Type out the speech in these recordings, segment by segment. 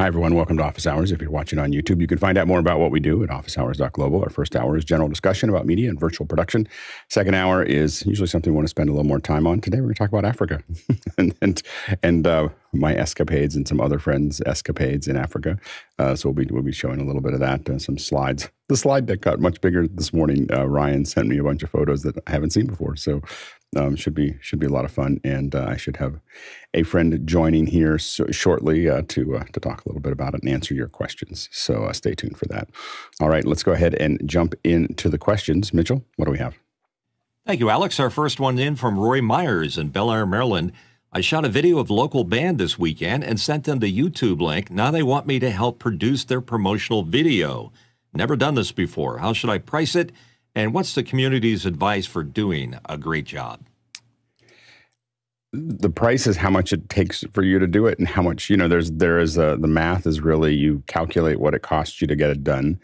Hi, everyone. Welcome to Office Hours. If you're watching on YouTube, you can find out more about what we do at officehours.global. Our first hour is general discussion about media and virtual production. Second hour is usually something we want to spend a little more time on. Today, we're going to talk about Africa and and, and uh, my escapades and some other friends' escapades in Africa. Uh, so we'll be, we'll be showing a little bit of that, some slides. The slide deck got much bigger this morning. Uh, Ryan sent me a bunch of photos that I haven't seen before. So um, should be should be a lot of fun, and uh, I should have a friend joining here so shortly uh, to uh, to talk a little bit about it and answer your questions. So uh, stay tuned for that. All right, let's go ahead and jump into the questions. Mitchell, what do we have? Thank you, Alex. Our first one in from Roy Myers in Bel Air, Maryland. I shot a video of local band this weekend and sent them the YouTube link. Now they want me to help produce their promotional video. Never done this before. How should I price it? And what's the community's advice for doing a great job? The price is how much it takes for you to do it, and how much you know. There's there is a, the math is really you calculate what it costs you to get it done.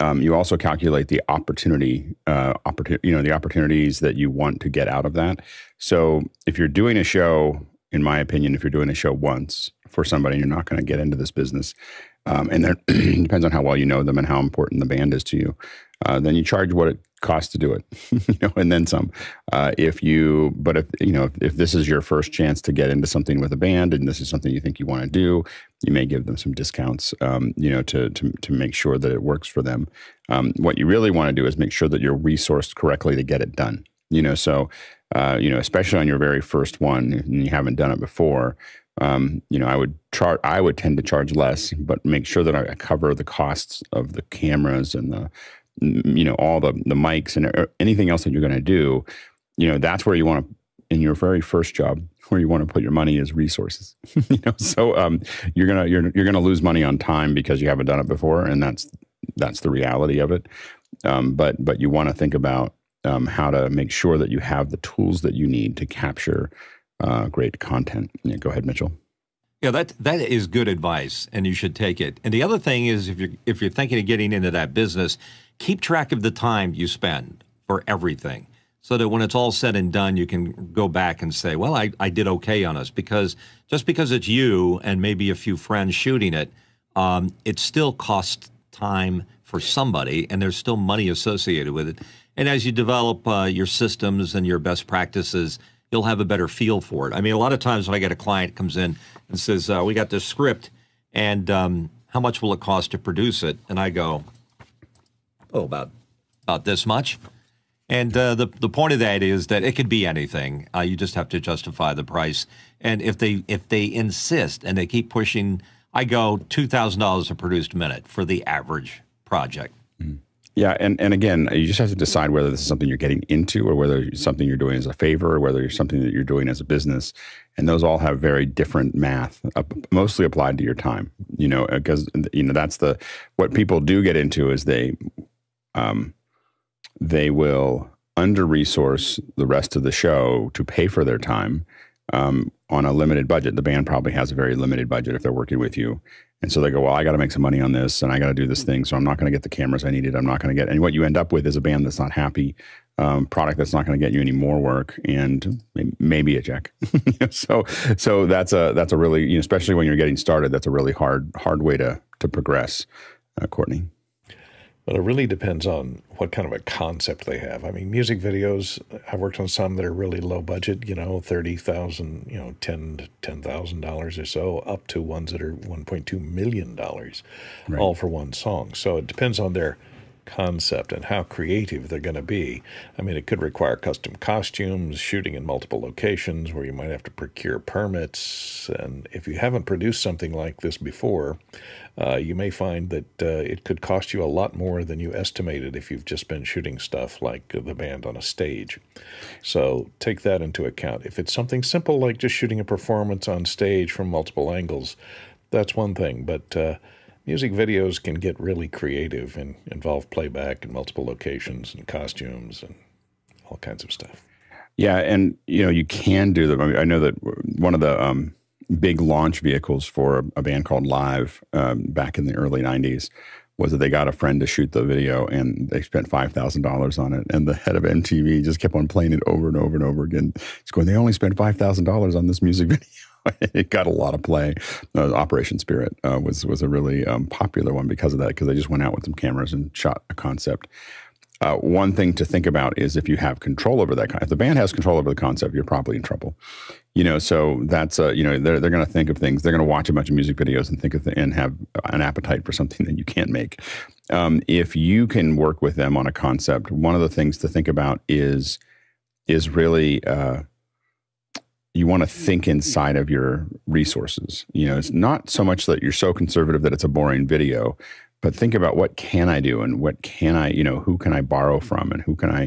Um, you also calculate the opportunity, uh, opportunity, you know, the opportunities that you want to get out of that. So if you're doing a show, in my opinion, if you're doing a show once for somebody, you're not going to get into this business. Um, and there depends on how well you know them and how important the band is to you uh, then you charge what it costs to do it, you know, and then some. Uh, if you, but if you know, if, if, this is your first chance to get into something with a band, and this is something you think you want to do, you may give them some discounts, um, you know, to, to to make sure that it works for them. Um, what you really want to do is make sure that you're resourced correctly to get it done. You know, so uh, you know, especially on your very first one, and you haven't done it before. Um, you know, I would chart. I would tend to charge less, but make sure that I cover the costs of the cameras and the you know all the the mics and uh, anything else that you're going to do you know that's where you want to in your very first job where you want to put your money is resources. You know so um, you're gonna you're, you're gonna lose money on time because you haven't done it before and that's that's the reality of it. Um, but but you want to think about um, how to make sure that you have the tools that you need to capture uh, great content. Yeah, go ahead mitchell. Yeah, that that is good advice, and you should take it. And the other thing is, if you're if you're thinking of getting into that business, keep track of the time you spend for everything so that when it's all said and done, you can go back and say, well, I, I did okay on us. Because just because it's you and maybe a few friends shooting it, um, it still costs time for somebody and there's still money associated with it. And as you develop uh, your systems and your best practices, you'll have a better feel for it. I mean, a lot of times when I get a client comes in and says, uh, we got this script and um, how much will it cost to produce it? And I go, oh, about about this much. And uh, the the point of that is that it could be anything. Uh, you just have to justify the price. And if they if they insist and they keep pushing, I go two thousand dollars a produced minute for the average project. Mm-hmm. Yeah, and, and again, you just have to decide whether this is something you're getting into or whether it's something you're doing as a favor or whether it's something that you're doing as a business. And those all have very different math, uh, mostly applied to your time. You know, because you know that's the what people do get into is they um, they will under resource the rest of the show to pay for their time um, on a limited budget. The band probably has a very limited budget if they're working with you. And so they go, well, I got to make some money on this and I got to do this thing. So I'm not going to get the cameras I needed. I'm not going to get, and what you end up with is a band that's not happy, um, product that's not going to get you any more work and maybe a check. so, so that's a, that's a really, you know, especially when you're getting started, that's a really hard, hard way to, to progress, uh, Courtney. But it really depends on what kind of a concept they have. I mean, music videos, I've worked on some that are really low budget, you know, 30000 you know, 10 $10,000 or so, up to ones that are $1.2 million, right. all for one song. So it depends on their concept and how creative they're going to be. I mean, it could require custom costumes, shooting in multiple locations where you might have to procure permits. And if you haven't produced something like this before, uh, you may find that uh, it could cost you a lot more than you estimated if you've just been shooting stuff like the band on a stage. So take that into account. If it's something simple like just shooting a performance on stage from multiple angles, that's one thing. But uh, music videos can get really creative and involve playback in multiple locations and costumes and all kinds of stuff. Yeah, and you know you can do them. I, mean, I know that one of the um, big launch vehicles for a band called Live um, back in the early '90s was that they got a friend to shoot the video and they spent five thousand dollars on it. And the head of MTV just kept on playing it over and over and over again. It's going, they only spent five thousand dollars on this music video. it got a lot of play. Uh, Operation Spirit uh, was was a really um, popular one because of that because they just went out with some cameras and shot a concept. Uh, one thing to think about is if you have control over that, if the band has control over the concept, you're probably in trouble. You know, so that's uh, you know they're they're going to think of things. They're going to watch a bunch of music videos and think of and have an appetite for something that you can't make. Um, if you can work with them on a concept, one of the things to think about is is really uh, you want to think inside of your resources. You know, it's not so much that you're so conservative that it's a boring video, but think about what can I do and what can I, you know, who can I borrow from and who can I,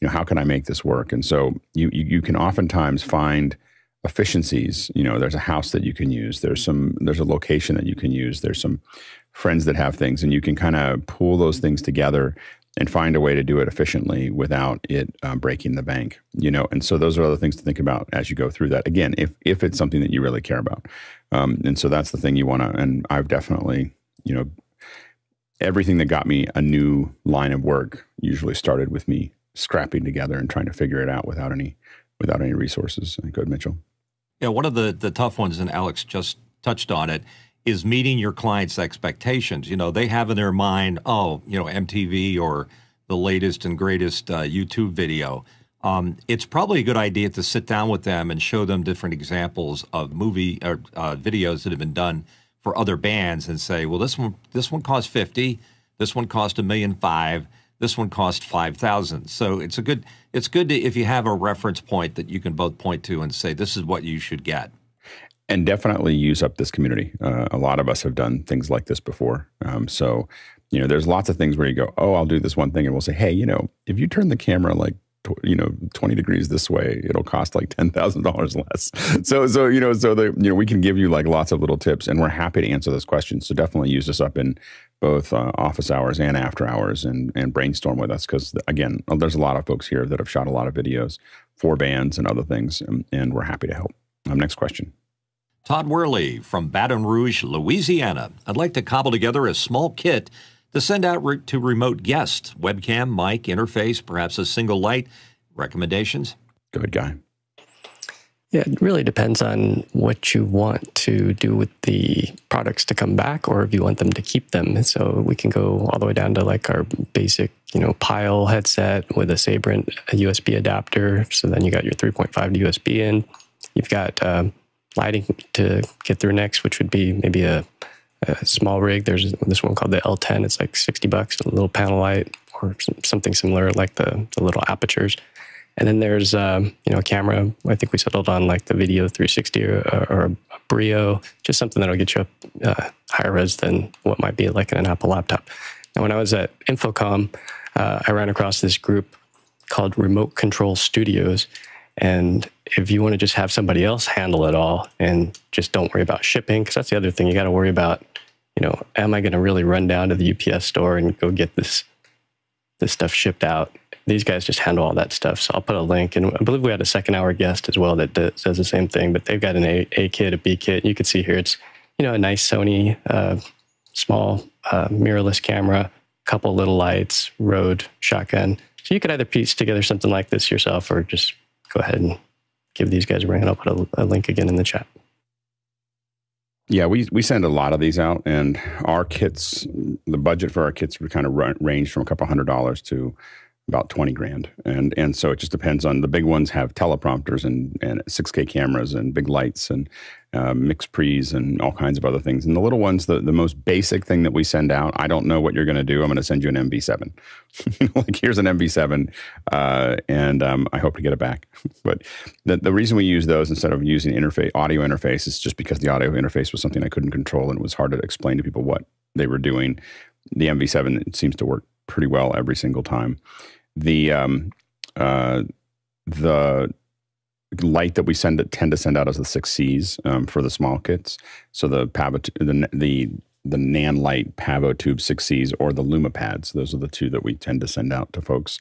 you know, how can I make this work? And so you you, you can oftentimes find efficiencies. You know, there's a house that you can use. There's some there's a location that you can use. There's some friends that have things, and you can kind of pull those things together and find a way to do it efficiently without it um, breaking the bank. You know, and so those are other things to think about as you go through that. Again, if if it's something that you really care about, um, and so that's the thing you want to. And I've definitely, you know everything that got me a new line of work usually started with me scrapping together and trying to figure it out without any without any resources. Go ahead, Mitchell. Yeah, one of the the tough ones, and Alex just touched on it, is meeting your clients' expectations. You know, they have in their mind, oh, you know, MTV or the latest and greatest uh, YouTube video. Um, it's probably a good idea to sit down with them and show them different examples of movie or uh, videos that have been done for other bands and say, well, this one this one cost fifty, this one cost a million five, this one cost five thousand. So it's a good it's good to, if you have a reference point that you can both point to and say this is what you should get. And definitely use up this community. Uh, a lot of us have done things like this before. Um, so you know, there's lots of things where you go, oh, I'll do this one thing, and we'll say, hey, you know, if you turn the camera like you know 20 degrees this way it'll cost like $10,000 less. So so you know so the you know we can give you like lots of little tips and we're happy to answer those questions. So definitely use us up in both uh, office hours and after hours and and brainstorm with us cuz again there's a lot of folks here that have shot a lot of videos for bands and other things and, and we're happy to help. Um, next question. Todd Worley from Baton Rouge, Louisiana. I'd like to cobble together a small kit to send out re- to remote guests, webcam, mic, interface, perhaps a single light. Recommendations? Good guy. Yeah, it really depends on what you want to do with the products to come back or if you want them to keep them. So we can go all the way down to like our basic, you know, pile headset with a Sabrent a USB adapter. So then you got your 3.5 to USB in. You've got um, lighting to get through next, which would be maybe a a small rig. There's this one called the L10. It's like 60 bucks, a little panel light or something similar, like the, the little Aputures. And then there's, um, you know, a camera. I think we settled on like the Video 360 or, or a Brio, just something that'll get you up uh, higher res than what might be like in an Apple laptop. Now, when I was at InfoComm, uh, I ran across this group called Remote Control Studios. And if you want to just have somebody else handle it all and just don't worry about shipping, because that's the other thing you got to worry about. You know, am I going to really run down to the UPS store and go get this this stuff shipped out? These guys just handle all that stuff. So I'll put a link, and I believe we had a second hour guest as well that does, the same thing. But they've got an A, a kit, a B kit. You can see here it's you know a nice Sony uh, small uh, mirrorless camera, couple little lights, Rode shotgun. So you could either piece together something like this yourself, or just go ahead and give these guys a ring, and I'll put a, a link again in the chat. Yeah, we we send a lot of these out, and our kits, the budget for our kits would kind of range from a couple hundred dollars to about 20 grand. And and so it just depends on the big ones have teleprompters and, and 6K cameras and big lights and uh, mixed pre's and all kinds of other things. And the little ones, the, the most basic thing that we send out, I don't know what you're going to do. I'm going to send you an MV7. like here's an MV7 uh, and um, I hope to get it back. but the, the reason we use those instead of using interface audio interface is just because the audio interface was something I couldn't control and it was hard to explain to people what they were doing. The MV7 seems to work pretty well every single time the um, uh, the light that we send tend to send out as the six C's um, for the small kits. So the Pavo, the the the Nanlite Pavo Tube six C's or the Lumipads. Those are the two that we tend to send out to folks.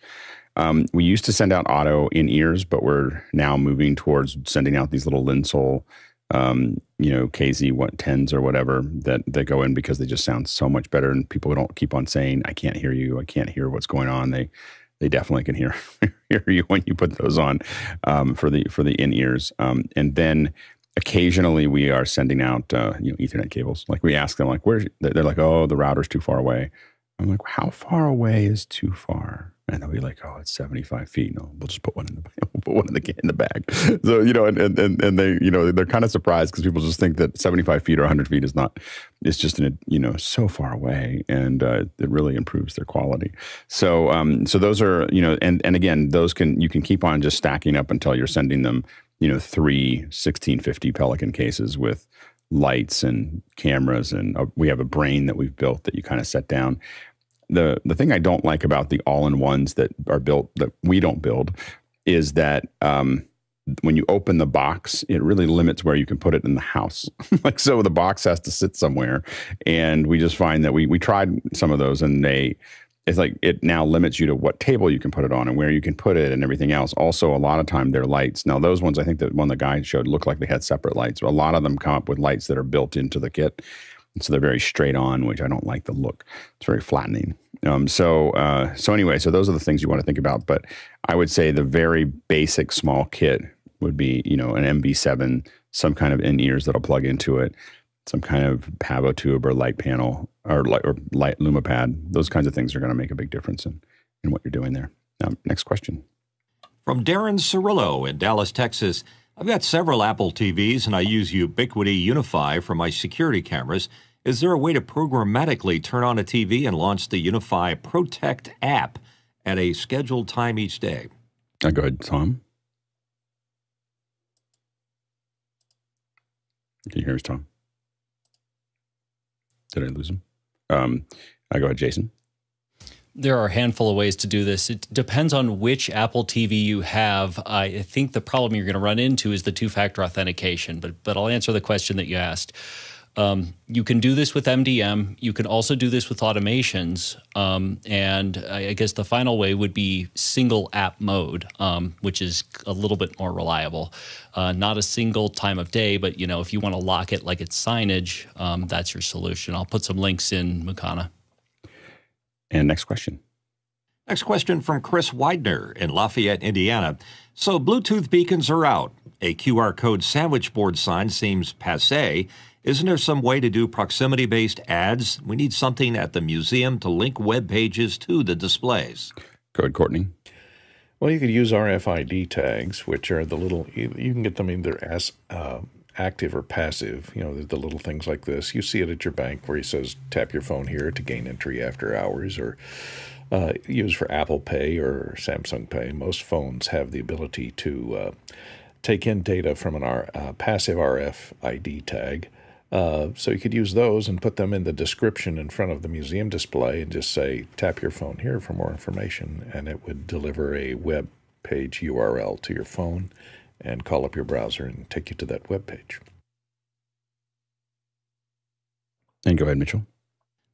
Um, we used to send out auto in ears, but we're now moving towards sending out these little Linsoul, um, you know, KZ what tens or whatever that that go in because they just sound so much better, and people don't keep on saying, "I can't hear you, I can't hear what's going on." They they definitely can hear hear you when you put those on um, for the for the in ears. Um, and then occasionally we are sending out uh, you know Ethernet cables. Like we ask them like where's they're like oh the router's too far away. I'm like how far away is too far? And they'll be like oh it's 75 feet. No, we'll just put one in the we'll put one in the in the bag. So you know and and and they you know they're kind of surprised because people just think that 75 feet or 100 feet is not it's just in a, you know so far away and uh, it really improves their quality. So um so those are you know and and again those can you can keep on just stacking up until you're sending them you know, three 1650 Pelican cases with lights and cameras. And uh, we have a brain that we've built that you kind of set down. The, the thing I don't like about the all in ones that are built that we don't build is that um, when you open the box, it really limits where you can put it in the house. like so, the box has to sit somewhere, and we just find that we we tried some of those, and they it's like it now limits you to what table you can put it on and where you can put it and everything else. Also, a lot of time they're lights. Now, those ones I think that one the guy showed looked like they had separate lights. A lot of them come up with lights that are built into the kit, so they're very straight on, which I don't like the look. It's very flattening. Um, so, uh, so anyway, so those are the things you want to think about. But I would say the very basic small kit would be, you know, an MV7, some kind of in ears that'll plug into it some kind of Pavo tube or light panel or light or light Lumipad. Those kinds of things are going to make a big difference in, in what you're doing there. Now, next question. From Darren Cirillo in Dallas, Texas. I've got several Apple TVs and I use Ubiquiti UniFi for my security cameras. Is there a way to programmatically turn on a TV and launch the UniFi Protect app at a scheduled time each day? Uh, go ahead, Tom. Can you hear us, Tom? Did I lose him? Um, I go ahead, Jason. There are a handful of ways to do this. It depends on which Apple TV you have. I think the problem you're going to run into is the two-factor authentication. But but I'll answer the question that you asked. Um, you can do this with MDM. You can also do this with automations. Um, and I, guess the final way would be single app mode, um, which is a little bit more reliable. Uh, not a single time of day, but you know, if you want to lock it like it's signage, um, that's your solution. I'll put some links in Mukana. And next question. Next question from Chris Widener in Lafayette, Indiana. So Bluetooth beacons are out. A QR code sandwich board sign seems passe. Isn't there some way to do proximity based ads? We need something at the museum to link web pages to the displays. Go ahead, Courtney. Well, you could use RFID tags, which are the little, you, you can get them either as uh, active or passive. You know, the, the little things like this. You see it at your bank where he says, tap your phone here to gain entry after hours, or uh, use for Apple Pay or Samsung Pay. Most phones have the ability to uh, take in data from an R, uh, passive RFID tag uh, so you could use those and put them in the description in front of the museum display and just say, tap your phone here for more information, and it would deliver a web page URL to your phone and call up your browser and take you to that web page. And go ahead, Mitchell.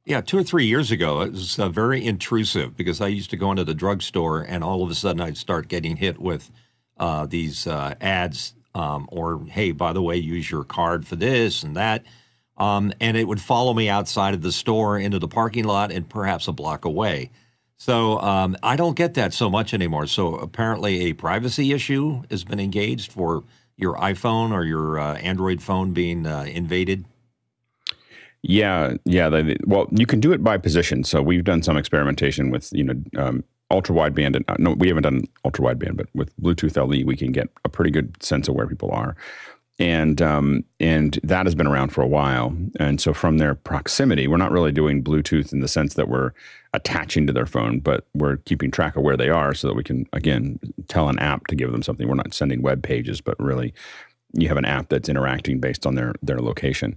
Yeah, two or three years ago, it was uh, very intrusive because I used to go into the drugstore and all of a sudden I'd start getting hit with uh, these uh, ads um, or hey, by the way, use your card for this and that. Um, and it would follow me outside of the store into the parking lot and perhaps a block away. So um, I don't get that so much anymore. So apparently, a privacy issue has been engaged for your iPhone or your uh, Android phone being uh, invaded. Yeah, yeah. Well, you can do it by position. So we've done some experimentation with you know um, ultra wideband. And, uh, no, we haven't done ultra wideband, but with Bluetooth LE, we can get a pretty good sense of where people are. And um, and that has been around for a while. And so from their proximity, we're not really doing Bluetooth in the sense that we're attaching to their phone, but we're keeping track of where they are so that we can again tell an app to give them something. We're not sending web pages, but really you have an app that's interacting based on their their location.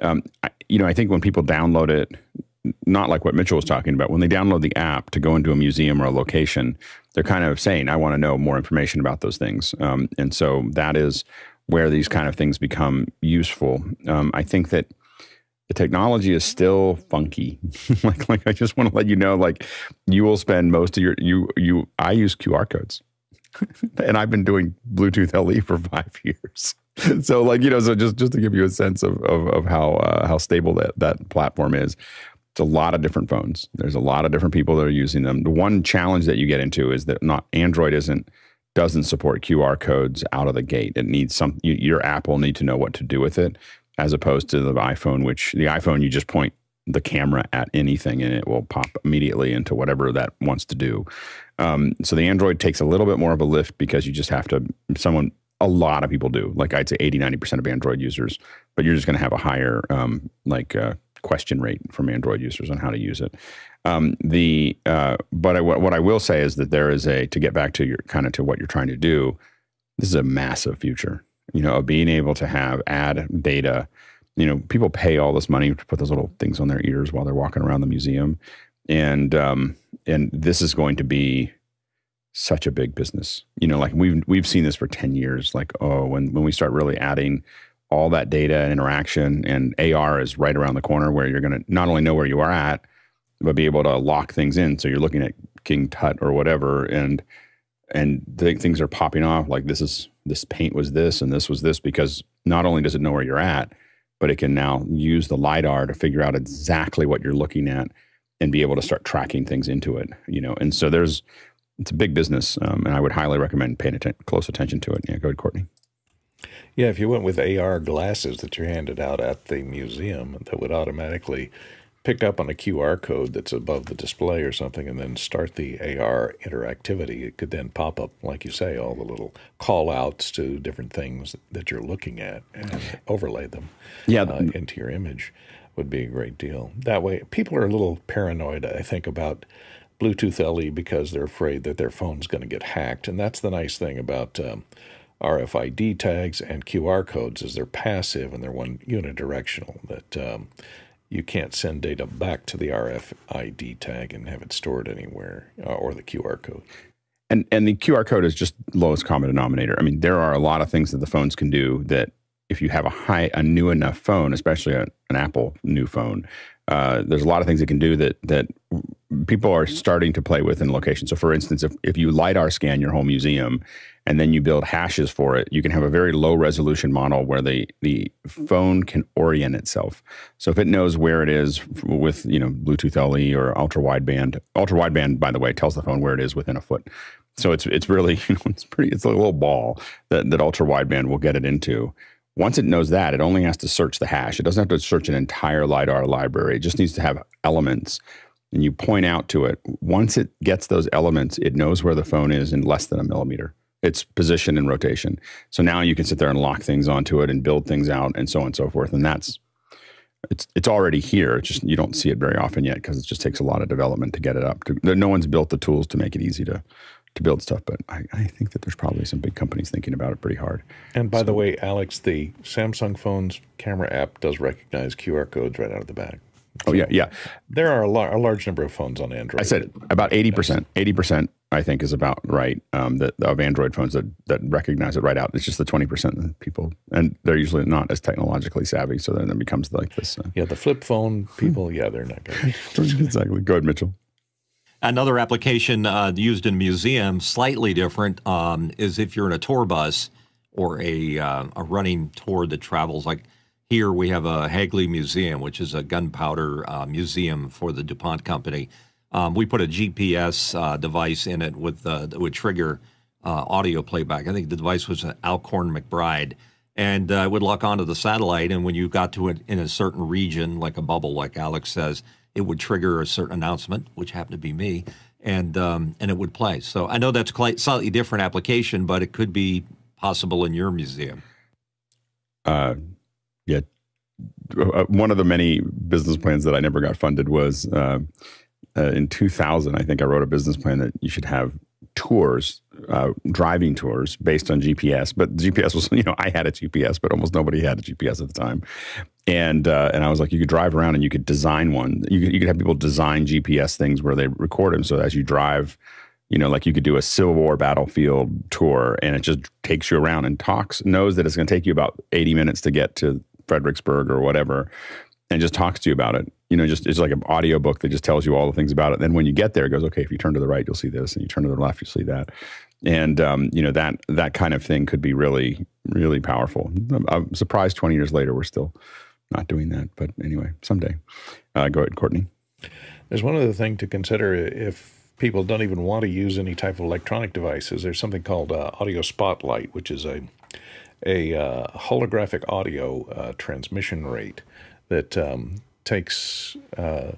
Um, I, you know, I think when people download it, not like what Mitchell was talking about. When they download the app to go into a museum or a location, they're kind of saying, I want to know more information about those things. Um, and so that is where these kind of things become useful. Um, I think that the technology is still funky. like, like I just want to let you know, like you will spend most of your you you. I use QR codes, and I've been doing Bluetooth LE for five years. so like you know, so just just to give you a sense of of, of how uh, how stable that that platform is. It's a lot of different phones. There's a lot of different people that are using them. The one challenge that you get into is that not Android isn't doesn't support QR codes out of the gate. It needs some. You, your app will need to know what to do with it, as opposed to the iPhone, which the iPhone you just point the camera at anything and it will pop immediately into whatever that wants to do. Um, so the Android takes a little bit more of a lift because you just have to, someone, a lot of people do, like I'd say 80, 90% of Android users, but you're just going to have a higher, um, like, uh, question rate from Android users on how to use it. Um, the, uh, but I, what I will say is that there is a, to get back to your kind of to what you're trying to do, this is a massive future, you know, of being able to have ad data you know, people pay all this money to put those little things on their ears while they're walking around the museum, and um, and this is going to be such a big business. You know, like we've we've seen this for ten years. Like, oh, when when we start really adding all that data and interaction, and AR is right around the corner where you're going to not only know where you are at, but be able to lock things in. So you're looking at King Tut or whatever, and and th- things are popping off. Like this is this paint was this, and this was this, because not only does it know where you're at but it can now use the lidar to figure out exactly what you're looking at and be able to start tracking things into it you know and so there's it's a big business um, and i would highly recommend paying atten- close attention to it yeah go ahead courtney yeah if you went with ar glasses that you're handed out at the museum that would automatically pick up on a QR code that's above the display or something and then start the AR interactivity, it could then pop up, like you say, all the little call outs to different things that you're looking at and overlay them yeah. Uh, into your image would be a great deal. That way, people are a little paranoid, I think, about Bluetooth LE because they're afraid that their phone's going to get hacked. And that's the nice thing about um, RFID tags and QR codes is they're passive and they're one unidirectional. That um, you can't send data back to the RFID tag and have it stored anywhere uh, or the QR code. And and the QR code is just lowest common denominator. I mean, there are a lot of things that the phones can do that if you have a high a new enough phone, especially a, an Apple new phone, uh, there's a lot of things it can do that that people are starting to play with in location. So, for instance, if, if you lidar scan your whole museum and then you build hashes for it, you can have a very low resolution model where the the phone can orient itself. So, if it knows where it is with you know Bluetooth LE or ultra wideband, ultra wideband, by the way, tells the phone where it is within a foot. So it's it's really you know, it's pretty it's a little ball that that ultra wideband will get it into. Once it knows that, it only has to search the hash. It doesn't have to search an entire LiDAR library. It just needs to have elements. And you point out to it. Once it gets those elements, it knows where the phone is in less than a millimeter. Its position and rotation. So now you can sit there and lock things onto it and build things out and so on and so forth. And that's it's it's already here. It's just you don't see it very often yet because it just takes a lot of development to get it up. To, no one's built the tools to make it easy to to build stuff, but I, I, think that there's probably some big companies thinking about it pretty hard. And by so, the way, Alex, the Samsung phone's camera app does recognize QR codes right out of the bag. So oh yeah, yeah. There are a, lar- a, large number of phones on Android. I said about eighty percent. Eighty percent, I think, is about right. Um, that of Android phones that that recognize it right out. It's just the twenty percent of people, and they're usually not as technologically savvy. So then it becomes like this. Uh, yeah, the flip phone people. yeah, they're not good. exactly. Go ahead, Mitchell. Another application uh, used in museums, slightly different, um, is if you're in a tour bus or a, uh, a running tour that travels. Like here, we have a Hagley Museum, which is a gunpowder uh, museum for the DuPont company. Um, we put a GPS uh, device in it with uh, that would trigger uh, audio playback. I think the device was an Alcorn McBride, and it would lock onto the satellite. And when you got to it in a certain region, like a bubble, like Alex says, it would trigger a certain announcement, which happened to be me, and um, and it would play. So I know that's quite slightly different application, but it could be possible in your museum. Uh, yeah. Uh, one of the many business plans that I never got funded was uh, uh, in 2000. I think I wrote a business plan that you should have tours, uh, driving tours based on GPS. But GPS was, you know, I had a GPS, but almost nobody had a GPS at the time. And uh, and I was like, you could drive around and you could design one. You could, you could have people design GPS things where they record them. So as you drive, you know, like you could do a Civil War battlefield tour, and it just takes you around and talks, knows that it's going to take you about eighty minutes to get to Fredericksburg or whatever, and just talks to you about it. You know, just it's like an audio book that just tells you all the things about it. Then when you get there, it goes, okay, if you turn to the right, you'll see this, and you turn to the left, you'll see that. And um, you know that that kind of thing could be really, really powerful. I'm surprised 20 years later we're still not doing that. But anyway, someday. Uh, go ahead, Courtney. There's one other thing to consider if people don't even want to use any type of electronic devices, there's something called uh, Audio Spotlight, which is a a uh, holographic audio uh, transmission rate that um, takes uh,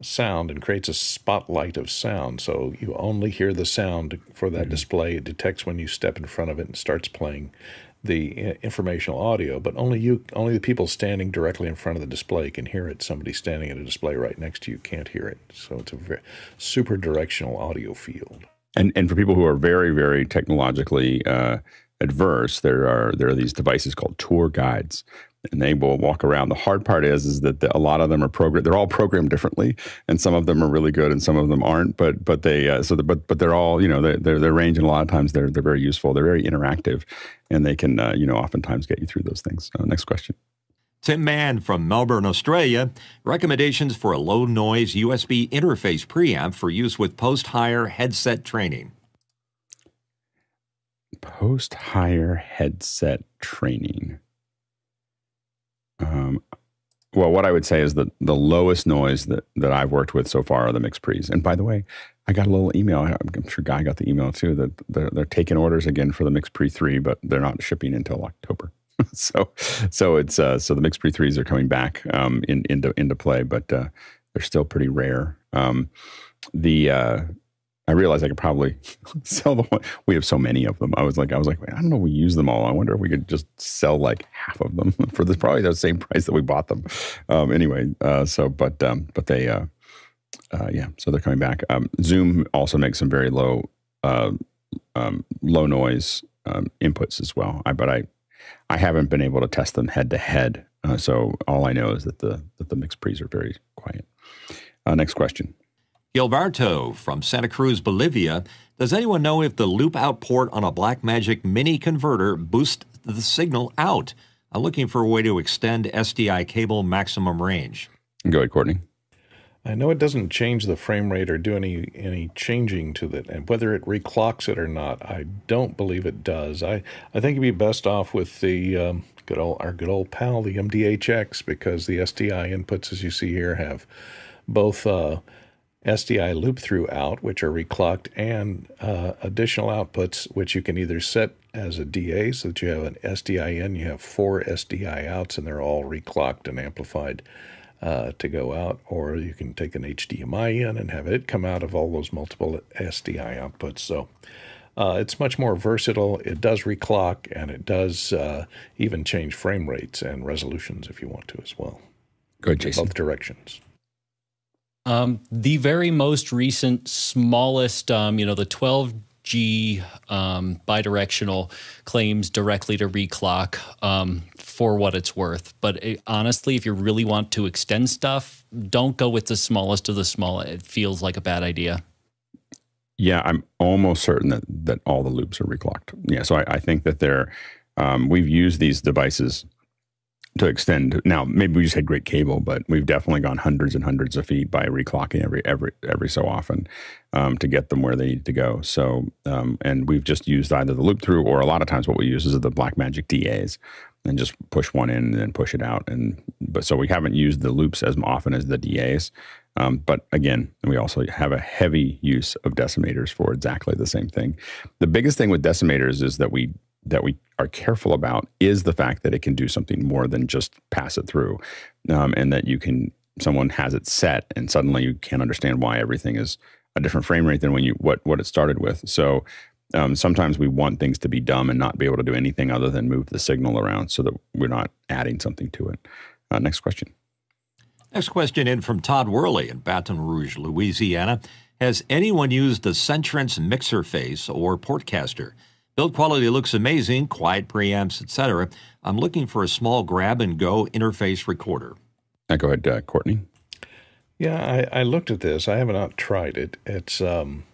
sound and creates a spotlight of sound. So you only hear the sound for that mm-hmm. display. It detects when you step in front of it and starts playing the informational audio, but only you, only the people standing directly in front of the display can hear it. Somebody standing at a display right next to you can't hear it. So it's a very super directional audio field. And and for people who are very very technologically uh, adverse, there are there are these devices called tour guides and they will walk around. The hard part is is that the, a lot of them are programmed. They're all programmed differently, and some of them are really good, and some of them aren't. But but they uh, so the, but but they're all you know they're, they're they're range, and a lot of times they're they're very useful. They're very interactive, and they can uh, you know oftentimes get you through those things. Uh, next question. Tim Mann from Melbourne, Australia. Recommendations for a low noise USB interface preamp for use with post hire headset training. Post hire headset training. Um, well, what I would say is that the lowest noise that, that I've worked with so far are the MixPres. And by the way, I got a little email. I'm sure Guy got the email too that they're, they're taking orders again for the MixPre 3, but they're not shipping until October. so, so it's uh, so the MixPre 3s are coming back um, in, into into play, but uh, they're still pretty rare. Um, the uh, I realized I could probably sell the one. We have so many of them. I was like, I was like, I don't know. We use them all. I wonder if we could just sell like half of them for the probably the same price that we bought them. Um, anyway, uh, so but um, but they, uh, uh, yeah, so they're coming back. Um, Zoom also makes some very low uh, um, low noise um, inputs as well. I, but I I haven't been able to test them head to head. Uh, so all I know is that the that the MixPres are very quiet. Uh, next question. Gilberto from Santa Cruz, Bolivia. Does anyone know if the loop out port on a Blackmagic mini converter boosts the signal out? I'm looking for a way to extend SDI cable maximum range. Go ahead, Courtney. I know it doesn't change the frame rate or do any any changing to it, and whether it reclocks it or not, I don't believe it does. I, I think you'd be best off with the um, good old our good old pal, the MDHX, because the SDI inputs, as you see here, have both uh, SDI loop through out, which are reclocked, and uh, additional outputs, which you can either set as a DA so that you have an SDI in, you have four SDI outs, and they're all reclocked and amplified uh, to go out, or you can take an HDMI in and have it come out of all those multiple SDI outputs. So uh, it's much more versatile. It does reclock, and it does uh, even change frame rates and resolutions if you want to as well. Good, Jason. Both directions. Um, the very most recent, smallest, um, you know, the 12G um, bidirectional claims directly to reclock um, for what it's worth. But it, honestly, if you really want to extend stuff, don't go with the smallest of the small. It feels like a bad idea. Yeah, I'm almost certain that that all the loops are reclocked. Yeah, so I, I think that they're. Um, we've used these devices to extend. Now, maybe we just had great cable, but we've definitely gone hundreds and hundreds of feet by reclocking every every every so often um, to get them where they need to go. So, um, and we've just used either the loop through or a lot of times what we use is the Blackmagic DAs and just push one in and then push it out. And but so we haven't used the loops as often as the DAs. Um, but again, we also have a heavy use of decimators for exactly the same thing. The biggest thing with decimators is that we that we are careful about is the fact that it can do something more than just pass it through, um, and that you can someone has it set and suddenly you can't understand why everything is a different frame rate than when you what what it started with. So um, sometimes we want things to be dumb and not be able to do anything other than move the signal around so that we're not adding something to it. Uh, next question. Next question in from Todd Worley in Baton Rouge, Louisiana. Has anyone used the Centrance Mixerface or Portcaster? Build quality looks amazing, quiet preamps, etc. I'm looking for a small grab and go interface recorder. Uh, go ahead, uh, Courtney. Yeah, I, I, looked at this. I have not tried it. It's um,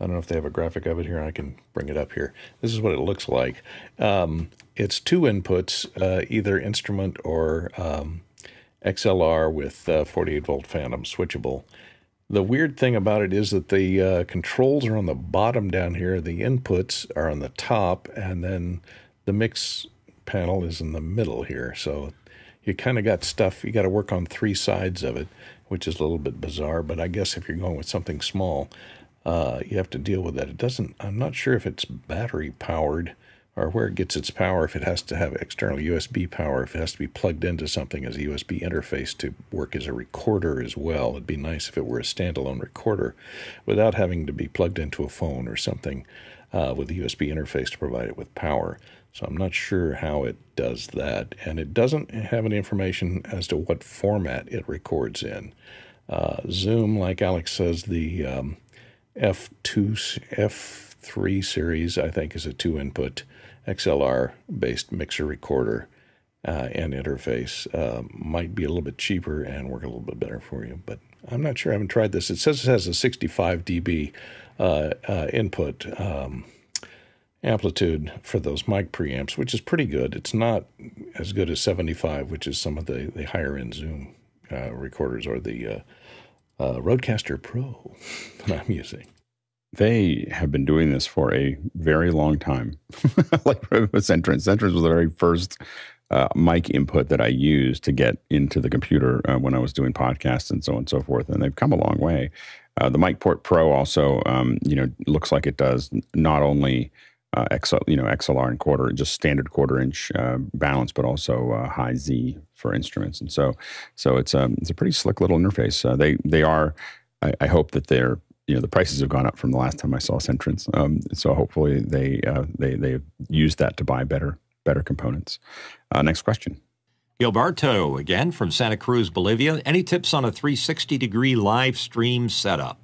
I don't know if they have a graphic of it here. I can bring it up here. This is what it looks like. Um, it's two inputs, uh, either instrument or um, XLR with uh, 48 volt phantom switchable. The weird thing about it is that the uh, controls are on the bottom down here, the inputs are on the top, and then the mix panel is in the middle here. So you kind of got stuff, you got to work on three sides of it, which is a little bit bizarre. But I guess if you're going with something small, uh, you have to deal with that. It doesn't. I'm not sure if it's battery powered or where it gets its power. If it has to have external USB power, if it has to be plugged into something as a USB interface to work as a recorder as well. It'd be nice if it were a standalone recorder, without having to be plugged into a phone or something uh, with a USB interface to provide it with power. So I'm not sure how it does that. And it doesn't have any information as to what format it records in. Uh, Zoom, like Alex says, the um, F2, F3 series, I think, is a two input XLR based mixer recorder uh, and interface. Uh, might be a little bit cheaper and work a little bit better for you, but I'm not sure. I haven't tried this. It says it has a 65 dB uh, uh, input. Um, amplitude for those mic preamps, which is pretty good. It's not as good as 75, which is some of the, the higher end Zoom uh, recorders or the uh, Rodecaster Pro that I'm using. They have been doing this for a very long time. like with Centrance. Was the very first uh, mic input that I used to get into the computer uh, when I was doing podcasts and so on and so forth. And they've come a long way. Uh, the MicPort Pro also, um, you know, looks like it does not only uh, XL, you know, XLR and quarter, just standard quarter inch uh, balance, but also uh, high Z for instruments. And so, so it's a um, it's a pretty slick little interface. Uh, they they are. I, I, hope that they're you know the prices have gone up from the last time I saw Centrance. Um, so hopefully they uh, they they use that to buy better better components. Uh, next question. Gilberto again from Santa Cruz, Bolivia. Any tips on a 360 degree live stream setup?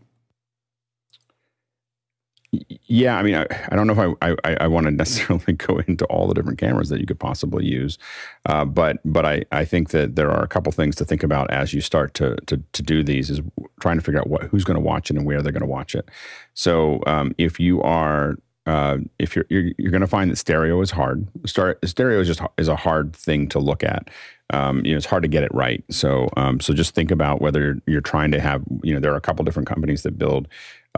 Yeah, I mean, I, I don't know if I, I, I want to necessarily go into all the different cameras that you could possibly use, uh, but but I, I think that there are a couple things to think about as you start to to, to do these is trying to figure out what who's going to watch it and where they're going to watch it. So um, if you are uh, if you're you're, you're going to find that stereo is hard. stereo is just is a hard thing to look at. Um, you know, it's hard to get it right. So um, so just think about whether you're trying to have you know there are a couple different companies that build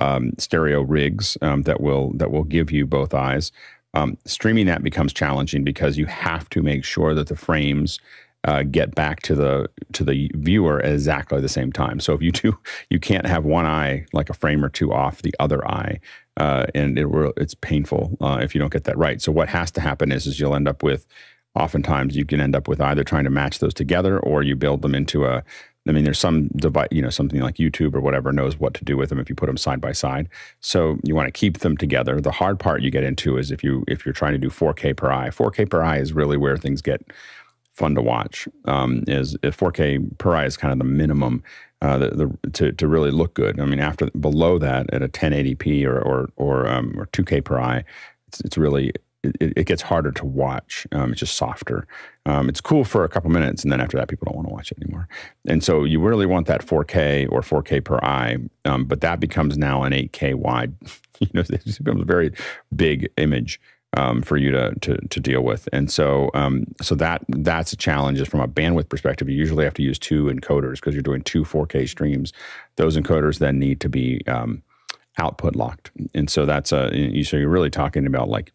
um, stereo rigs um, that will that will give you both eyes. Um, streaming that becomes challenging because you have to make sure that the frames uh, get back to the to the viewer at exactly the same time. So if you do, you can't have one eye like a frame or two off the other eye, uh, and it will, it's painful uh, if you don't get that right. So what has to happen is is you'll end up with oftentimes you can end up with either trying to match those together or you build them into a I mean, there's some device, you know, something like YouTube or whatever knows what to do with them if you put them side by side. So you want to keep them together. The hard part you get into is if you if you're trying to do 4K per eye. 4K per eye is really where things get fun to watch. Um, is 4K per eye is kind of the minimum uh, the, the, to to really look good. I mean, after below that at a 1080p or or or, um, or 2K per eye, it's, it's really it, it, gets harder to watch. Um, it's just softer. Um, it's cool for a couple minutes, and then after that, people don't want to watch it anymore. And so you really want that 4K or 4K per eye, um, but that becomes now an 8K wide. you know, it becomes a very big image um, for you to, to to deal with. And so um, so that that's a challenge. Is from a bandwidth perspective, you usually have to use two encoders because you're doing two 4K streams. Those encoders then need to be um, output locked, and so that's a you, so you're really talking about like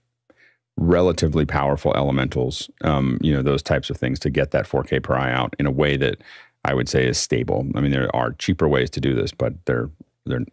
relatively powerful elementals, um, you know, those types of things to get that 4K per eye out in a way that I would say is stable. I mean, there are cheaper ways to do this, but they're they're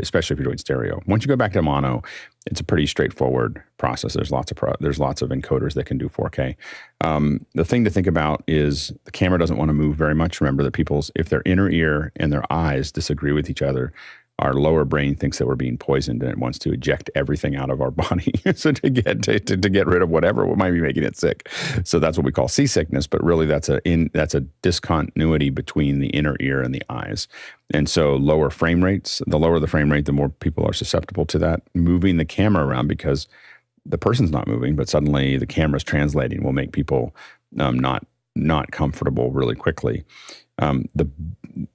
especially if you're doing stereo. Once you go back to mono, it's a pretty straightforward process. There's lots of pro- there's lots of encoders that can do 4K. Um, the thing to think about is the camera doesn't want to move very much. Remember that people's if their inner ear and their eyes disagree with each other, our lower brain thinks that we're being poisoned and it wants to eject everything out of our body so to get to, to, to, get rid of whatever might be making it sick. So that's what we call seasickness but really that's a in that's a discontinuity between the inner ear and the eyes. And so lower frame rates the lower the frame rate the more people are susceptible to that. Moving the camera around because the person's not moving but suddenly the camera's translating will make people um, not not comfortable really quickly um, the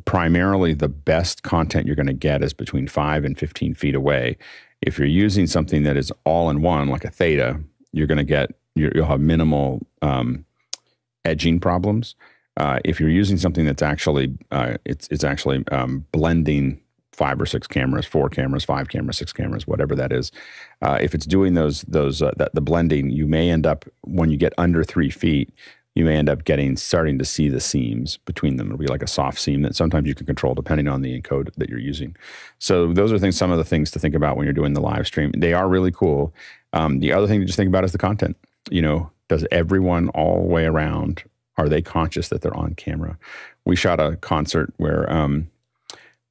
primarily the best content you're going to get is between five and 15 feet away. If you're using something that is all in one, like a theta, you're going to get you'll have minimal um, edging problems. Uh, if you're using something that's actually uh, it's it's actually um, blending five or six cameras, four cameras, five cameras, six cameras, whatever that is. Uh, if it's doing those those uh, that the blending, you may end up when you get under three feet, you may end up getting starting to see the seams between them. It'll be like a soft seam that sometimes you can control depending on the encode that you're using. So those are things, some of the things to think about when you're doing the live stream. They are really cool. Um, the other thing to just think about is the content. You know, does everyone all the way around are they conscious that they're on camera? We shot a concert where um,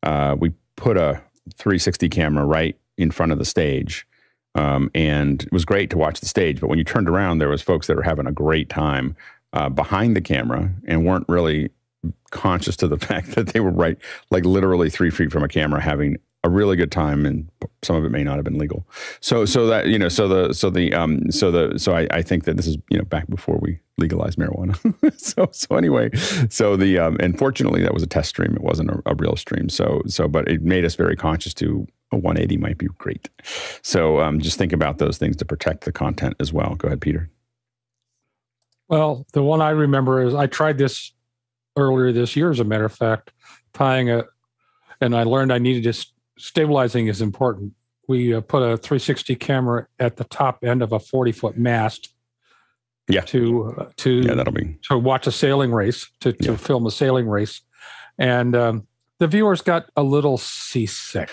uh, we put a 360 camera right in front of the stage. Um, and it was great to watch the stage. But when you turned around, there was folks that were having a great time uh, behind the camera and weren't really conscious to the fact that they were right, like literally three feet from a camera, having a really good time, and some of it may not have been legal. So, so that you know, so the, so the, um, so the, so I, I think that this is you know back before we legalized marijuana. so, so anyway, so the, um, and fortunately that was a test stream. It wasn't a, a real stream. So, so, but it made us very conscious to a 180 might be great. So, um, just think about those things to protect the content as well. Go ahead, Peter. Well, the one I remember is I tried this earlier this year, as a matter of fact, tying a, and I learned I needed to stabilizing is important. We uh, put a 360 camera at the top end of a 40 foot mast. Yeah. To uh, to yeah, that'll be to watch a sailing race to to Yeah. film a sailing race, and um, the viewers got a little seasick.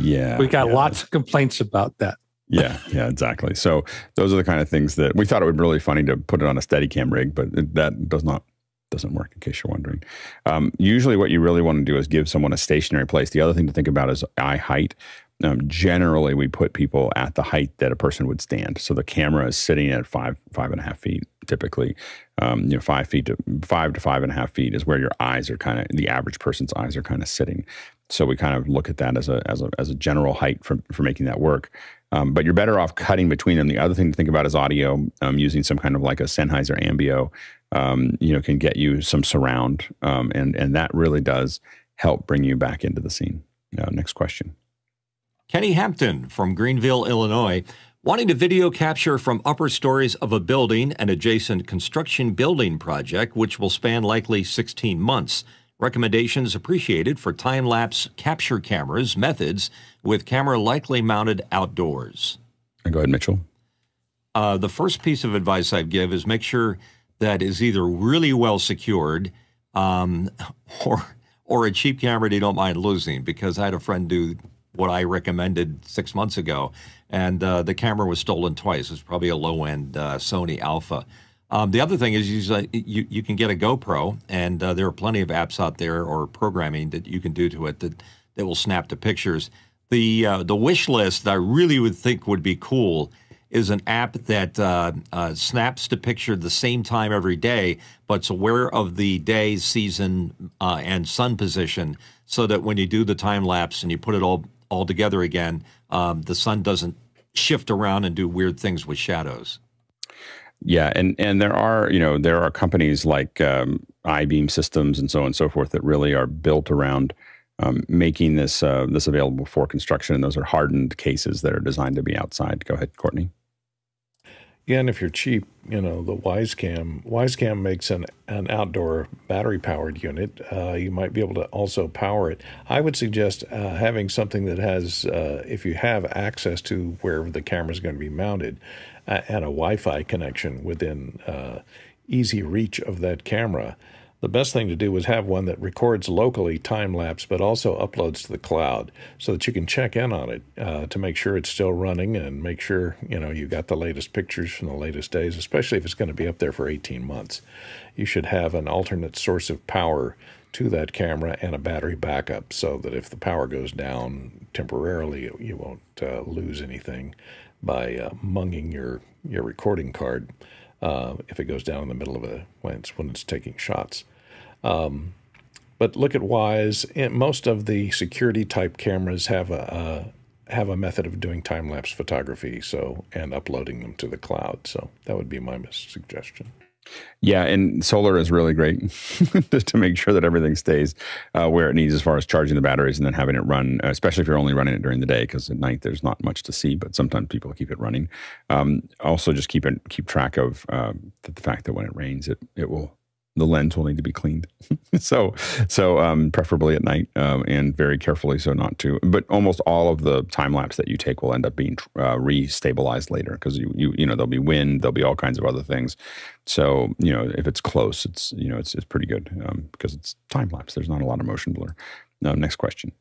yeah. we got yeah. lots of complaints about that. Yeah, yeah, exactly. So those are the kind of things that we thought it would be really funny to put it on a steady cam rig, but that does not doesn't work. In case you're wondering, um, usually what you really want to do is give someone a stationary place. The other thing to think about is eye height. Um, generally, we put people at the height that a person would stand. So the camera is sitting at five five and a half feet typically. Um, you know, five feet to five to five and a half feet is where your eyes are kind of the average person's eyes are kind of sitting. So we kind of look at that as a as a as a general height for for making that work. Um, but you're better off cutting between them. The other thing to think about is audio. Um, using some kind of like a Sennheiser AMBEO, um, you know, can get you some surround, um, and and that really does help bring you back into the scene. Uh, next question. Kenny Hampton from Greenville, Illinois, wanting to video capture from upper stories of a building and adjacent construction building project, which will span likely 16 months. Recommendations appreciated for time lapse capture cameras methods with camera likely mounted outdoors. Go ahead, Mitchell. Uh, the first piece of advice I'd give is make sure that is either really well secured um, or or a cheap camera that you don't mind losing. Because I had a friend do what I recommended six months ago, and uh, the camera was stolen twice. It's probably a low end uh, Sony Alpha. Um, the other thing is you, you can get a GoPro, and uh, there are plenty of apps out there or programming that you can do to it that that will snap to pictures. The uh, the wish list that I really would think would be cool is an app that uh, uh, snaps to picture the same time every day, but it's aware of the day, season, uh, and sun position, so that when you do the time lapse and you put it all all together again, um, the sun doesn't shift around and do weird things with shadows. Yeah, and and there are you know there are companies like um, iBeam Systems and so on and so forth that really are built around um, making this uh, this available for construction, and those are hardened cases that are designed to be outside. Go ahead, Courtney. Yeah, and if you're cheap, you know the Wyze Cam. Wisecam makes an an outdoor battery powered unit. Uh, you might be able to also power it. I would suggest uh, having something that has, uh, if you have access to where the camera is going to be mounted, and a Wi-Fi connection within uh, easy reach of that camera. The best thing to do is have one that records locally time lapse, but also uploads to the cloud so that you can check in on it uh, to make sure it's still running and make sure you know you got the latest pictures from the latest days, especially if it's going to be up there for 18 months. You should have an alternate source of power to that camera and a battery backup so that if the power goes down temporarily, you won't uh, lose anything by uh, munging your your recording card uh, if it goes down in the middle of a when it's when it's taking shots. Um, but look at Wyze. Most of the security type cameras have a, a have a method of doing time lapse photography, so and uploading them to the cloud. So that would be my suggestion. Yeah, and solar is really great just to make sure that everything stays uh, where it needs as far as charging the batteries and then having it run, uh, especially if you're only running it during the day, because at night there's not much to see. But sometimes people keep it running. Um, also, just keep it keep track of uh, the, the fact that when it rains, it it will the lens will need to be cleaned. so, so um, preferably at night um, and very carefully, so not to. But almost all of the time lapse that you take will end up being uh, re-stabilized later because you, you, you know, there'll be wind, there'll be all kinds of other things. So, you know, if it's close, it's you know, it's it's pretty good um, because it's time lapse. There's not a lot of motion blur. Now, next question.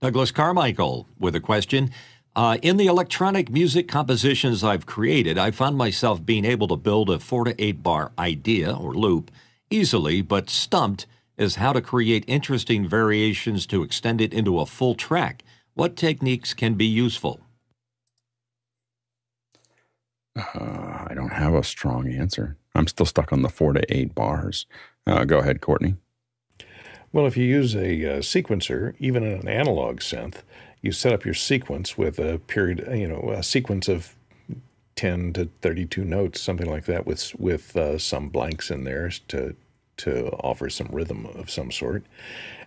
Douglas Carmichael with a question. Uh, in the electronic music compositions I've created, I found myself being able to build a four to eight bar idea or loop easily, but stumped as how to create interesting variations to extend it into a full track. What techniques can be useful? Uh, I don't have a strong answer. I'm still stuck on the four to eight bars. Uh, go ahead, Courtney. Well, if you use a uh, sequencer, even in an analog synth, you set up your sequence with a period, you know, a sequence of 10 to 32 notes, something like that, with with uh, some blanks in there to to offer some rhythm of some sort.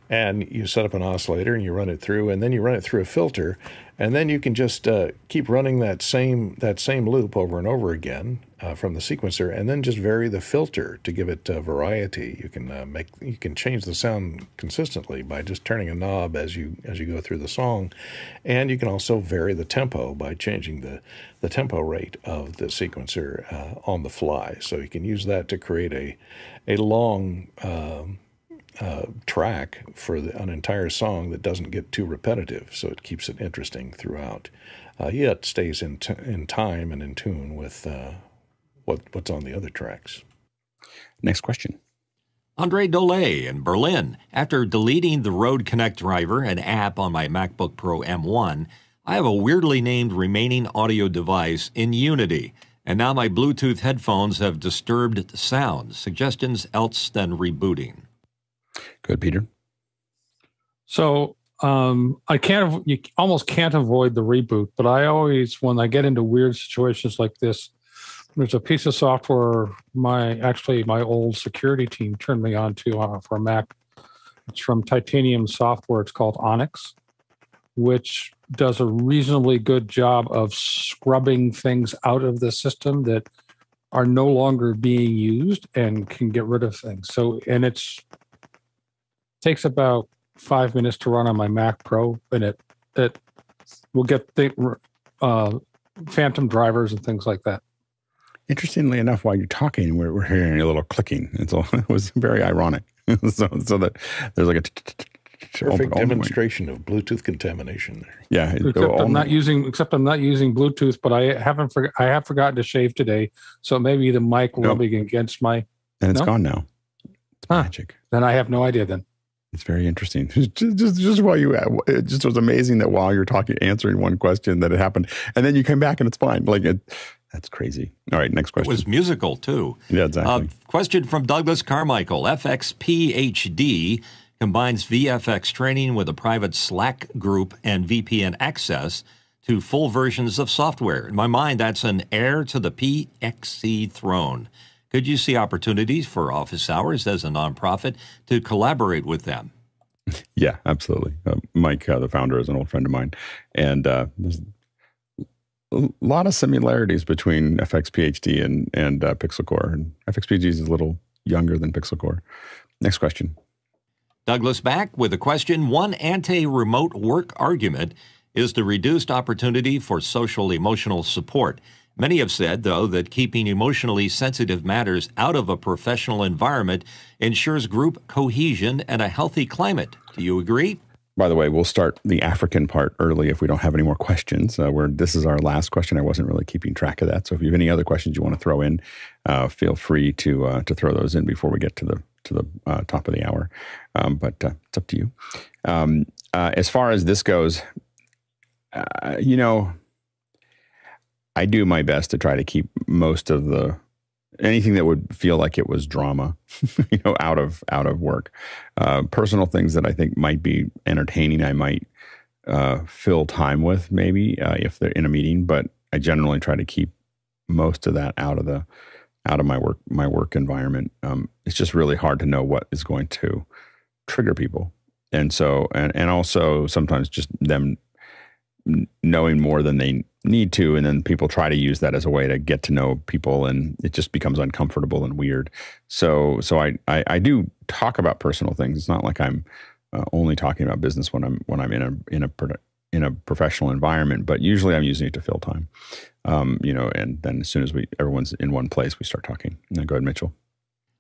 And you set up an oscillator and you run it through, and then you run it through a filter, and then you can just uh, keep running that same that same loop over and over again uh, from the sequencer, and then just vary the filter to give it uh, variety. You can uh, make you can change the sound consistently by just turning a knob as you as you go through the song, and you can also vary the tempo by changing the the tempo rate of the sequencer uh, on the fly. So you can use that to create a a long um, uh, track for the, an entire song that doesn't get too repetitive, so it keeps it interesting throughout. Uh, yet stays in t- in time and in tune with uh, what what's on the other tracks. Next question. Andre Dole in Berlin. After deleting the Rode Connect driver, an app on my MacBook Pro M1, I have a weirdly named remaining audio device in Unity, and now my Bluetooth headphones have disturbed the sound. Suggestions else than rebooting. Good, Peter. So um, I can't, you almost can't avoid the reboot, but I always, when I get into weird situations like this, there's a piece of software my actually my old security team turned me on to uh, for Mac. It's from Titanium Software. It's called OnyX, which does a reasonably good job of scrubbing things out of the system that are no longer being used and can get rid of things. So, and it's takes about five minutes to run on my Mac Pro, and it it will get the uh, phantom drivers and things like that. Interestingly enough, while you're talking, we're, we're hearing a little clicking. It's all, it was very ironic. so, so that there's like a perfect demonstration of Bluetooth contamination there. Yeah, except I'm not using except I'm not using Bluetooth, but I haven't for, I have forgotten to shave today, so maybe the mic nope. rubbing against my and it's gone now. It's magic. Then I have no idea. Then it's very interesting. Just, just, just while you, it just was amazing that while you're talking, answering one question, that it happened, and then you came back and it's fine. Like it, that's crazy. All right, next question. It was musical too. Yeah, exactly. Uh, question from Douglas Carmichael. FX PhD combines VFX training with a private Slack group and VPN access to full versions of software. In my mind, that's an heir to the PXC throne. Could you see opportunities for office hours as a nonprofit to collaborate with them? Yeah, absolutely. Uh, Mike, uh, the founder, is an old friend of mine, and uh, there's a lot of similarities between FX PhD and and uh, Pixel Corps. And FX PhD is a little younger than Pixel Corps. Next question. Douglas back with a question. One anti-remote work argument is the reduced opportunity for social emotional support. Many have said, though, that keeping emotionally sensitive matters out of a professional environment ensures group cohesion and a healthy climate. Do you agree? By the way, we'll start the African part early if we don't have any more questions. Uh, where this is our last question. I wasn't really keeping track of that. So if you have any other questions you want to throw in, uh, feel free to uh, to throw those in before we get to the to the uh, top of the hour. Um, but uh, it's up to you. Um, uh, as far as this goes, you know, I do my best to try to keep most of the anything that would feel like it was drama, you know, out of out of work. Uh, personal things that I think might be entertaining, I might uh, fill time with maybe uh, if they're in a meeting, but I generally try to keep most of that out of the out of my work my work environment. Um, it's just really hard to know what is going to trigger people, and so and and also sometimes just them knowing more than they need to, and then people try to use that as a way to get to know people, and it just becomes uncomfortable and weird. So, so I I, I do talk about personal things. It's not like I'm uh, only talking about business when I'm when I'm in a in a in a professional environment, but usually I'm using it to fill time. Um, you know, and then as soon as we everyone's in one place, we start talking. And go ahead, Mitchell.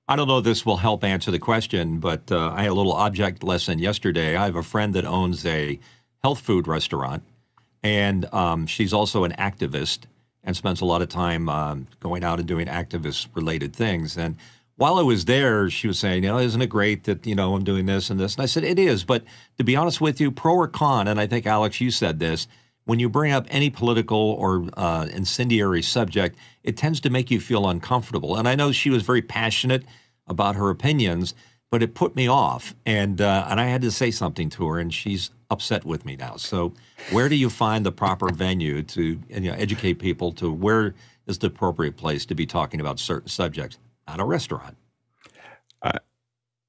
I don't know if this will help answer the question, but uh, I had a little object lesson yesterday. I have a friend that owns a health food restaurant, and um, she's also an activist and spends a lot of time um, going out and doing activist related things. And while I was there, she was saying, you know, isn't it great that, you know, I'm doing this and this? And I said, it is. But to be honest with you, pro or con, and I think, Alex, you said this, when you bring up any political or uh, incendiary subject, it tends to make you feel uncomfortable. And I know she was very passionate about her opinions, but it put me off, and uh, and I had to say something to her, and she's upset with me now. So, where do you find the proper venue to you know, educate people to where is the appropriate place to be talking about certain subjects? Not a restaurant. Uh,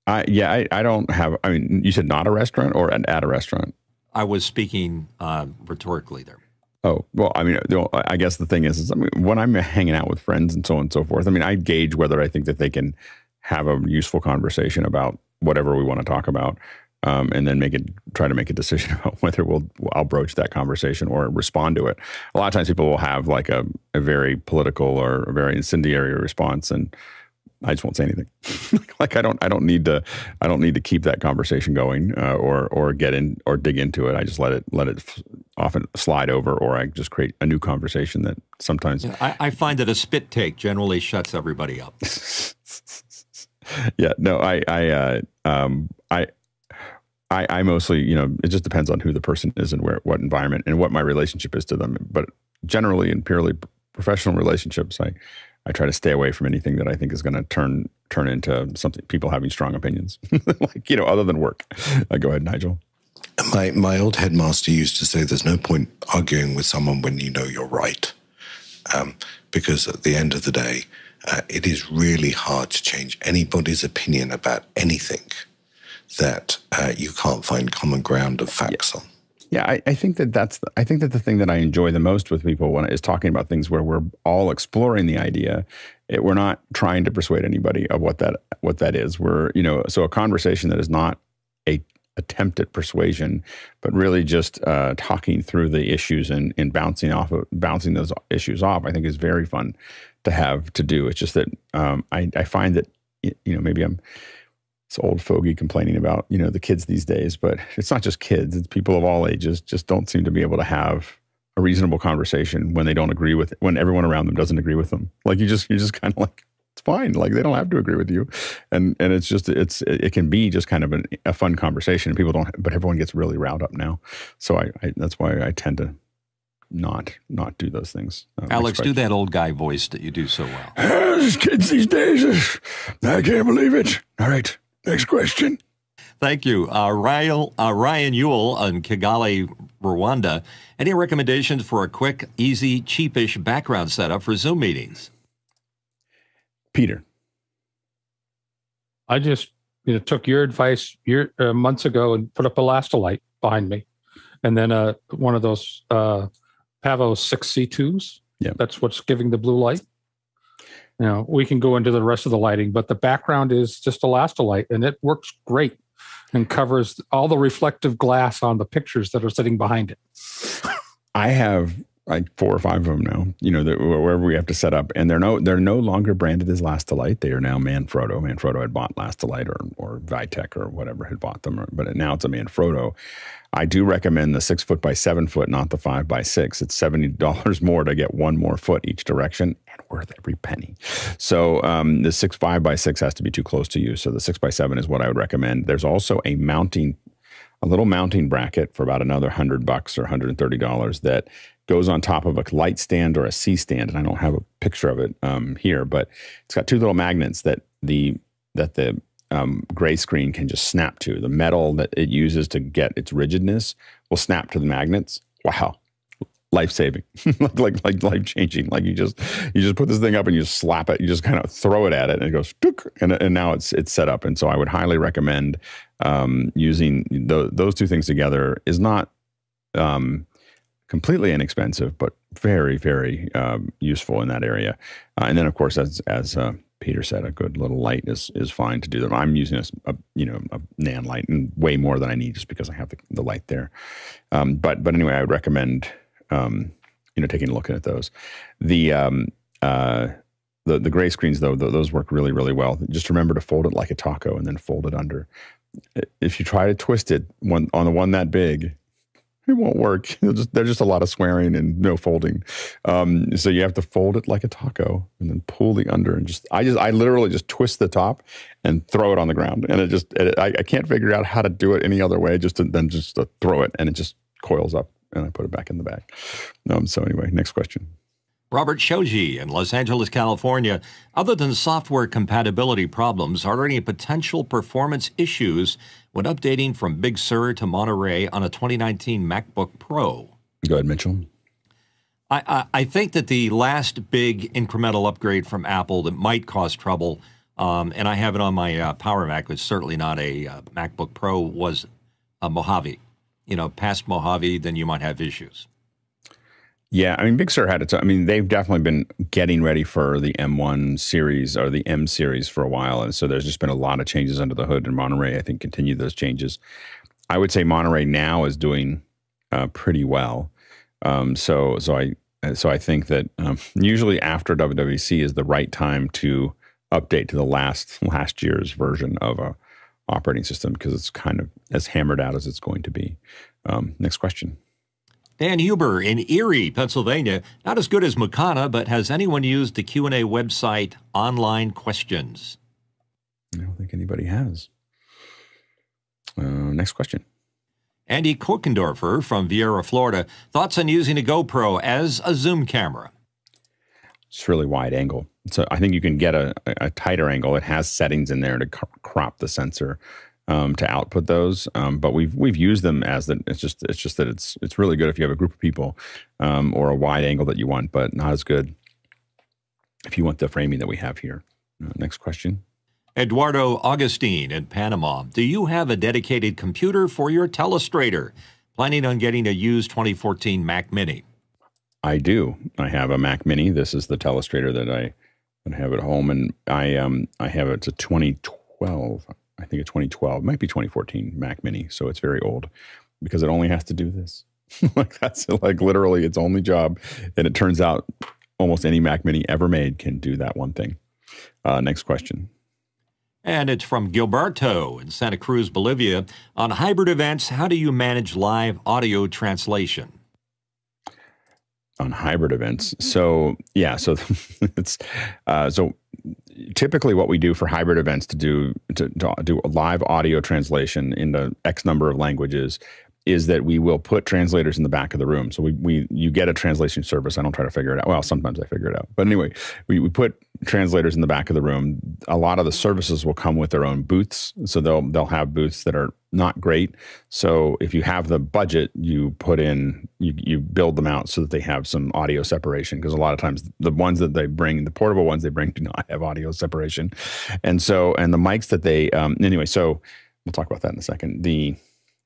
I yeah, I, I don't have. I mean, you said not a restaurant or at a restaurant. I was speaking uh, rhetorically there. Oh well, I mean, I guess the thing is, is I mean, when I'm hanging out with friends and so on and so forth, I mean, I gauge whether I think that they can have a useful conversation about whatever we want to talk about, um, and then make it try to make a decision about whether we'll I'll broach that conversation or respond to it. A lot of times, people will have like a, a very political or a very incendiary response, and I just won't say anything. like I don't I don't need to I don't need to keep that conversation going uh, or or get in or dig into it. I just let it let it f- often slide over, or I just create a new conversation that sometimes. Yeah, I, I find that a spit take generally shuts everybody up. yeah, no, I I uh, um, I. I, I mostly, you know, it just depends on who the person is and where, what environment, and what my relationship is to them. But generally, in purely professional relationships, I, I try to stay away from anything that I think is going to turn turn into something people having strong opinions, like you know, other than work. Uh, go ahead, Nigel. My my old headmaster used to say, "There's no point arguing with someone when you know you're right," um, because at the end of the day, uh, it is really hard to change anybody's opinion about anything that uh, you can't find common ground of facts yeah. on. Yeah, I, I, think that that's the, I think that the thing that I enjoy the most with people when is talking about things where we're all exploring the idea. It, we're not trying to persuade anybody of what that what that is. We're you know so a conversation that is not a attempt at persuasion, but really just uh, talking through the issues and, and bouncing off of, bouncing those issues off. I think is very fun to have to do. It's just that um, I, I find that you know maybe I'm it's old fogey complaining about you know the kids these days but it's not just kids it's people of all ages just don't seem to be able to have a reasonable conversation when they don't agree with when everyone around them doesn't agree with them. Like you just you just kind of like it's fine like they don't have to agree with you. And and it's just it's it can be just kind of an, a fun conversation people don't but everyone gets really riled up now. So i, I that's why i tend to not not do those things. Um, Alex, do that old guy voice that you do so well. Uh, kids these days, I can't believe it. All right, Next question. Thank you. Uh, Ryan, uh, Ryan Ewell in Kigali, Rwanda. Any recommendations for a quick, easy, cheapish background setup for Zoom meetings? Peter. I just you know took your advice year uh, months ago and put up Elastilite behind me, and then uh, one of those uh, Pavo six C twos. Yeah, that's what's giving the blue light. Now, we can go into the rest of the lighting but the background is just elastilite and it works great and covers all the reflective glass on the pictures that are sitting behind it. I have like four or five of them now you know wherever we have to set up and they're no they're no longer branded as Lastolite. they are now manfrotto. Manfrotto had bought Lastolite or or Vitec or whatever had bought them but now it's a manfrotto I do recommend the six foot by seven foot, not the five by six. It's seventy dollars more to get one more foot each direction, and worth every penny. So um, the six five by six has to be too close to you. So the six by seven is what I would recommend. There's also a mounting, a little mounting bracket for about another hundred bucks or hundred and thirty dollars that goes on top of a light stand or a C stand, and I don't have a picture of it um, here, but it's got two little magnets that the that the um, gray screen can just snap to. The metal that it uses to get its rigidness will snap to the magnets. Wow, life saving, like like life changing. Like you just you just put this thing up and you just slap it. You just kind of throw it at it and it goes and and now it's it's set up. And so I would highly recommend um, using the, those two things together. Is not um, completely inexpensive, but very very um, useful in that area. Uh, and then of course, as as uh, Peter said, a good little light is is fine to do them. I'm using a, a you know a Nanlite and way more than I need just because I have the, the light there. Um, but but anyway, I would recommend um, you know taking a look at those. The um, uh, the the gray screens though th- those work really really well. Just remember to fold it like a taco and then fold it under. If you try to twist it one on the one that big, it won't work. Just, there's just a lot of swearing and no folding. Um, so you have to fold it like a taco and then pull the under and just, I just, I literally just twist the top and throw it on the ground. And it just, it, I, I, can't figure out how to do it any other way, just to, than just to throw it and it just coils up and I put it back in the bag. Um, so anyway, next question. Robert Shoji in Los Angeles, California. Other than software compatibility problems, are there any potential performance issues when updating from Big Sur to Monterey on a 2019 MacBook Pro? Go ahead, Mitchell. I, I, I think that the last big incremental upgrade from Apple that might cause trouble, um, and I have it on my uh, Power Mac, but certainly not a uh, MacBook Pro, was a Mojave. You know, past Mojave, then you might have issues. Yeah, I mean, Big Sur had it. I mean, they've definitely been getting ready for the M1 series or the M series for a while, and so there's just been a lot of changes under the hood. And Monterey, I think, continue those changes. I would say Monterey now is doing uh, pretty well. Um, so, so I, so I think that um, usually after WWDC is the right time to update to the last last year's version of a operating system because it's kind of as hammered out as it's going to be. Um, next question. Dan Huber in Erie, Pennsylvania. Not as good as Mukana, but has anyone used the Q&A website Online Questions? I don't think anybody has. Uh, next question. Andy Kuckendorfer from Viera, Florida. Thoughts on using a GoPro as a zoom camera? It's really wide angle. So I think you can get a, a tighter angle. It has settings in there to crop the sensor um, to output those. Um, but we've we've used them as that. It's just it's just that it's it's really good if you have a group of people um, or a wide angle that you want, but not as good if you want the framing that we have here. Uh, next question. Eduardo Augustine in Panama. Do you have a dedicated computer for your telestrator? Planning on getting a used 2014 Mac Mini? I do. I have a Mac Mini. This is the telestrator that I, that I have at home, and I um I have it's a 2012 I think a 2012, might be 2014 Mac Mini. So it's very old because it only has to do this. like that's like literally its only job. And it turns out almost any Mac Mini ever made can do that one thing. Uh, next question. And it's from Gilberto in Santa Cruz, Bolivia. On hybrid events, how do you manage live audio translation? On hybrid events, so yeah, so it's uh, so typically what we do for hybrid events to do to, to, do a live audio translation into X number of languages is that we will put translators in the back of the room. So we, we you get a translation service. I don't try to figure it out. Well, sometimes I figure it out. But anyway, we, we put translators in the back of the room. A lot of the services will come with their own booths. So they'll they'll have booths that are not great. So if you have the budget, you put in you you build them out so that they have some audio separation because a lot of times the ones that they bring, the portable ones they bring do not have audio separation. And so and the mics that they um anyway, so we'll talk about that in a second. The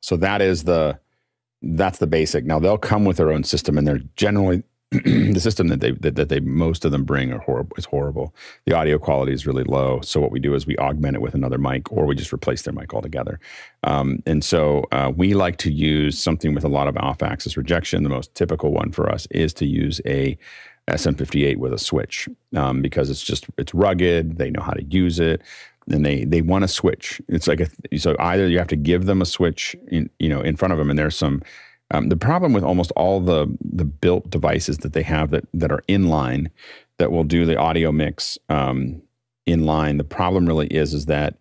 so that is the that's the basic. Now they'll come with their own system, and they're generally the system that they that, that, they most of them bring are horrible. Is horrible. The audio quality is really low. So what we do is we augment it with another mic, or we just replace their mic altogether. Um, and so uh, we like to use something with a lot of off-axis rejection. The most typical one for us is to use a SM58 with a switch um, because it's just it's rugged. They know how to use it and they they want to switch. It's like a, so either you have to give them a switch in you know in front of them, and there's some. Um, the problem with almost all the the built devices that they have that that are inline that will do the audio mix um, inline. The problem really is is that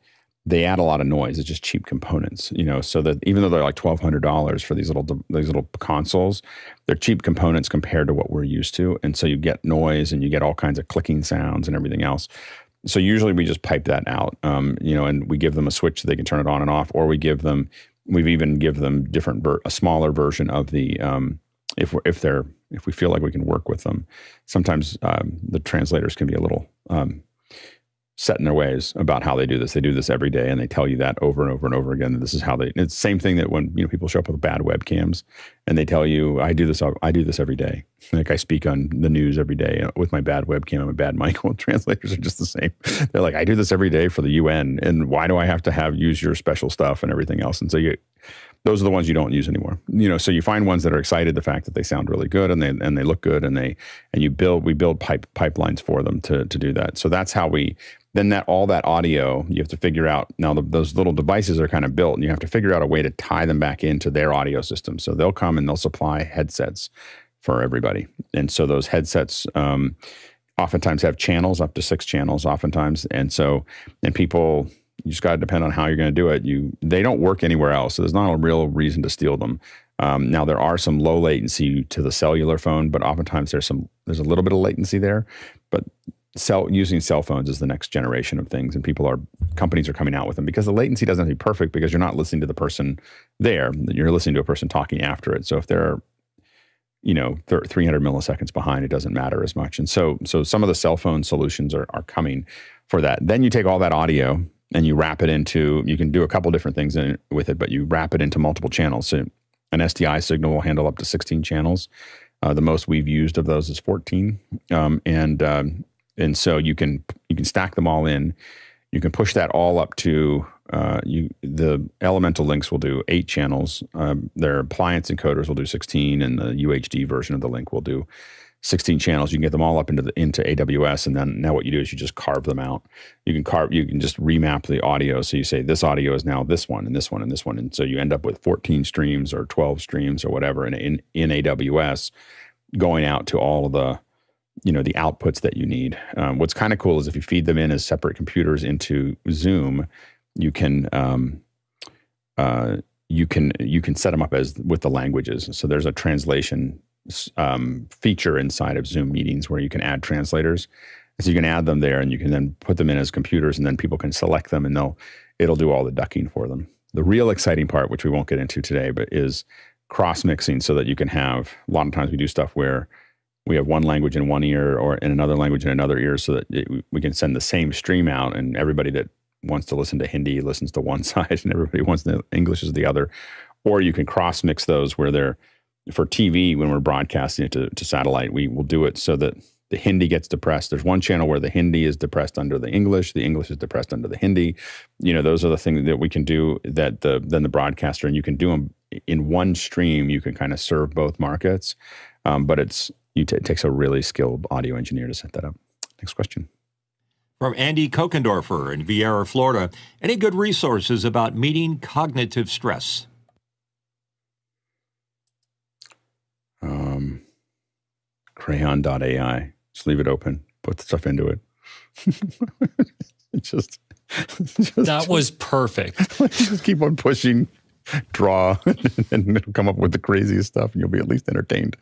they add a lot of noise. It's just cheap components, you know. So that even though they're like twelve hundred dollars for these little these little consoles, they're cheap components compared to what we're used to, and so you get noise and you get all kinds of clicking sounds and everything else so usually we just pipe that out, um, you know, and we give them a switch so they can turn it on and off, or we give them, we've even give them different, ver- a smaller version of the, um, if we're, if they're, if we feel like we can work with them. Sometimes um, the translators can be a little, um, set in their ways about how they do this. They do this every day, and they tell you that over and over and over again. That this is how they. It's the same thing that when you know people show up with bad webcams, and they tell you, "I do this. I do this every day." Like I speak on the news every day uh, with my bad webcam and my bad mic. Well, translators are just the same. They're like, "I do this every day for the UN, and why do I have to have use your special stuff and everything else?" And so you. Those are the ones you don't use anymore. You know, so you find ones that are excited the fact that they sound really good and they and they look good and they and you build we build pipe pipelines for them to to do that. So that's how we then that all that audio you have to figure out now the, those little devices are kind of built and you have to figure out a way to tie them back into their audio system. So they'll come and they'll supply headsets for everybody. And so those headsets um, oftentimes have channels up to six channels oftentimes. And so and people you just got to depend on how you're going to do it. You they don't work anywhere else so there's not a real reason to steal them. Um, now there are some low latency to the cellular phone but oftentimes there's some there's a little bit of latency there. But cell using cell phones is the next generation of things and people are companies are coming out with them because the latency doesn't have to be perfect because you're not listening to the person there you're listening to a person talking after it. So if they're you know 300 milliseconds behind it doesn't matter as much. And so so some of the cell phone solutions are, are coming for that. Then you take all that audio and you wrap it into you can do a couple different things in, with it but you wrap it into multiple channels. So an sdi signal will handle up to 16 channels. Uh, the most we've used of those is 14 um, and um, and so you can you can stack them all in. You can push that all up to uh, you. The elemental links will do eight channels. Um, their appliance encoders will do sixteen, and the UHD version of the link will do 16 channels. You can get them all up into the into AWS, and then now what you do is you just carve them out. You can carve, you can just remap the audio. So you say this audio is now this one and this one and this one, and so you end up with 14 streams or 12 streams or whatever in in, in AWS going out to all of the you know the outputs that you need. Um, what's kind of cool is if you feed them in as separate computers into Zoom, you can um, uh, you can you can set them up as with the languages. So there's a translation um, feature inside of Zoom meetings where you can add translators. So you can add them there, and you can then put them in as computers, and then people can select them, and they'll it'll do all the ducking for them. The real exciting part, which we won't get into today, but is cross mixing, so that you can have a lot of times we do stuff where we have one language in one ear or in another language in another ear so that it, we can send the same stream out and everybody that wants to listen to Hindi listens to one side and everybody wants to English is the other. Or you can cross mix those where they're for TV when we're broadcasting it to, to satellite, we will do it so that the Hindi gets depressed. There's one channel where the Hindi is depressed under the English, the English is depressed under the Hindi. You know, those are the things that we can do that the then the broadcaster and you can do them in one stream. You can kind of serve both markets, um, but it's you t- it takes a really skilled audio engineer to set that up. Next question. From Andy Kokendorfer in Viera, Florida. Any good resources about meeting cognitive stress? Um, crayon.ai. Just leave it open. Put the stuff into it. just, just, that was perfect. just keep on pushing draw and it'll come up with the craziest stuff and you'll be at least entertained.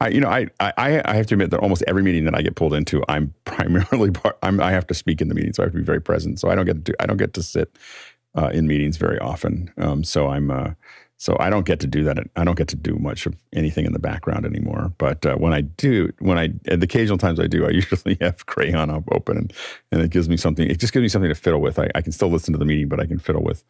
I, you know, I, I, I have to admit that almost every meeting that I get pulled into, I'm primarily part, I'm, I have to speak in the meeting. So I have to be very present. So I don't get to, I don't get to sit uh, in meetings very often. Um, so I'm, uh, so I don't get to do that. I don't get to do much of anything in the background anymore. But uh, when I do, when I at the occasional times I do, I usually have Craiyon up open, and, and it gives me something. It just gives me something to fiddle with. I, I can still listen to the meeting, but I can fiddle with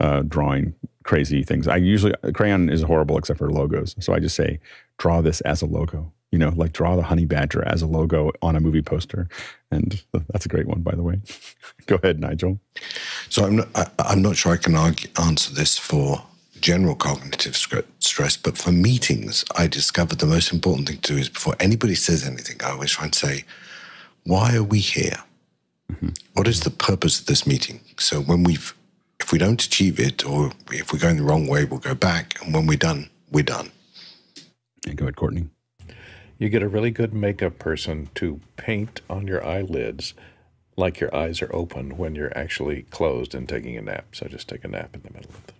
uh, drawing crazy things. I usually Craiyon is horrible except for logos, so I just say draw this as a logo. You know, like draw the honey badger as a logo on a movie poster, and that's a great one, by the way. Go ahead, Nigel. So I'm not, I, I'm not sure I can argue, answer this for general cognitive stress, but for meetings, I discovered the most important thing to do is before anybody says anything, I always try and say, why are we here? Mm-hmm. What is the purpose of this meeting? So when we've, if we don't achieve it, or if we're going the wrong way, we'll go back, and when we're done, we're done. And go ahead, Courtney. You get a really good makeup person to paint on your eyelids like your eyes are open when you're actually closed and taking a nap. So just take a nap in the middle of it.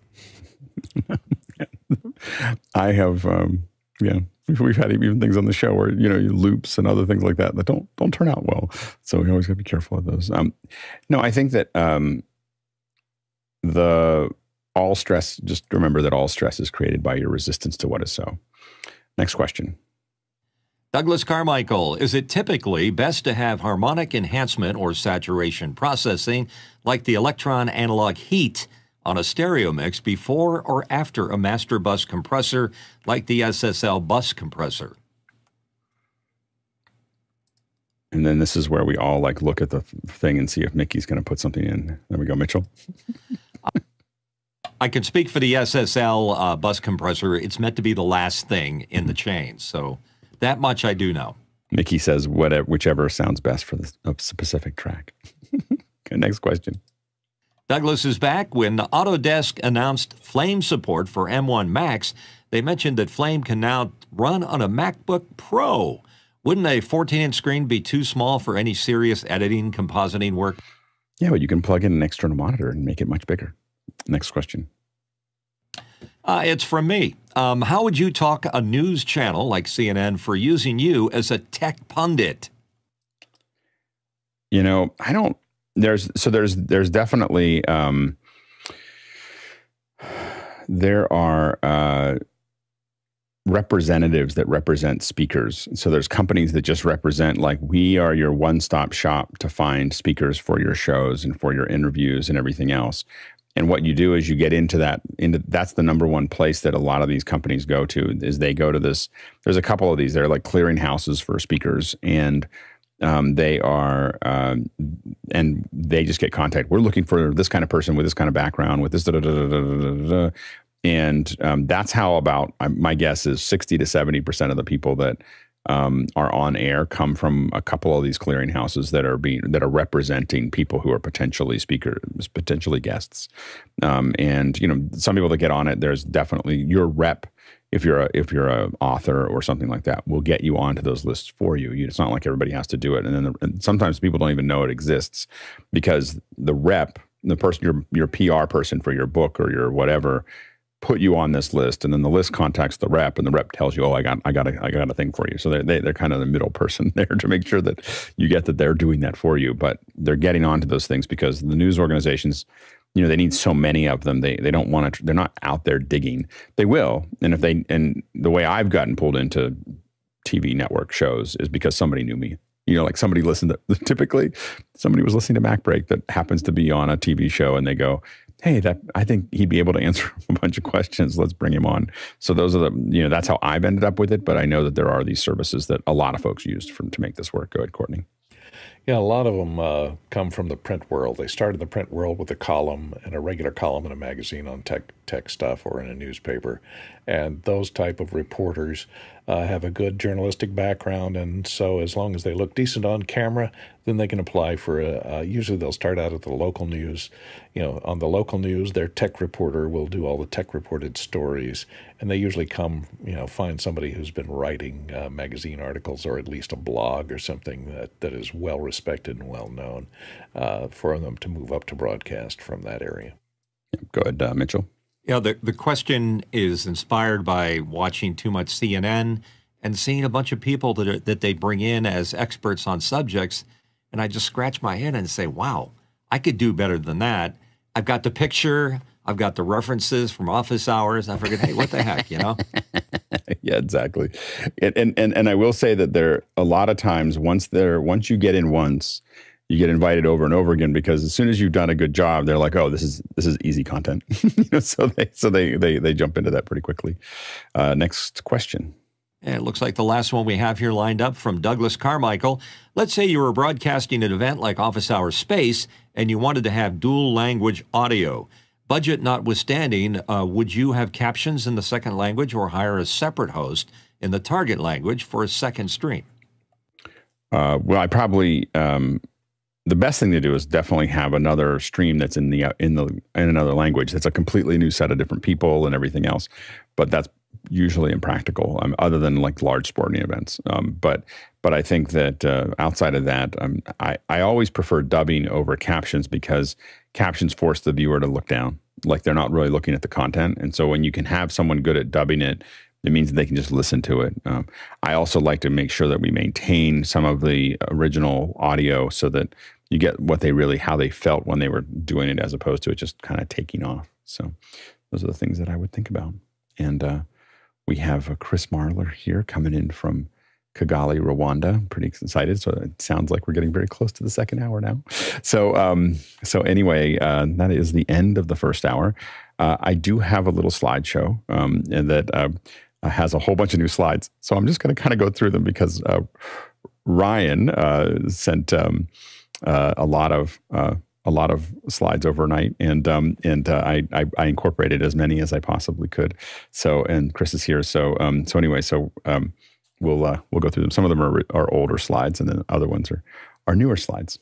I have, um, yeah, we've had even things on the show where you know loops and other things like that that don't don't turn out well. So we always got to be careful of those. Um, no, I think that um, the all stress. Just remember that all stress is created by your resistance to what is so. Next question. Douglas Carmichael, is it typically best to have harmonic enhancement or saturation processing like the Elektron Analog Heat on a stereo mix before or after a master bus compressor like the SSL bus compressor? And then this is where we all like look at the thing and see if Mickey's going to put something in. There we go, Mitchell. I can speak for the SSL uh, bus compressor. It's meant to be the last thing in the chain. So that much I do know. Mickey says whatever, whichever sounds best for the specific track. okay, next question. Douglas is back. When Autodesk announced Flame support for M1 Macs, they mentioned that Flame can now run on a MacBook Pro. Wouldn't a 14 inch screen be too small for any serious editing, compositing work? Yeah, but you can plug in an external monitor and make it much bigger. Next question. Uh, it's from me. Um, how would you talk a news channel like CNN for using you as a tech pundit? You know, I don't. There's so there's there's definitely um, there are uh, representatives that represent speakers. So there's companies that just represent like we are your one-stop shop to find speakers for your shows and for your interviews and everything else. And what you do is you get into that into that's the number one place that a lot of these companies go to is they go to this. There's a couple of these. They're like clearinghouses for speakers, and um, they are um, and they just get contact. We're looking for this kind of person with this kind of background with this. Da, da, da, and um, that's how about my guess is 60 to 70 percent of the people that um, are on air come from a couple of these clearinghouses that are being that are representing people who are potentially speakers, potentially guests. Um, and you know, some people that get on it, there's definitely your rep. If you're a if you're a author or something like that, we'll get you onto those lists for you. It's not like everybody has to do it, and then the, and sometimes people don't even know it exists because the rep, the person your your PR person for your book or your whatever put you on this list and then the list contacts the rep and the rep tells you oh i got i got a, I got a thing for you so they're, they, they're kind of the middle person there to make sure that you get that they're doing that for you but they're getting onto those things because the news organizations you know they need so many of them they they don't want to they're not out there digging they will and if they and the way i've gotten pulled into tv network shows is because somebody knew me you know, like somebody listened to typically somebody was listening to MacBreak that happens to be on a TV show and they go, hey, that I think he'd be able to answer a bunch of questions. Let's bring him on. So those are the, you know, that's how I've ended up with it. But I know that there are these services that a lot of folks used for, to make this work. Go ahead, Courtney. Yeah, a lot of them uh, come from the print world. They started the print world with a column and a regular column in a magazine on tech tech stuff or in a newspaper, and those type of reporters uh, have a good journalistic background, and so as long as they look decent on camera, then they can apply for a. Uh, usually, they'll start out at the local news. You know, on the local news, their tech reporter will do all the tech reported stories, and they usually come, you know, find somebody who's been writing uh, magazine articles or at least a blog or something that, that is well respected and well known, uh, for them to move up to broadcast from that area. Go ahead, uh, Mitchell. Yeah, the, the question is inspired by watching too much CNN and seeing a bunch of people that, are, that they bring in as experts on subjects. And I just scratch my head and say, wow, I could do better than that. I've got the picture, I've got the references from office hours. I forget, hey, what the heck, you know? yeah, exactly. And, and and I will say that there are a lot of times once there once you get in once, you get invited over and over again because as soon as you've done a good job, they're like, "Oh, this is this is easy content." you know, so they so they they they jump into that pretty quickly. Uh, next question. it looks like the last one we have here lined up from Douglas Carmichael. Let's say you were broadcasting an event like Office Hours Space and you wanted to have dual language audio. Budget notwithstanding, uh, would you have captions in the second language or hire a separate host in the target language for a second stream? Uh, well, I probably um, the best thing to do is definitely have another stream that's in the in the in another language. That's a completely new set of different people and everything else. But that's usually impractical, um, other than like large sporting events. Um, but but I think that uh, outside of that, um, I I always prefer dubbing over captions because captions force the viewer to look down, like they're not really looking at the content. And so when you can have someone good at dubbing it, it means they can just listen to it. Um, I also like to make sure that we maintain some of the original audio so that you get what they really how they felt when they were doing it as opposed to it just kind of taking off so those are the things that i would think about and uh, we have a chris marlar here coming in from Kigali, Rwanda. Pretty excited. So it sounds like we're getting very close to the second hour now. So, um, so anyway, uh, that is the end of the first hour. Uh, I do have a little slideshow um, and that uh, has a whole bunch of new slides. So I'm just going to kind of go through them because uh, Ryan uh, sent um, uh, a lot of a lot of slides overnight, and um, and uh, I, I, I incorporated as many as I possibly could. So and Chris is here. So um, so anyway, so um, we'll uh, we'll go through them. Some of them are are older slides, and then other ones are are newer slides.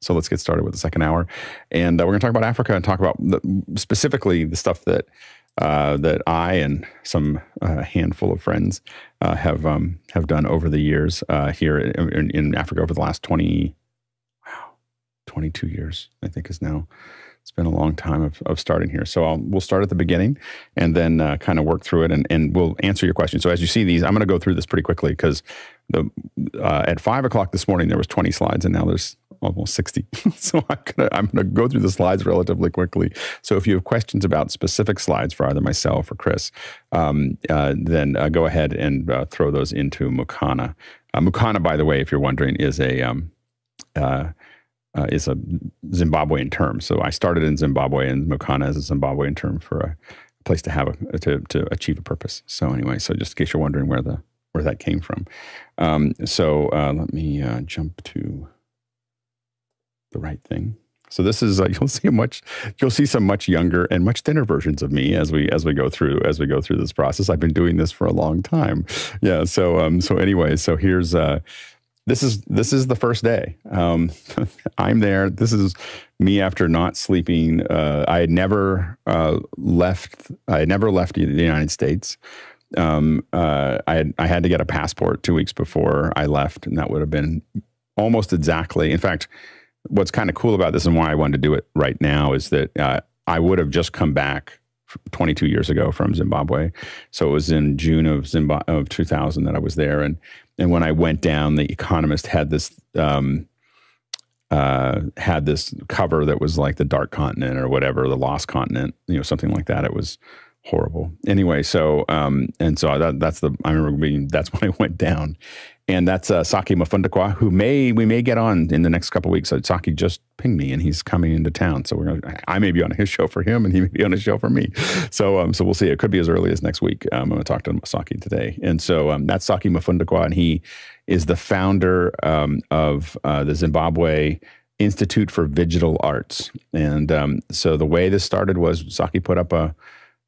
So let's get started with the second hour, and uh, we're going to talk about Africa and talk about the, specifically the stuff that uh, that I and some uh, handful of friends uh, have um, have done over the years uh, here in, in, Africa over the last twenty 22 years, I think is now. It's been a long time of, of starting here. So I'll, we'll start at the beginning and then uh, kind of work through it and, and we'll answer your questions. So as you see these, I'm going to go through this pretty quickly because the uh, at five o'clock this morning, there was 20 slides and now there's almost 60. so I'm going to I'm gonna go through the slides relatively quickly. So if you have questions about specific slides for either myself or Chris, um, uh, then uh, go ahead and uh, throw those into Mukana. Uh, Mukana, by the way, if you're wondering, is a um, uh, is a Zimbabwean term. So I started in Zimbabwe, and Mukana is a Zimbabwean term for a place to have a to to achieve a purpose. So anyway, so just in case you're wondering where the where that came from, um, so uh, let me uh, jump to the right thing. So this is uh, you'll see a much you'll see some much younger and much thinner versions of me as we as we go through as we go through this process. I've been doing this for a long time. Yeah. So um so anyway, so here's uh this is this is the first day. Um, I'm there. This is me after not sleeping. Uh, I had never uh, left. I had never left the United States. Um, uh, I had I had to get a passport two weeks before I left, and that would have been almost exactly. In fact, what's kind of cool about this and why I wanted to do it right now is that uh, I would have just come back 22 years ago from Zimbabwe. So it was in June of Zimbabwe of 2000 that I was there, and and when I went down, the Economist had this um, uh, had this cover that was like the Dark Continent or whatever, the Lost Continent, you know, something like that. It was horrible. Anyway, so um, and so that, that's the I remember being that's when I went down, and that's uh, Saki Mafundikwa, who may we may get on in the next couple weeks. Saki just pinged me, and he's coming into town. So we're gonna, I may be on his show for him, and he may be on a show for me. So um, so we'll see. It could be as early as next week. Um, I'm going to talk to him Saki today, and so um, that's Saki Mafundikwa, and he is the founder um, of uh, the Zimbabwe Institute for Digital Arts. And um, so the way this started was Saki put up a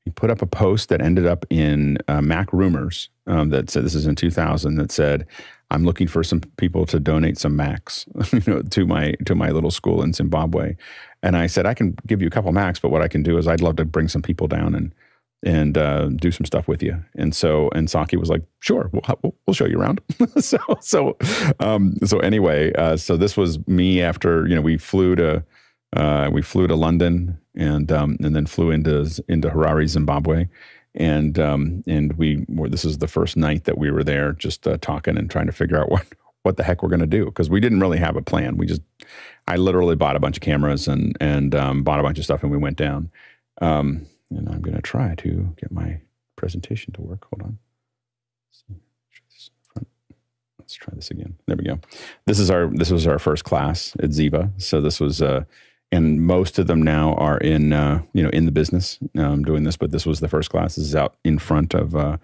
he put up a post that ended up in uh, Mac Rumors um, that said this is in 2000 that said I'm looking for some people to donate some Macs you know, to my to my little school in Zimbabwe, and I said I can give you a couple Macs, but what I can do is I'd love to bring some people down and and uh, do some stuff with you. And so and Saki was like, sure, we'll we'll show you around. so so um, so anyway, uh, so this was me after you know we flew to uh, we flew to London and um, and then flew into into Harare, Zimbabwe, and um, and we were, this is the first night that we were there, just uh, talking and trying to figure out what what the heck we're going to do because we didn't really have a plan. We just I literally bought a bunch of cameras and and um, bought a bunch of stuff and we went down. Um, and I'm going to try to get my presentation to work. Hold on. Let's try this again. There we go. This is our this was our first class at Ziva. So this was uh, and most of them now are in uh, you know in the business um, doing this. But this was the first class. This is out in front of uh,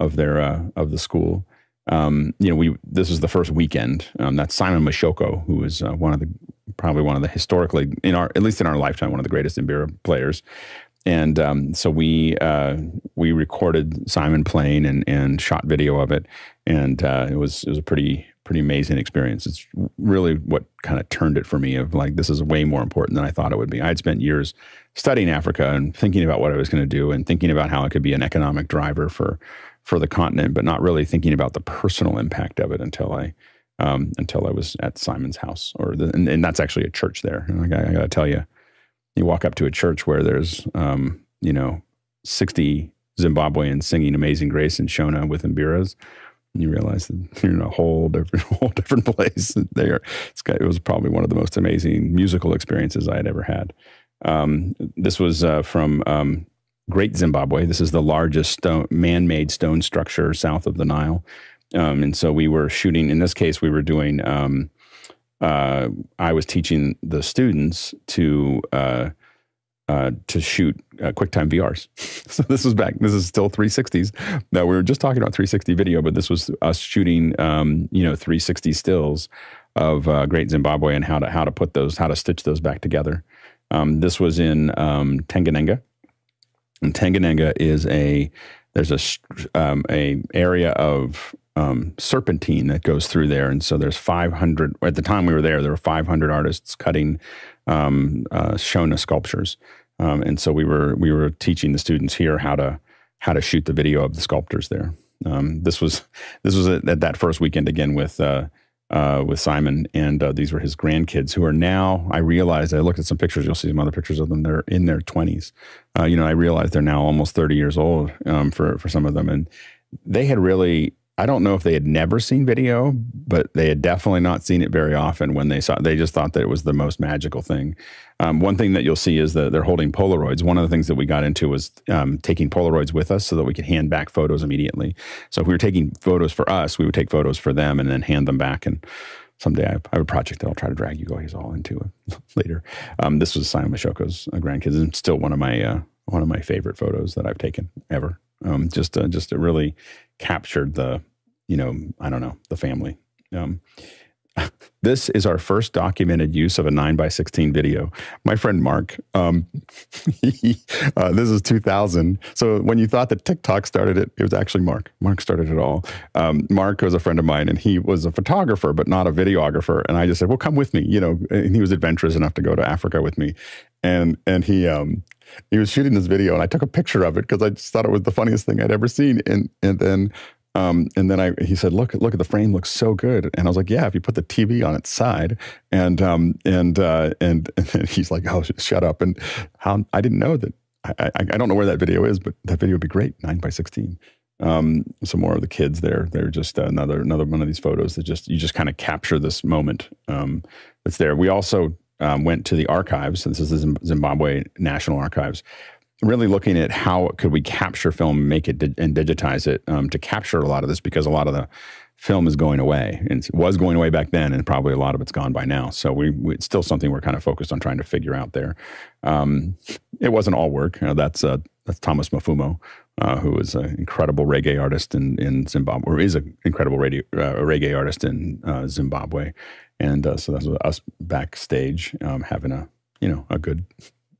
of their uh, of the school. Um, you know, we this is the first weekend. Um, that's Simon Mashoko, who is uh, one of the probably one of the historically in our at least in our lifetime one of the greatest mbira players. And um, so we uh, we recorded Simon playing and and shot video of it, and uh, it was it was a pretty pretty amazing experience. It's really what kind of turned it for me of like, this is way more important than I thought it would be. I had spent years studying Africa and thinking about what I was going to do and thinking about how it could be an economic driver for, for the continent, but not really thinking about the personal impact of it until I, um, until I was at Simon's house or the, and, and, that's actually a church there. And I, I got to tell you, you walk up to a church where there's, um, you know, 60 Zimbabweans singing Amazing Grace in Shona with Mbiras you realize that you're in a whole different, whole different place there. it was probably one of the most amazing musical experiences I had ever had. Um, this was uh, from um, Great Zimbabwe. This is the largest stone, man-made stone structure south of the Nile. Um, and so we were shooting. In this case, we were doing. Um, uh, I was teaching the students to uh, uh, to shoot uh, QuickTime VRs. so this was back. This is still 360s. Now we were just talking about 360 video, but this was us shooting, um, you know, 360 stills of uh, Great Zimbabwe and how to how to put those, how to stitch those back together. Um, this was in um, Tengenenge, and Tengenenge is a there's a um, a area of um, serpentine that goes through there, and so there's 500. At the time we were there, there were 500 artists cutting um, uh, Shona sculptures, um, and so we were we were teaching the students here how to how to shoot the video of the sculptors there. Um, this was this was at, at, that first weekend again with uh, uh, with Simon, and uh, these were his grandkids who are now. I realized I looked at some pictures. You'll see some other pictures of them. They're in their twenties. Uh, you know, I realized they're now almost thirty years old um, for for some of them, and they had really I don't know if they had never seen video, but they had definitely not seen it very often when they saw. They just thought that it was the most magical thing. Um, one thing that you'll see is that they're holding Polaroids. One of the things that we got into was um, taking Polaroids with us so that we could hand back photos immediately. So if we were taking photos for us, we would take photos for them and then hand them back. And someday I have a project that I'll try to drag you guys all into later. Um, this was Simon Mashoko's uh, grandkids, and still one of my uh, one of my favorite photos that I've taken ever. Um, just uh, just a really captured the you know I don't know the family. Um, this is our first documented use of a 9 by 16 video. My friend Mark, um, he, uh, this is 2000. So when you thought that TikTok started it, it was actually Mark. Mark started it all. Um, Mark was a friend of mine and he was a photographer, but not a videographer. And I just said, well, come with me, you know, and he was adventurous enough to go to Africa with me. And, and he, um, he was shooting this video and I took a picture of it because I just thought it was the funniest thing I'd ever seen. And, and then um, and then I, he said, "Look, look at the frame, looks so good." And I was like, "Yeah, if you put the TV on its side." And um, and uh, and, and he's like, "Oh, shut up!" And how I didn't know that. I, I, I, don't know where that video is, but that video would be great, nine by sixteen. Um, some more of the kids there. They're just another another one of these photos that just you just kind of capture this moment um, that's there. We also um, went to the archives. This is the Zimbabwe National Archives really looking at how could we capture film, make it di- and digitize it um, to capture a lot of this because a lot of the film is going away and was going away back then and probably a lot of it's gone by now. So we, we it's still something we're kind of focused on trying to figure out there. Um, it wasn't all work. You know, that's uh, that's Thomas Mapfumo, uh, who is an incredible reggae artist in, in Zimbabwe, or is an incredible radio, uh, reggae artist in uh, Zimbabwe. And uh, so that's us backstage um, having a you know a good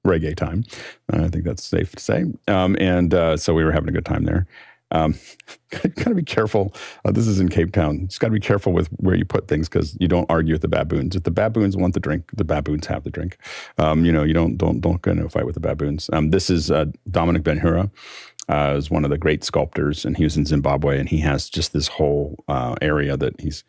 reggae time. I think that's safe to say. Um, and uh, so we were having a good time there. Um, got to be careful. Uh, this is in Cape Town. Just got to be careful with where you put things because you don't argue with the baboons. If the baboons want the drink, the baboons have the drink. Um, you know, you don't don't don't get into a fight with the baboons. Um, this is uh, Dominic Benhura. Uh, is one of the great sculptors, and he was in Zimbabwe, and he has just this whole uh, area that he's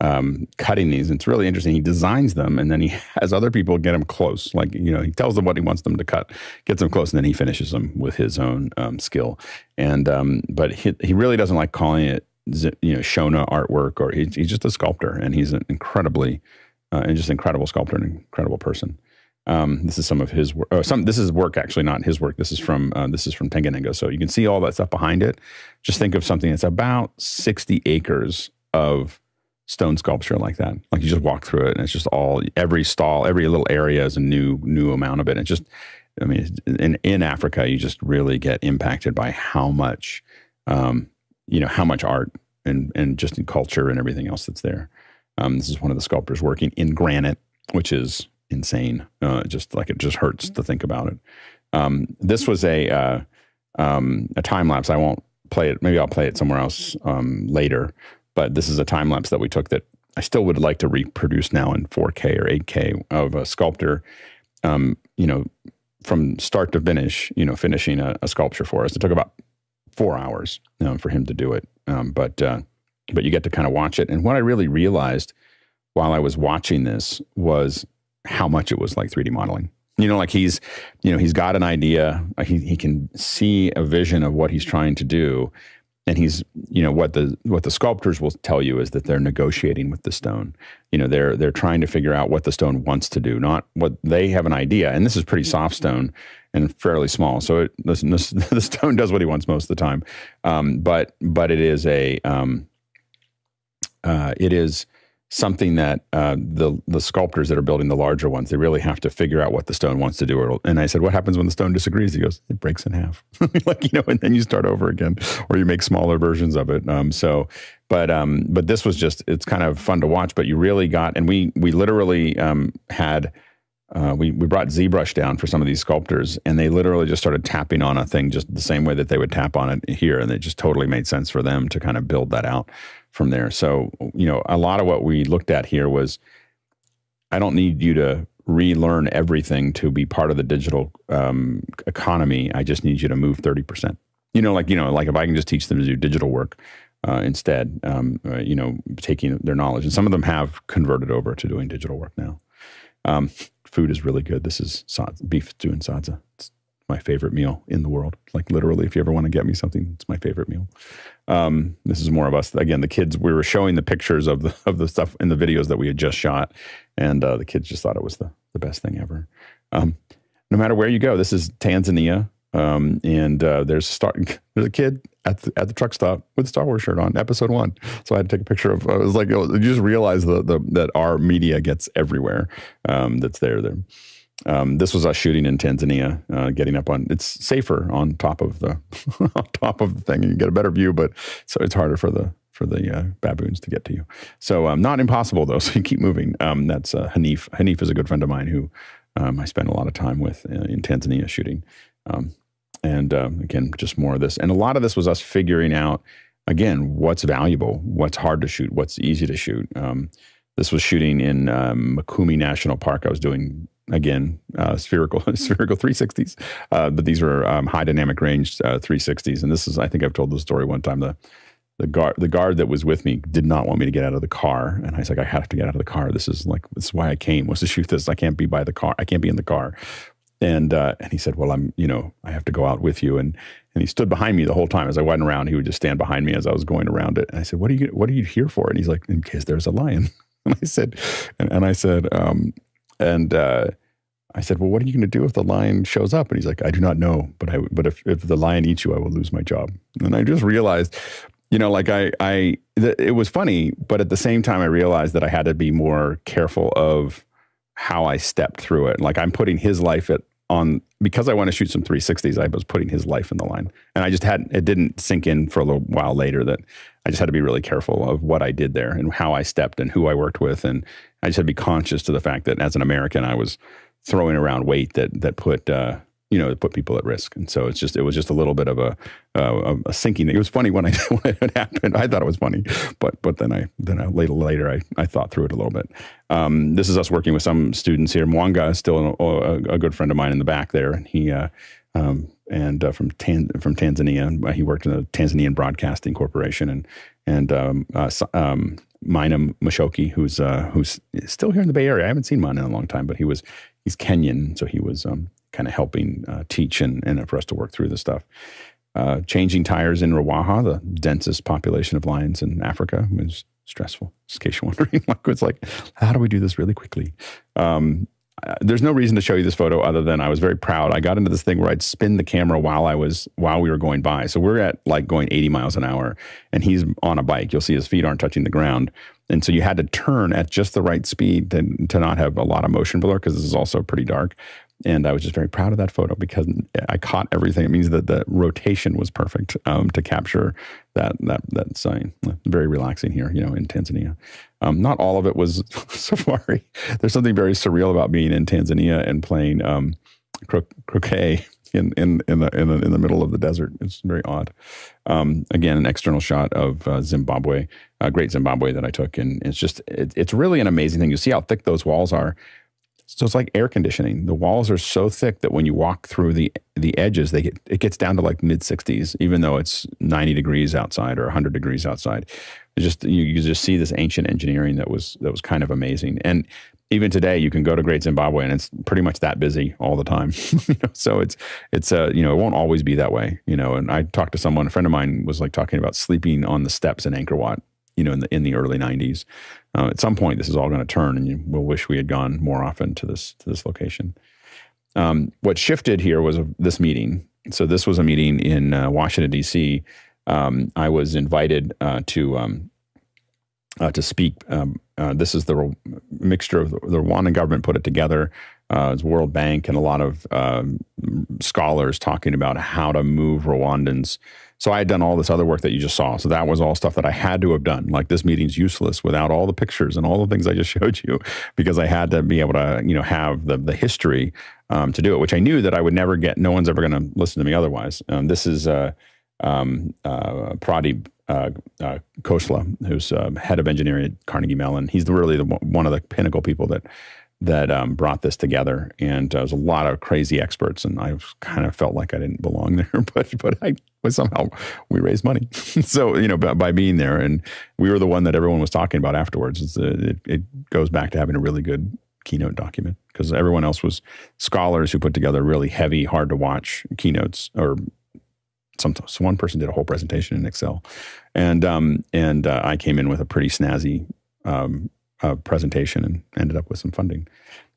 um, cutting these. It's really interesting. He designs them and then he has other people get them close. Like, you know, he tells them what he wants them to cut, gets them close, and then he finishes them with his own um, skill. And, um, but he, he really doesn't like calling it, you know, Shona artwork or he, he's just a sculptor and he's an incredibly, uh, and just incredible sculptor and incredible person. Um, this is some of his work. Oh, some this is work actually, not his work. This is from uh, this is from Tengenenge. So you can see all that stuff behind it. Just think of something that's about sixty acres of stone sculpture like that. Like you just walk through it and it's just all every stall, every little area is a new new amount of it. It's just I mean in in Africa you just really get impacted by how much um, you know how much art and and just in culture and everything else that's there. Um, this is one of the sculptors working in granite, which is insane. Uh, just like it just hurts to think about it. Um, this was a uh, um, a time lapse. I won't play it. Maybe I'll play it somewhere else um, later. But this is a time lapse that we took that I still would like to reproduce now in 4K or 8K of a sculptor, um, you know, from start to finish, you know, finishing a, a sculpture for us. It took about four hours um, for him to do it. Um, but, uh, but you get to kind of watch it. And what I really realized while I was watching this was how much it was like 3D modeling. You know, like he's, you know, he's got an idea. He, he can see a vision of what he's trying to do and he's you know what the what the sculptors will tell you is that they're negotiating with the stone. You know they're they're trying to figure out what the stone wants to do not what they have an idea. And this is pretty soft stone and fairly small. So it, the, the stone does what he wants most of the time. Um, but but it is a um, uh, it is something that uh, the the sculptors that are building the larger ones they really have to figure out what the stone wants to do. And I said, "What happens when the stone disagrees?" He goes, "It breaks in half, like you know, and then you start over again, or you make smaller versions of it." Um, so, but um, but this was just it's kind of fun to watch. But you really got, and we we literally um, had. Uh, we, we brought ZBrush down for some of these sculptors, and they literally just started tapping on a thing just the same way that they would tap on it here, and it just totally made sense for them to kind of build that out from there. So, you know, a lot of what we looked at here was I don't need you to relearn everything to be part of the digital um, economy. I just need you to move 30%. You know, like, you know, like if I can just teach them to do digital work uh, instead, um, uh, you know, taking their knowledge. And some of them have converted over to doing digital work now. Um, food is really good. This is beef stew and sadza. It's my favorite meal in the world. Like literally, if you ever want to get me something, it's my favorite meal. Um, this is more of us. Again, the kids. We were showing the pictures of the of the stuff in the videos that we had just shot, and uh, the kids just thought it was the the best thing ever. Um, no matter where you go, this is Tanzania, um, and uh, there's a there's a kid at the, at the truck stop with a Star Wars shirt on, episode one. So I had to take a picture of. I was like, you just realize the, the that our media gets everywhere. Um, that's there there. Um, this was us shooting in Tanzania, uh, getting up on. It's safer on top of the on top of the thing, and you get a better view. But so it's harder for the for the uh, baboons to get to you. So um, not impossible though. So you keep moving. Um, that's uh, Hanif. Hanif is a good friend of mine who um, I spend a lot of time with uh, in Tanzania shooting. Um, and uh, again, just more of this. And a lot of this was us figuring out again what's valuable, what's hard to shoot, what's easy to shoot. Um, this was shooting in um, Mikumi National Park. I was doing again uh, spherical spherical 360s uh, but these were um, high dynamic range uh, 360s and this is i think i've told the story one time. The the guard the guard that was with me did not want me to get out of the car. And i was like i have to get out of the car. This is like this is why i came was to shoot this. I can't be by the car. I can't be in the car. And uh, and he said well i'm you know i have to go out with you. And and he stood behind me the whole time. As i went around he would just stand behind me as i was going around it. And i said what are you what are you here for? And he's like in case there's a lion. And i said and, and i said um, and uh, I said, "Well, what are you going to do if the lion shows up?" And he's like, "I do not know, but I but if if the lion eats you, I will lose my job." And I just realized, you know, like I I th- it was funny, but at the same time, I realized that I had to be more careful of how I stepped through it. Like I'm putting his life at on because I want to shoot some 360s. I was putting his life in the line, and I just had it didn't sink in for a little while later that I just had to be really careful of what I did there and how I stepped and who I worked with, and I just had to be conscious to the fact that as an American, I was throwing around weight that that put uh, you know put people at risk. And so it's just it was just a little bit of a uh, a sinking. It was funny when I when it happened. I thought it was funny, but but then I then I, later later I, I thought through it a little bit. Um, this is us working with some students here. Mwanga is still a, a, a, good friend of mine in the back there, and he. Uh, um, and uh, from Tan- from Tanzania, he worked in the Tanzanian Broadcasting Corporation, and and um, uh, um, Minam Mashoki, who's uh, who's still here in the Bay Area. I haven't seen Mina in a long time, but he was he's Kenyan, so he was um, kind of helping uh, teach and, and for us to work through the stuff. Uh, changing tires in Ruaha, the densest population of lions in Africa, was stressful. In case you're wondering, like it's like, how do we do this really quickly? Um, uh, there's no reason to show you this photo other than I was very proud. I got into this thing where I'd spin the camera while I was while we were going by. So we're at like going 80 miles an hour, and he's on a bike. You'll see his feet aren't touching the ground, and so you had to turn at just the right speed to, to not have a lot of motion blur because this is also pretty dark. And I was just very proud of that photo because I caught everything. It means that the rotation was perfect um, to capture that that that sign. Very relaxing here, you know, in Tanzania. Um, not all of it was safari. There's something very surreal about being in Tanzania and playing um, cro- croquet in in in the, in the in the middle of the desert. It's very odd. Um, again, an external shot of uh, Zimbabwe, a great Zimbabwe that I took, and it's just it, it's really an amazing thing. You see how thick those walls are. So it's like air conditioning. The walls are so thick that when you walk through the the edges, they get it gets down to like mid 60s, even though it's 90 degrees outside or 100 degrees outside. It's just you, you just see this ancient engineering that was that was kind of amazing. And even today you can go to Great Zimbabwe and it's pretty much that busy all the time. so it's it's uh, you know, it won't always be that way, you know. And I talked to someone, a friend of mine was like talking about sleeping on the steps in Angkor Wat, you know, in the in the early 90s. Uh, at some point this is all going to turn and you will wish we had gone more often to this to this location. Um, what shifted here was this meeting. So this was a meeting in uh, Washington D.C. Um, I was invited uh, to um, uh, to speak. Um, uh, this is the mixture of the, the Rwandan government put it together. Uh, it's World Bank and a lot of um, scholars talking about how to move Rwandans. So I had done all this other work that you just saw. So that was all stuff that I had to have done. Like this meeting's useless without all the pictures and all the things I just showed you, because I had to be able to, you know, have the the history um, to do it, which I knew that I would never get. No one's ever going to listen to me otherwise. Um, this is uh, um, uh, Pradeep uh, uh, who's uh, head of engineering at Carnegie Mellon. He's the, really the, one of the pinnacle people that that um, brought this together, and uh, there was a lot of crazy experts, and I kind of felt like I didn't belong there, but but I was somehow we raised money, so you know by, by, being there, and we were the one that everyone was talking about afterwards. It, it goes back to having a really good keynote document because everyone else was scholars who put together really heavy, hard to watch keynotes or sometimes one person did a whole presentation in Excel, and um, and uh, I came in with a pretty snazzy um, presentation and ended up with some funding.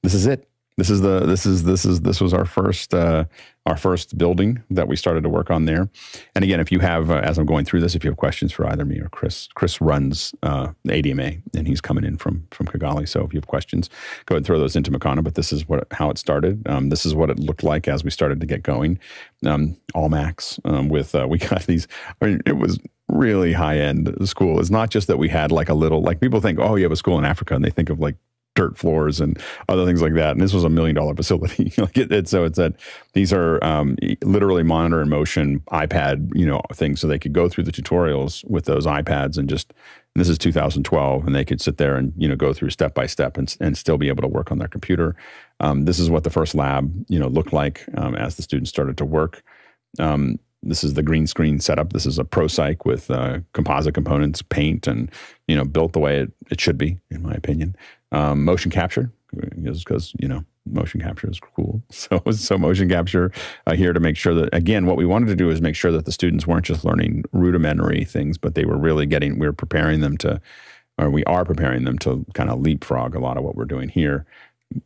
This is it. This is the this is this is this was our first uh, our first building that we started to work on there. And again, if you have uh, as I'm going through this, if you have questions for either me or Chris, Chris runs uh, ADMA and he's coming in from from Kigali. So if you have questions, go ahead and throw those into Makana. But this is what how it started. Um, this is what it looked like as we started to get going. Um, all Macs um, with uh, we got these. I mean, it was really high end school. It's not just that we had like a little like people think, oh, you have a school in Africa, and they think of like dirt floors and other things like that. And this was a million dollar facility. like it, it, so it's that these are um, literally monitor in motion iPad, you know, things. So they could go through the tutorials with those iPads and just, and this is 2012 and they could sit there and, you know, go through step by step and, and still be able to work on their computer. Um, this is what the first lab, you know, looked like um, as the students started to work. Um, this is the green screen setup. This is a ProCyc with uh, composite components, paint, and you know built the way it, it should be, in my opinion. Um, motion capture, because you know motion capture is cool. So so motion capture uh, here to make sure that again, what we wanted to do is make sure that the students weren't just learning rudimentary things, but they were really getting. We we're preparing them to, or we are preparing them to kind of leapfrog a lot of what we're doing here.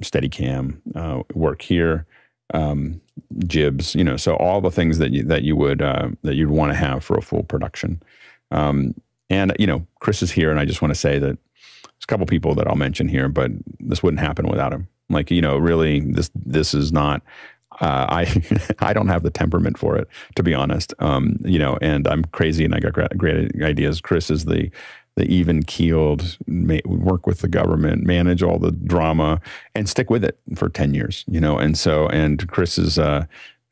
Steadicam uh, work here um, jibs, you know, so all the things that you that you would uh, that you'd want to have for a full production. Um, and you know, Chris is here, and I just want to say that there's a couple people that I'll mention here, but this wouldn't happen without him. Like you know, really, this this is not. Uh, I I don't have the temperament for it, to be honest. Um, you know, and I'm crazy, and I got great, great ideas. Chris is the the even keeled, work with the government, manage all the drama, and stick with it for ten years. You know, and so and Chris is. Uh,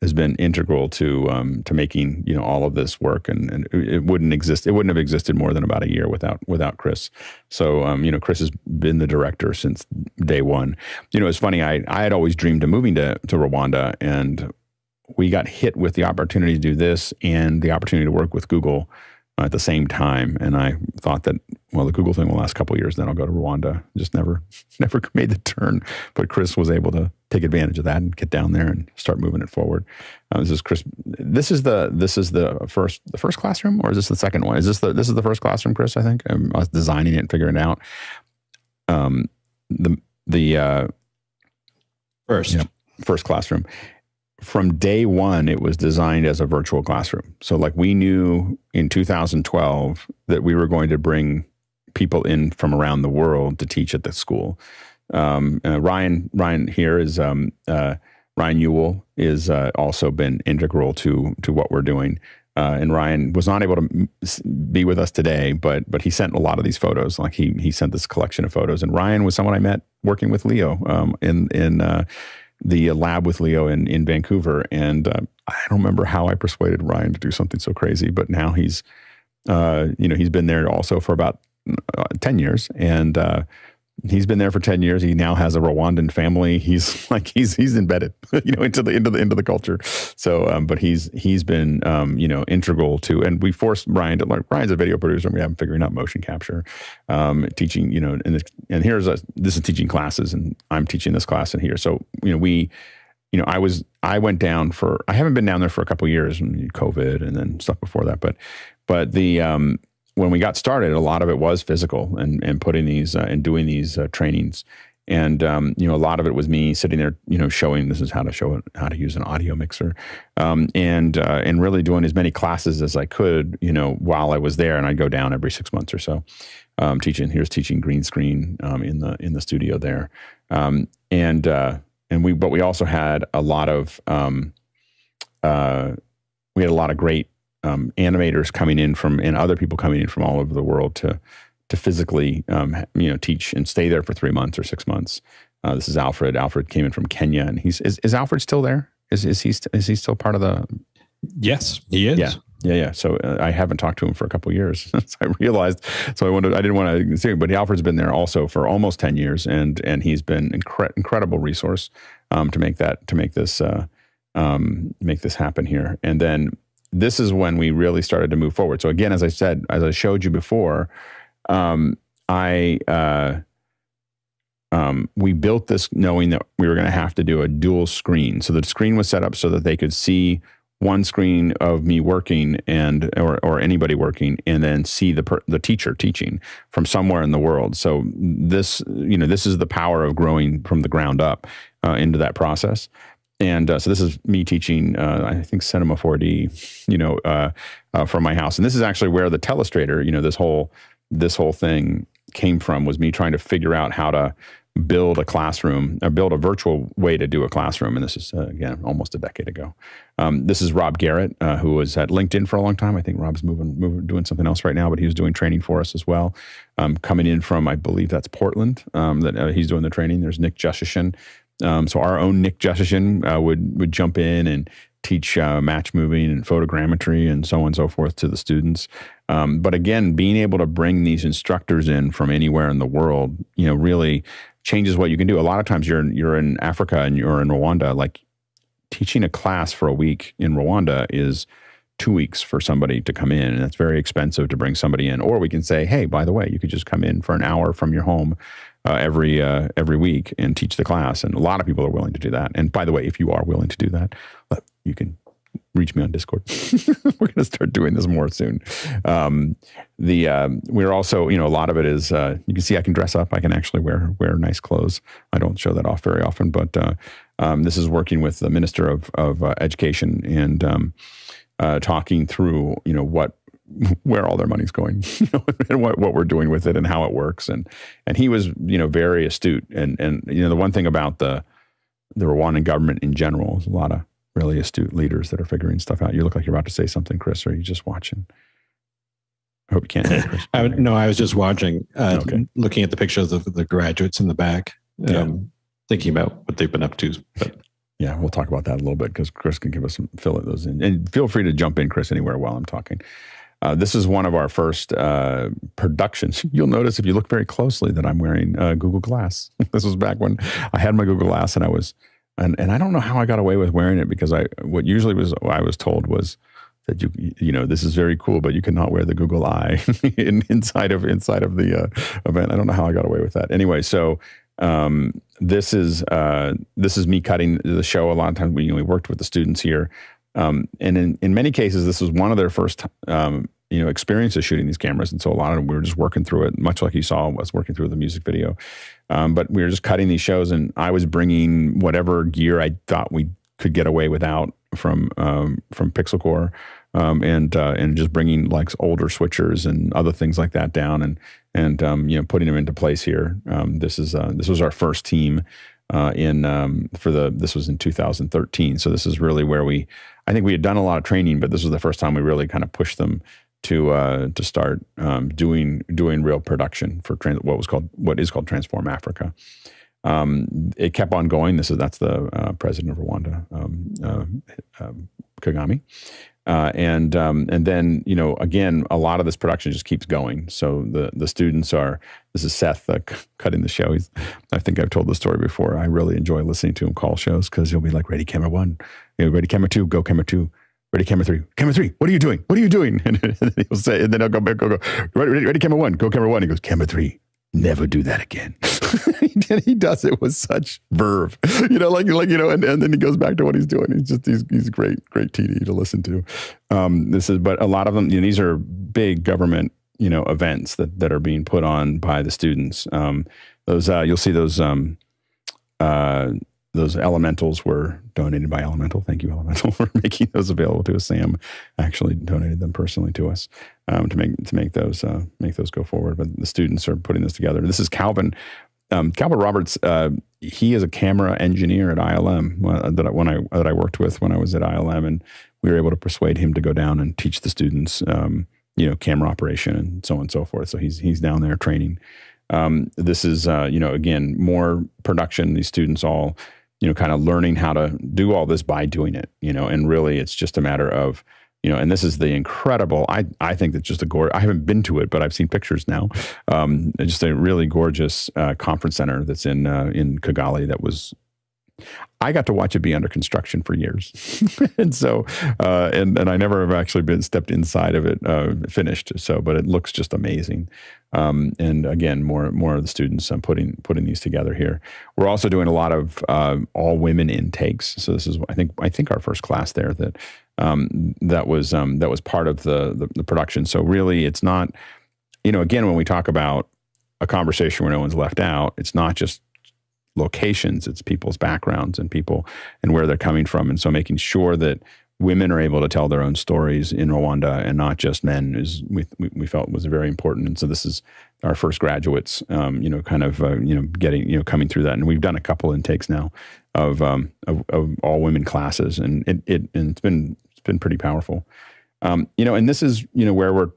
has been integral to um, to making you know all of this work, and, and it wouldn't exist. It wouldn't have existed more than about a year without without Chris. So um, you know, Chris has been the director since day one. You know, it's funny. I I had always dreamed of moving to to Rwanda, and we got hit with the opportunity to do this and the opportunity to work with Google at the same time. And I thought that, well, the Google thing will last a couple years, then I'll go to Rwanda. Just never, never made the turn. But Chris was able to take advantage of that and get down there and start moving it forward. Uh, this is Chris. This is the this is the first the first classroom, or is this the second one? Is this the this is the first classroom, Chris? I think um, I was designing it and figuring it out. Um, the the uh, first. You know, first classroom from day one, it was designed as a virtual classroom. So, like, we knew in 2012 that we were going to bring people in from around the world to teach at the school. Um, uh, Ryan, Ryan here is um, uh, Ryan Ewell is uh, also been integral to to what we're doing. Uh, and Ryan was not able to be with us today, but but he sent a lot of these photos. Like he he sent this collection of photos. And Ryan was someone I met working with Leo um, in in uh, the lab with Leo in, in Vancouver. And uh, I don't remember how I persuaded Ryan to do something so crazy, but now he's, uh, you know, he's been there also for about uh, 10 years. And uh, he's been there for 10 years. He now has a Rwandan family. He's like, he's, he's embedded, you know, into the, into the, into the culture. So, um, but he's, he's been, um, you know, integral to, and we forced Brian to like, Brian's a video producer and we have him figuring out motion capture, um, teaching, you know, and, this and here's a, this is teaching classes and I'm teaching this class in here. So, you know, we, you know, I was, I went down for, I haven't been down there for a couple years and COVID and then stuff before that, but, but the, um, when we got started, a lot of it was physical and, and putting these uh, and doing these uh, trainings. and um, you know a lot of it was me sitting there you know showing this is how to show it how to use an audio mixer. Um, and uh, and really doing as many classes as i could you know while i was there. And i'd go down every six months or so um, teaching here's teaching green screen um, in the in the studio there. Um, and uh, and we but we also had a lot of um, uh, we had a lot of great animators coming in from and other people coming in from all over the world to to physically, um, you know, teach and stay there for three months or six months. Uh, this is Alfred. Alfred came in from Kenya, and he's is, is Alfred still there? Is is he st- is he still part of the? Yes, he is. Yeah, yeah, yeah. So uh, I haven't talked to him for a couple years since I realized. So I wanted, I didn't want to see him, but Alfred's been there also for almost ten years, and and he's been incre- incredible resource um, to make that to make this uh, um, make this happen here. And then this is when we really started to move forward. So again, as I said, as I showed you before, um, I uh, um, we built this knowing that we were going to have to do a dual screen. So the screen was set up so that they could see one screen of me working and or, or anybody working and then see the per, the teacher teaching from somewhere in the world so this you know this is the power of growing from the ground up uh, into that process and uh, so this is me teaching uh, i think cinema 4d you know uh, uh, from my house and this is actually where the telestrator you know this whole this whole thing came from was me trying to figure out how to build a classroom or build a virtual way to do a classroom. And this is, uh, again, almost a decade ago. Um, this is Rob Garrett, uh, who was at LinkedIn for a long time. I think Rob's moving, moving, doing something else right now, but he was doing training for us as well. Um, coming in from, I believe that's Portland, um, that he's doing the training. There's Nick Jushchyshyn. Um, so our own Nick Jushchyshyn uh, would, would jump in and teach uh, match moving and photogrammetry and so on and so forth to the students. Um, but again, being able to bring these instructors in from anywhere in the world, you know, really changes what you can do. A lot of times you're you're in Africa and you're in Rwanda, like teaching a class for a week in Rwanda is two weeks for somebody to come in and it's very expensive to bring somebody in or we can say hey by the way you could just come in for an hour from your home uh, every uh, every week and teach the class and a lot of people are willing to do that and by the way if you are willing to do that you can reach me on Discord. we're going to start doing this more soon. Um, the um, we're also, you know, a lot of it is uh, you can see I can dress up. I can actually wear wear nice clothes. I don't show that off very often, but uh, um, this is working with the Minister of of uh, Education and um, uh, talking through, you know, what where all their money's going you know, and what, what we're doing with it and how it works and and he was you know very astute and and you know the one thing about the the Rwandan government in general is a lot of really astute leaders that are figuring stuff out. You look like you're about to say something, Chris, or are you just watching? I hope you can't hear Chris. I no, I was just watching, uh, okay. looking at the pictures of the graduates in the back, um, yeah. thinking about what they've been up to. But yeah, we'll talk about that a little bit because Chris can give us some fill those in. And feel free to jump in, Chris, anywhere while I'm talking. Uh, this is one of our first uh, productions. You'll notice if you look very closely that I'm wearing uh, Google Glass. this was back when I had my Google Glass and I was and and I don't know how I got away with wearing it because I what usually was I was told was that you you know this is very cool, but you cannot wear the Google Eye in, inside of inside of the uh, event. I don't know how I got away with that. Anyway, so um, this is uh, this is me cutting the show. A lot of times we, you know, we worked with the students here, um, and in in many cases this was one of their first um, you know experiences shooting these cameras, and so a lot of them we were just working through it, much like you saw us working through the music video. Um, but we were just cutting these shows, and I was bringing whatever gear I thought we could get away without from um, from Pixel Corps, um, and uh, and just bringing like older switchers and other things like that down, and and um, you know putting them into place here. Um, this is uh, this was our first team uh, in um, for the this was in 2013, so this is really where we I think we had done a lot of training, but this was the first time we really kind of pushed them to uh, to start um, doing doing real production for trans- what was called what is called Transform Africa. Um, it kept on going. This is that's the uh, president of Rwanda, um, uh, um, Kagame, uh, and um, and then you know again a lot of this production just keeps going. So the the students are. This is Seth cutting the show. He's, I think I've told the story before. I really enjoy listening to him call shows because he'll be like, "Ready, camera one, you know, ready, camera two, go, camera two." Ready camera three, camera three, what are you doing? What are you doing? And, then he'll say, and then I'll go back, go, go, ready, ready, ready, camera one, go camera one. He goes, camera three, never do that again. and he does it with such verve, you know, like, like, you know, and, and then he goes back to what he's doing. He's just, he's, he's great, great TD to listen to. Um, this is, but a lot of them, you know, these are big government you know events that that are being put on by the students. Um, those uh, you'll see those um, uh, those elementals were donated by Elemental. Thank you, Elemental, for making those available to us. Sam actually donated them personally to us um, to make to make those uh, make those go forward. But the students are putting this together. This is Calvin. Um, Calvin Roberts. Uh, he is a camera engineer at ILM uh, that when I that I worked with when I was at ILM, and we were able to persuade him to go down and teach the students, um, you know, camera operation and so on and so forth. So he's he's down there training. Um, this is uh, you know again more production. These students all you know kind of learning how to do all this by doing it. You know, and really it's just a matter of you know, and this is the incredible. I I think that's just a gorgeous. I haven't been to it, but I've seen pictures now. Um, just a really gorgeous uh, conference center that's in uh, in Kigali that was I got to watch it be under construction for years, and so uh, and and I never have actually been stepped inside of it uh, finished. So, but it looks just amazing. Um, and again, more more of the students I'm putting putting these together here. We're also doing a lot of uh, all women intakes. So this is I think I think our first class there that um, that was um, that was part of the, the the production. So really, it's not you know again when we talk about a conversation where no one's left out, it's not just locations, it's people's backgrounds and people and where they're coming from. And so making sure that women are able to tell their own stories in Rwanda and not just men is we, we felt was very important. And so this is our first graduates, um, you know, kind of, uh, you know, getting, you know, coming through that. And we've done a couple intakes now of, um, of, of, all women classes and it, it, and it's been, it's been pretty powerful. Um, you know, and this is, you know, where we're,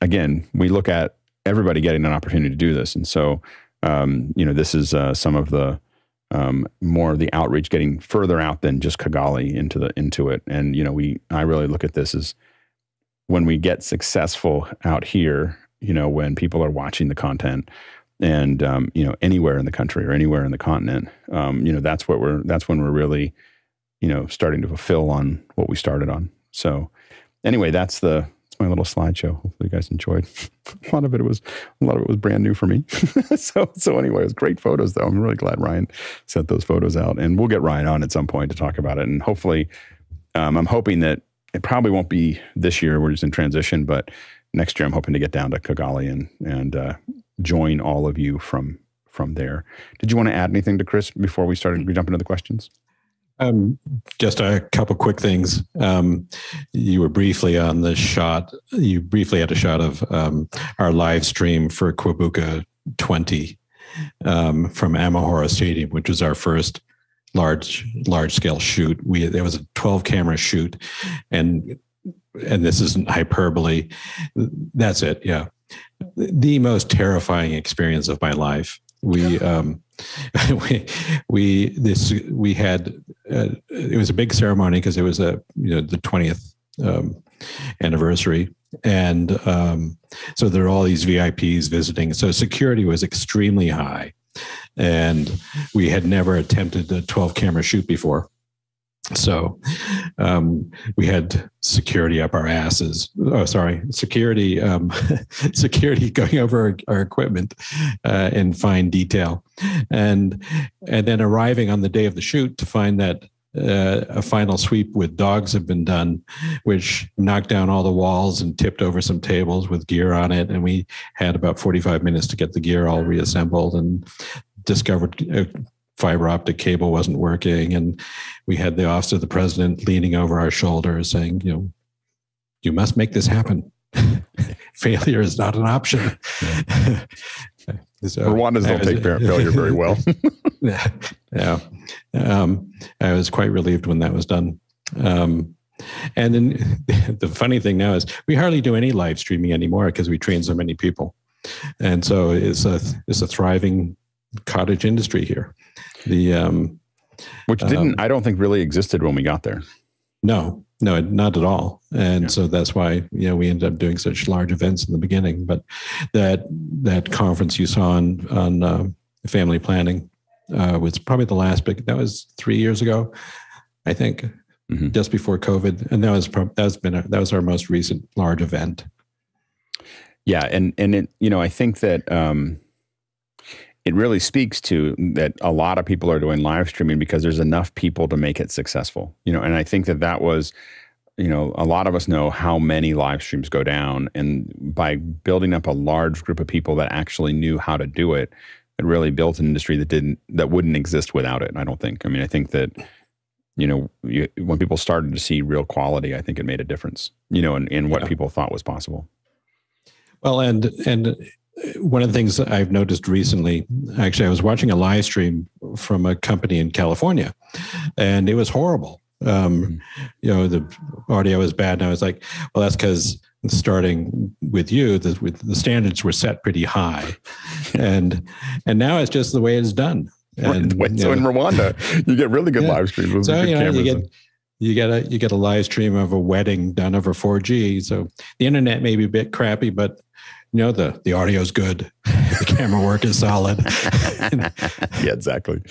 again, we look at everybody getting an opportunity to do this. And so um, you know, this is uh, some of the um, more of the outreach getting further out than just Kigali into the into it. And you know, we I really look at this as when we get successful out here. You know, when people are watching the content and um, you know anywhere in the country or anywhere in the continent, um, you know that's what we're that's when we're really you know starting to fulfill on what we started on. So anyway, that's the my little slideshow. Hopefully, you guys enjoyed. a lot of it was a lot of it was brand new for me. so so anyway, it was great photos though. I'm really glad Ryan sent those photos out, and we'll get Ryan on at some point to talk about it. And hopefully, um, I'm hoping that it probably won't be this year. We're just in transition, but next year I'm hoping to get down to Kigali and and uh, join all of you from from there. Did you want to add anything to Chris before we started? We jump into the questions. Um, just a couple quick things. Um, you were briefly on the shot. You briefly had a shot of um, our live stream for Kwibuka 20 um, from Amahoro Stadium, which was our first large large scale shoot. We there was a 12 camera shoot, and and this isn't hyperbole. That's it. Yeah, the most terrifying experience of my life. We um, we we this we had uh, it was a big ceremony because it was a you know the twentieth um, anniversary, and um, so there are all these VIPs visiting. So security was extremely high, and we had never attempted a twelve camera shoot before. So um, we had security up our asses. Oh, sorry, security, um, security going over our, our equipment uh, in fine detail, and and then arriving on the day of the shoot to find that uh, a final sweep with dogs have been done, which knocked down all the walls and tipped over some tables with gear on it. And we had about 45 minutes to get the gear all reassembled and discovered uh, fiber optic cable wasn't working. And we had the office of the president leaning over our shoulders saying, you know, you must make this happen. Failure is not an option. so, Rwandans don't take failure very well. yeah. yeah. Um, I was quite relieved when that was done. Um, and then the funny thing now is we hardly do any live streaming anymore because we train so many people. And so it's a, it's a thriving cottage industry here. The um, which didn't um, I don't think really existed when we got there. No, no, not at all. And yeah. so that's why you know we ended up doing such large events in the beginning. But that that conference you saw on on uh, family planning uh, was probably the last big. That was three years ago, I think, mm-hmm. just before COVID, and that was that's been a, that was our most recent large event. Yeah, and and it you know I think that um, it really speaks to that a lot of people are doing live streaming because there's enough people to make it successful you know and i think that that was you know, a lot of us know how many live streams go down, and by building up a large group of people that actually knew how to do it, it really built an industry that didn't that wouldn't exist without it. I don't think. I mean, I think that you know, you, when people started to see real quality, I think it made a difference. You know, in, in what Yeah. people thought was possible. Well, and and one of the things that I've noticed recently, actually, I was watching a live stream from a company in California, and it was horrible. Um, you know, the audio was bad, and I was like, "Well, that's because starting with you, the, with the standards were set pretty high, and and now it's just the way it's done." And you so in Rwanda, you get really good Yeah. live streams with so good you know, you cameras. get you get a you get a live stream of a wedding done over 4G. So the internet may be a bit crappy, but you know the the audio is good, the camera work is solid. yeah, exactly.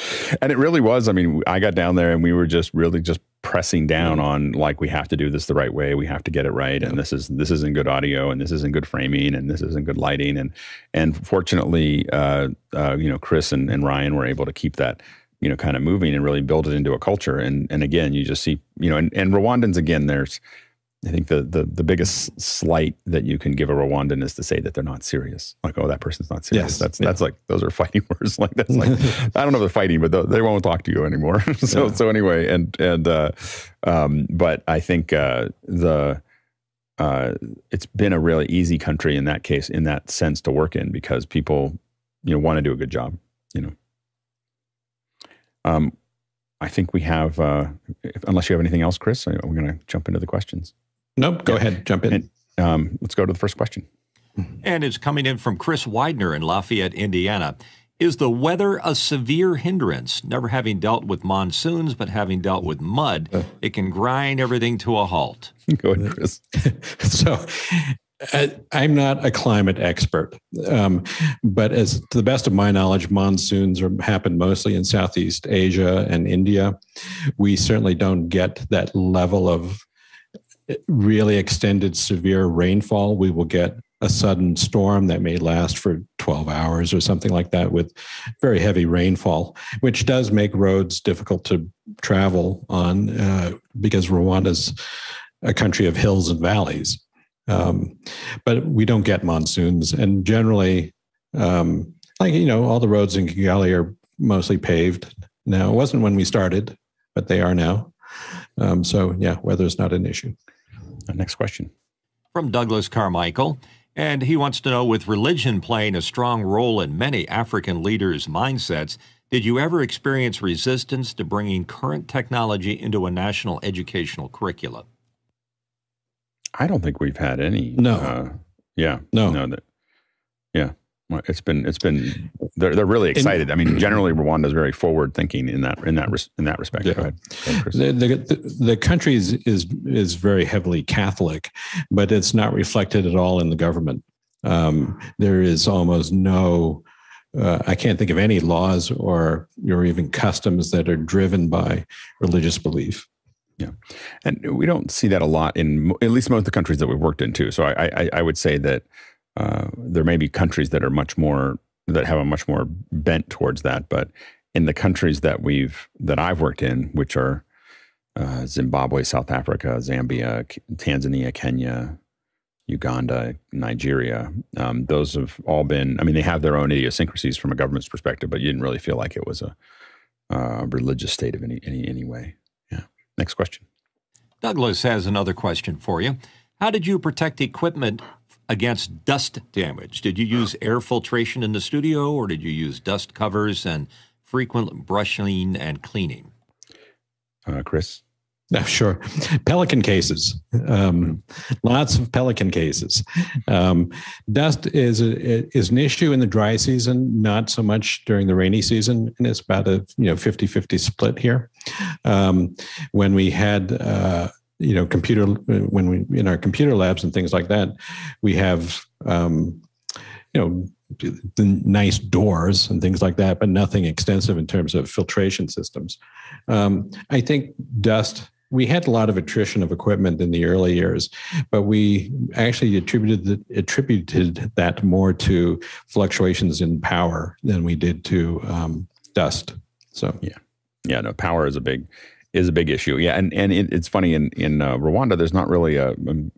And it really was. I mean, I got down there and we were just really just pressing down on like we have to do this the right way. We have to get it right. And this is this isn't good audio and this isn't good framing and this isn't good lighting. And and fortunately, uh, uh, you know, Chris and, and Ryan were able to keep that you know kind of moving and really build it into a culture. And and again, you just see you know, and, and Rwandans again, there's I think the, the the biggest slight that you can give a Rwandan is to say that they're not serious. Like, oh, that person's not serious. Yes. That's Yeah. that's like those are fighting words. Like that's like I don't know if they're fighting, but they- they won't talk to you anymore. so Yeah. so anyway, and and uh, um, but I think uh, the uh, it's been a really easy country in that case, in that sense, to work in because people you know want to do a good job. You know. Um, I think we have. Uh, if, unless you have anything else, Chris, we're going to jump into the questions. nope, go Yeah. ahead, jump in. And- Um, let's go to the first question. And it's coming in from Chris Widener in Lafayette, Indiana. Is the weather a severe hindrance? Never having dealt with monsoons, but having dealt with mud, it can grind everything to a halt. Go ahead, Chris. so I, I'm not a climate expert, um, but as to the best of my knowledge, monsoons are, happen mostly in Southeast Asia and India. We certainly don't get that level of really extended severe rainfall. We will get a sudden storm that may last for 12 hours or something like that with very heavy rainfall, which does make roads difficult to travel on uh, because Rwanda's a country of hills and valleys. Um, but we don't get monsoons, and generally, um, like you know, all the roads in Kigali are mostly paved now. It wasn't when we started, but they are now. Um, so yeah, weather's not an issue. Uh, next question. From Douglas Carmichael. And he wants to know with religion playing a strong role in many African leaders' mindsets, did you ever experience resistance to bringing current technology into a national educational curricula? I don't think we've had any. No. Uh, yeah. No. No. That, yeah. Well, it's been. It's been. They're they're really excited. I mean, generally, Rwanda is very forward thinking in that in that res, in that respect. Yeah. Go ahead, Go ahead. The, the, the country is, is is very heavily Catholic, but it's not reflected at all in the government. Um, there is almost no. Uh, I can't think of any laws or or even customs that are driven by religious belief. And we don't see that a lot in at least most of the countries that we've worked in too. So I, I, I would say that uh, there may be countries that are much more that have a much more bent towards that. But in the countries that we've that I've worked in, which are uh, Zimbabwe, South Africa, Zambia, Tanzania, Kenya, Uganda, Nigeria, um, those have all been. I mean, they have their own idiosyncrasies from a government's perspective, but you didn't really feel like it was a uh, religious state of any any any way. Next question. Douglas has another question for you. How did you protect equipment against dust damage? Did you use air filtration in the studio or did you use dust covers and frequent brushing and cleaning? Uh, Chris. Sure. Pelican cases, um, lots of pelican cases. Um, dust is a, is an issue in the dry season, not so much during the rainy season, and it's about a you know 50-50 split here. Um, when we had uh, you know computer when we in our computer labs and things like that, we have um, you know the nice doors and things like that, but nothing extensive in terms of filtration systems. Um, I think dust. We had a lot of attrition of equipment in the early years, but we actually attributed the, attributed that more to fluctuations in power than we did to um, dust. So yeah, yeah, no, power is a big. is a big issue. Yeah, and and it, it's funny in in uh, Rwanda, there's not really a. Um,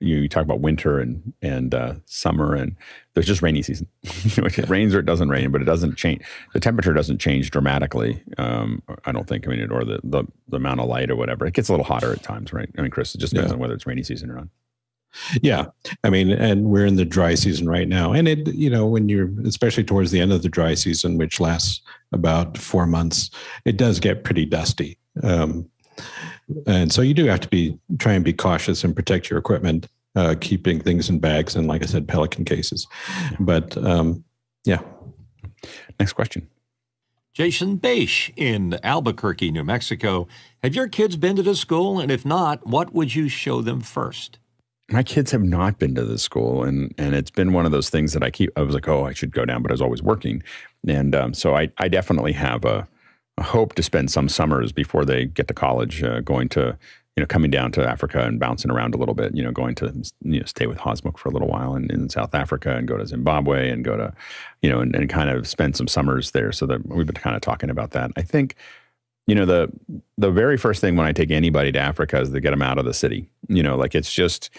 you, you talk about winter and and uh, summer, and there's just rainy season. it rains or it doesn't rain, but it doesn't change. The temperature doesn't change dramatically. Um, I don't think. I mean, or the, the the amount of light or whatever. It gets a little hotter at times, right? I mean, Chris, it just depends Yeah. on whether it's rainy season or not. Yeah, I mean, and we're in the dry season right now, and it, you know, when you're especially towards the end of the dry season, which lasts about four months, it does get pretty dusty, um, and so you do have to be try and be cautious and protect your equipment, uh, keeping things in bags and, like I said, Pelican cases. But um, yeah, Next question. Jason Beish in Albuquerque, New Mexico. Have your kids been to the school? And if not, what would you show them first? my kids have not been to this school and and it's been one of those things that I keep I was like oh I should go down but I was always working and um, so I I definitely have a, a hope to spend some summers before they get to college uh, going to you know coming down to Africa and bouncing around a little bit you know going to you know stay with Hosmuk for a little while in, in South Africa and go to Zimbabwe and go to you know and, and kind of spend some summers there so that we've been kind of talking about that I think you know the the very first thing when I take anybody to Africa is to get them out of the city. You know, like it's just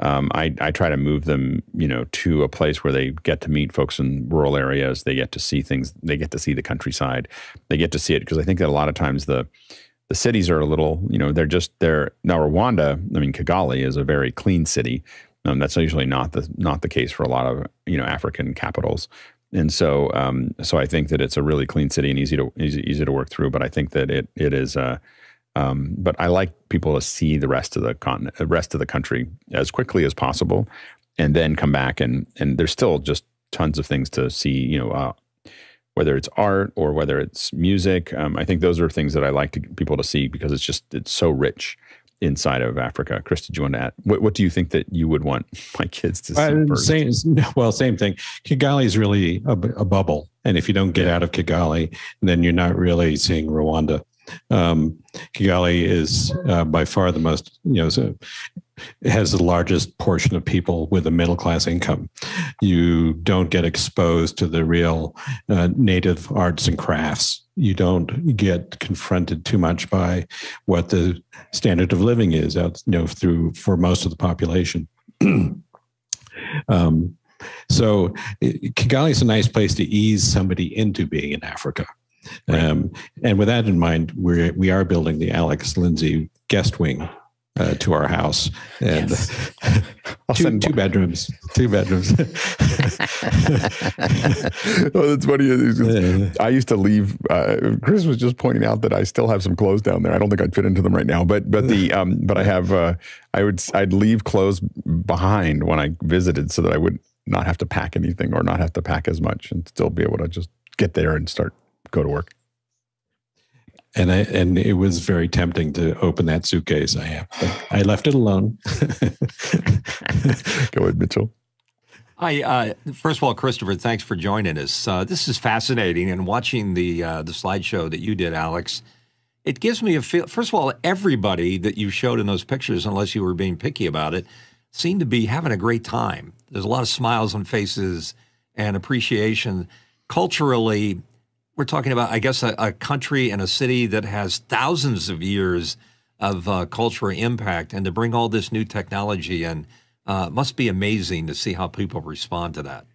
um, I I try to move them, you know, to a place where they get to meet folks in rural areas. They get to see things. They get to see the countryside. They get to see it because I think that a lot of times the the cities are a little, you know, they're just they're now Rwanda. I mean, Kigali is a very clean city. Um, that's usually not the not the case for a lot of you know African capitals. And so, um, so I think that it's a really clean city and easy to easy, easy to work through. But I think that it it is. Uh, um, but I like people to see the rest of the continent, the rest of the country as quickly as possible, and then come back and and there's still just tons of things to see. You know, uh, whether it's art or whether it's music. Um, I think those are things that I like to, people to see because it's just it's so rich inside of Africa. Chris, did you want to add? What, what do you think that you would want my kids to see Uh, same, well, same thing. Kigali is really a, a bubble, and if you don't get out of Kigali, then you're not really seeing Rwanda. Um, Kigali is uh, by far the most, you know, has the largest portion of people with a middle class income. You don't get exposed to the real uh, native arts and crafts. You don't get confronted too much by what the standard of living is out, you know, through for most of the population. um, so Kigali is a nice place to ease somebody into being in Africa. Um, and with that in mind, we're, we are building the Alex Lindsay guest wing uh, to our house. And I'll two, two bedrooms, two bedrooms. oh, that's funny. I used to leave. Uh, Chris was just pointing out that I still have some clothes down there. I don't think I'd fit into them right now, but but the um, but I have. Uh, I would I'd leave clothes behind when I visited so that I would not have to pack anything or not have to pack as much and still be able to just get there and start go to work. and I, and it was very tempting to open that suitcase. I have, I left it alone. Go ahead, Mitchell. Hi, uh, first of all, Christopher, thanks for joining us. Uh, this is fascinating, and watching the uh, the slideshow that you did, Alex, it gives me a feel. First of all, everybody that you showed in those pictures, unless you were being picky about it, seemed to be having a great time. There's a lot of smiles on faces and appreciation. Culturally, we're talking about, I guess, a, a country and a city that has thousands of years of uh, cultural impact, and to bring all this new technology in uh, must be amazing to see how people respond to that.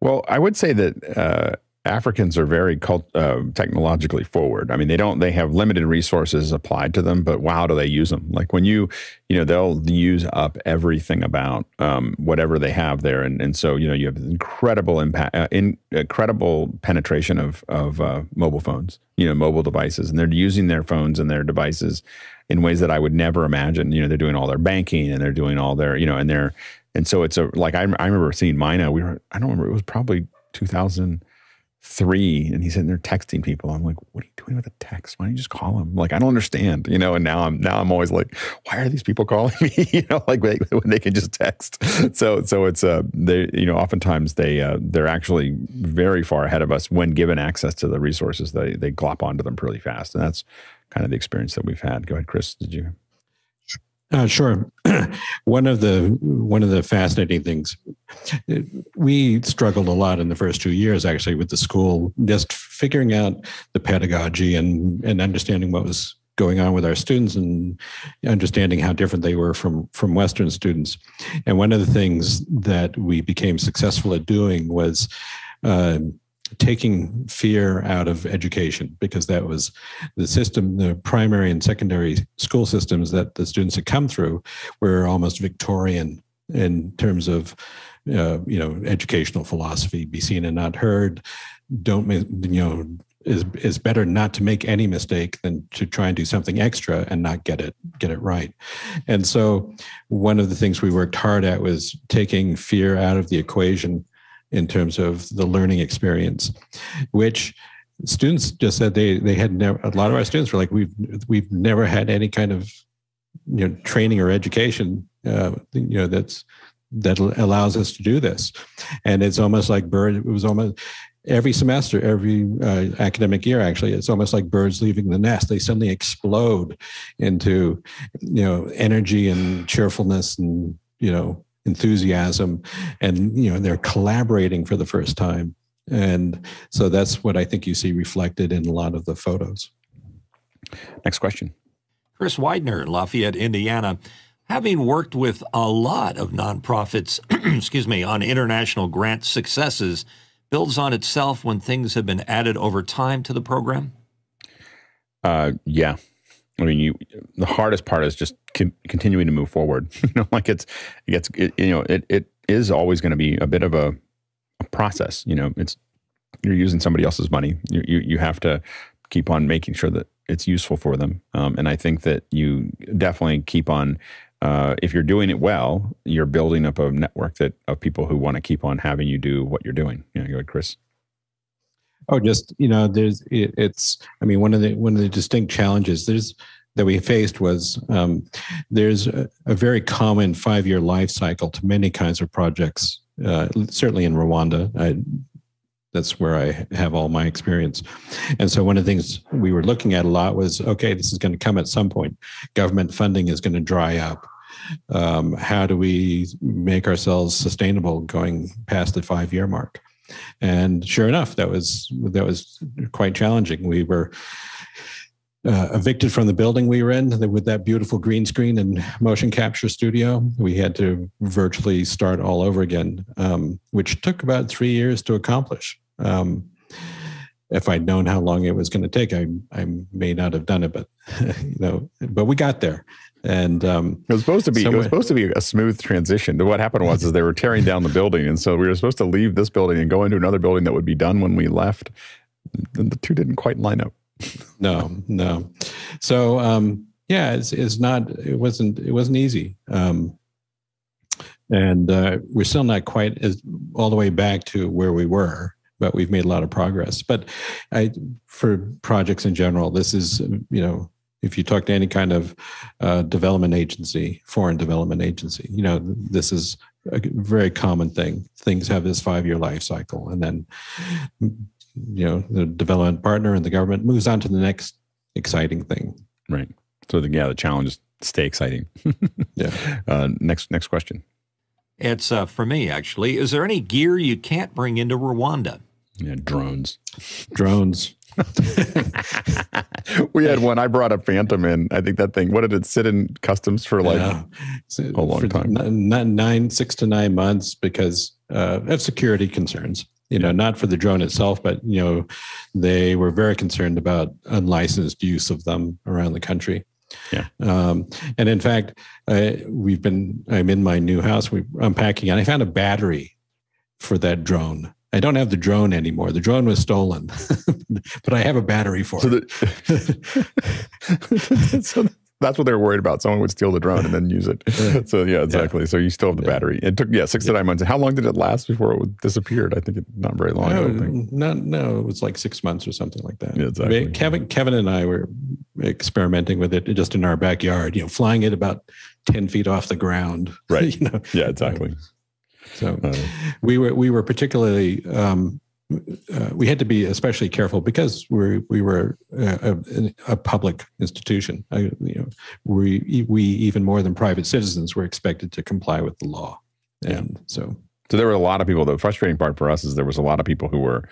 Well, I would say that uh, Africans are very cult, uh, technologically forward. I mean, they don't. They have limited resources applied to them, but wow, do they use them? Like when you, you know, they'll use up everything about um, whatever they have there, and and so you know you have incredible impact, uh, in, incredible penetration of of uh, mobile phones, you know, mobile devices, and they're using their phones and their devices in ways that I would never imagine. You know, they're doing all their banking and they're doing all their, you know, and they're and so it's a like I, I remember seeing Mina. We were I don't remember it was probably 2003, and he's sitting there texting people. I'm like, what are you doing with a text? Why don't you just call him? Like I don't understand, you know. And now I'm now I'm always like, why are these people calling me? you know, like when they, they can just text. So so it's uh they you know oftentimes they uh, they're actually very far ahead of us when given access to the resources. They they glop onto them pretty fast, and that's kind of the experience that we've had. Go ahead, Chris. Did you? Uh, sure. one of the one of the fascinating things we struggled a lot in the first two years, actually, with the school, just figuring out the pedagogy and and understanding what was going on with our students and understanding how different they were from from Western students. And one of the things that we became successful at doing was. Uh, taking fear out of education because that was the system the primary and secondary school systems that the students had come through were almost victorian in terms of uh, you know educational philosophy be seen and not heard don't you know is is better not to make any mistake than to try and do something extra and not get it get it right. And so one of the things we worked hard at was taking fear out of the equation in terms of the learning experience, which students just said they they had never a lot of our students were like we've we've never had any kind of you know training or education uh, you know that's that allows us to do this and it's almost like bird it was almost every semester, every uh, academic year, actually, it's almost like birds leaving the nest. They suddenly explode into, you know, energy and cheerfulness and, you know, enthusiasm. And, you know, they're collaborating for the first time. And so that's what I think you see reflected in a lot of the photos. Next question. Chris Widener, Lafayette, Indiana. Having worked with a lot of nonprofits, excuse me, on international grant successes, builds on itself when things have been added over time to the program? Uh, yeah. I mean, you. The hardest part is just con- continuing to move forward. you know, like it's, it gets, it, you know, it it is always going to be a bit of a, a, process. You know, it's you're using somebody else's money. You you you have to keep on making sure that it's useful for them. Um, and I think that you definitely keep on uh, if you're doing it well, you're building up a network that of people who want to keep on having you do what you're doing. You know, go ahead, Chris. Oh, just you know, there's it, it's. I mean, one of the one of the distinct challenges there's that we faced was um, there's a, a, very common five year life cycle to many kinds of projects. Uh, certainly in Rwanda, I, that's where I have all my experience. And so one of the things we were looking at a lot was okay, this is going to come at some point. Government funding is going to dry up. Um, how do we make ourselves sustainable going past the five year mark? And sure enough, that was that was quite challenging. We were uh, evicted from the building we were in with that beautiful green screen and motion capture studio. We had to virtually start all over again, um, which took about three years to accomplish. Um, if I'd known how long it was going to take, I, I may not have done it, but you know, but we got there. And um, it was supposed to be it was supposed to be a smooth transition. What happened was is they were tearing down the building, and so we were supposed to leave this building and go into another building that would be done when we left. And the two didn't quite line up. no, no. So um, yeah, it's, it's not. It wasn't. It wasn't easy. Um, and uh, we're still not quite as all the way back to where we were but we've made a lot of progress. But I, for projects in general, this is you know if you talk to any kind of uh, development agency, foreign development agency, you know this is a very common thing. Things have this five year life cycle, and then you know the development partner and the government moves on to the next exciting thing. Right. So the, yeah, the challenge is stay exciting. yeah. Uh, next next question. It's uh, for me actually. Is there any gear you can't bring into Rwanda? Yeah, drones. Drones. we had one. I brought a Phantom in. I think that thing. What did it sit in customs for like yeah. a long time? Nine, nine, six to nine months because uh, of security concerns. You know, not for the drone itself, but you know, they were very concerned about unlicensed use of them around the country. Yeah. Um, and in fact, uh, we've been. I'm in my new house. We're unpacking, and I found a battery for that drone I don't have the drone anymore. The drone was stolen, but I have a battery for so it. The, so that's what they were worried about. Someone would steal the drone and then use it. So yeah, exactly. Yeah. So you still have the yeah. battery. It took yeah six to nine months. How long did it last before it disappeared? I think it not very long. No, not no, it was like six months or something like that. Yeah, exactly. Kevin, Kevin and I were experimenting with it just in our backyard. You know, flying it about ten feet off the ground. Right. you know. Yeah, exactly. So uh, we were we were particularly um, uh, we had to be especially careful because we we were a, a, a public institution. I, you know, we we even more than private citizens were expected to comply with the law, and yeah. so so there were a lot of people. The frustrating part for us is there was a lot of people who were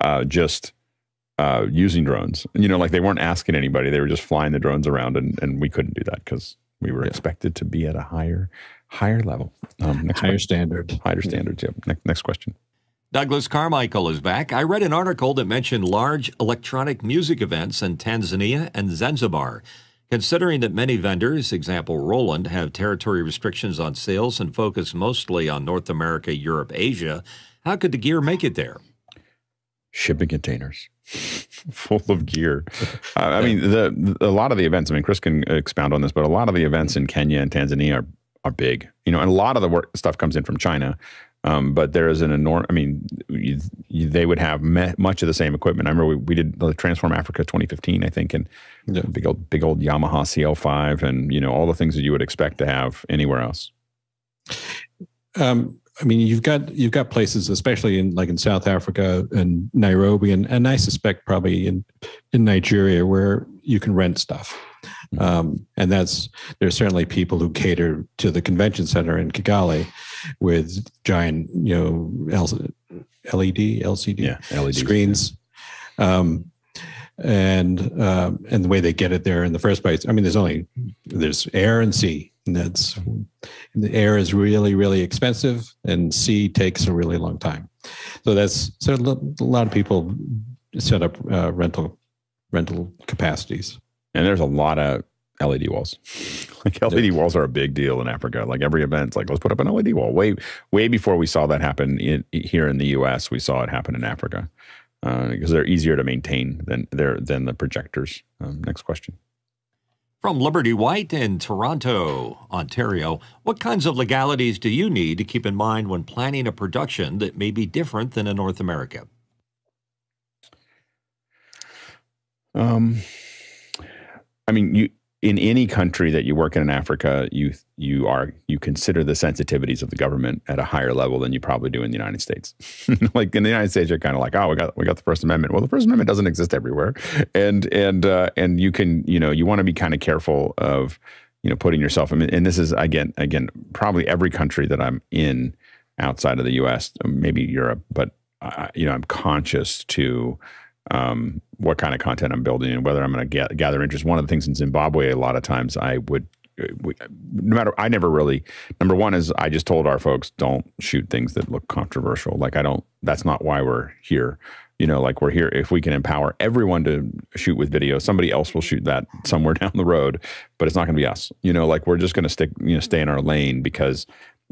uh, just uh, using drones. You know, like they weren't asking anybody; they were just flying the drones around, and, and we couldn't do that because we were Yeah. expected to be at a higher higher level, um, next Higher question. standard. higher standards. Yep. Next, next question. Douglas Carmichael is back. I read an article that mentioned large electronic music events in Tanzania and Zanzibar. Considering that many vendors, example Roland, have territory restrictions on sales and focus mostly on North America, Europe, Asia, how could the gear make it there? shipping containers full of gear. Uh, I mean, the, the a lot of the events. I mean, Chris can expound on this, but a lot of the events in Kenya and Tanzania are are big. You know, and a lot of the work stuff comes in from China. Um, but there is an enormous. I mean, you, you, they would have me, much of the same equipment. I remember we, we did the Transform Africa 2015, I think, and Yeah. big old big old Yamaha CL5, and you know all the things that you would expect to have anywhere else. Um, I mean, you've got you've got places, especially in like in South Africa and Nairobi, and, and I suspect probably in in Nigeria where you can rent stuff. Um, and that's there's certainly people who cater to the convention center in Kigali with giant, you know, L- LED, LCD Yeah, screens. Um, and um, and the way they get it there in the first place. I mean, there's only there's air and sea, and that's the air is really really expensive, and sea takes a really long time. So that's so a a lot of people set up uh, rental rental capacities. And there's a lot of LED walls. like LED walls are a big deal in Africa. Like every event, like let's put up an LED wall. Way way before we saw that happen in, here in the U.S., we saw it happen in Africa uh, because they're easier to maintain than they're than the projectors. Um, next question. From Liberty White in Toronto, Ontario, what kinds of legalities do you need to keep in mind when planning a production that may be different than in North America? Um, I mean, you in any country that you work in in Africa, you you are you consider the sensitivities of the government at a higher level than you probably do in the United States. like in the United States, you're kind of like, oh, we got we got the First Amendment. Well, the First Amendment doesn't exist everywhere, and and uh, and you can you know you want to be kind of careful of you know putting yourself. I mean, and this is again again probably every country that I'm in outside of the U.S., maybe Europe, but uh, you know I'm conscious to um, what kind of content I'm building and whether I'm going to gather interest. One of the things in Zimbabwe, a lot of times I would, uh, we, no matter, I never really, number one is I just told our folks, don't shoot things that look controversial. Like I don't, that's not why we're here. You know, like we're here, if we can empower everyone to shoot with video, somebody else will shoot that somewhere down the road, but it's not going to be us. You know, like we're just going to stick, you know, stay in our lane because,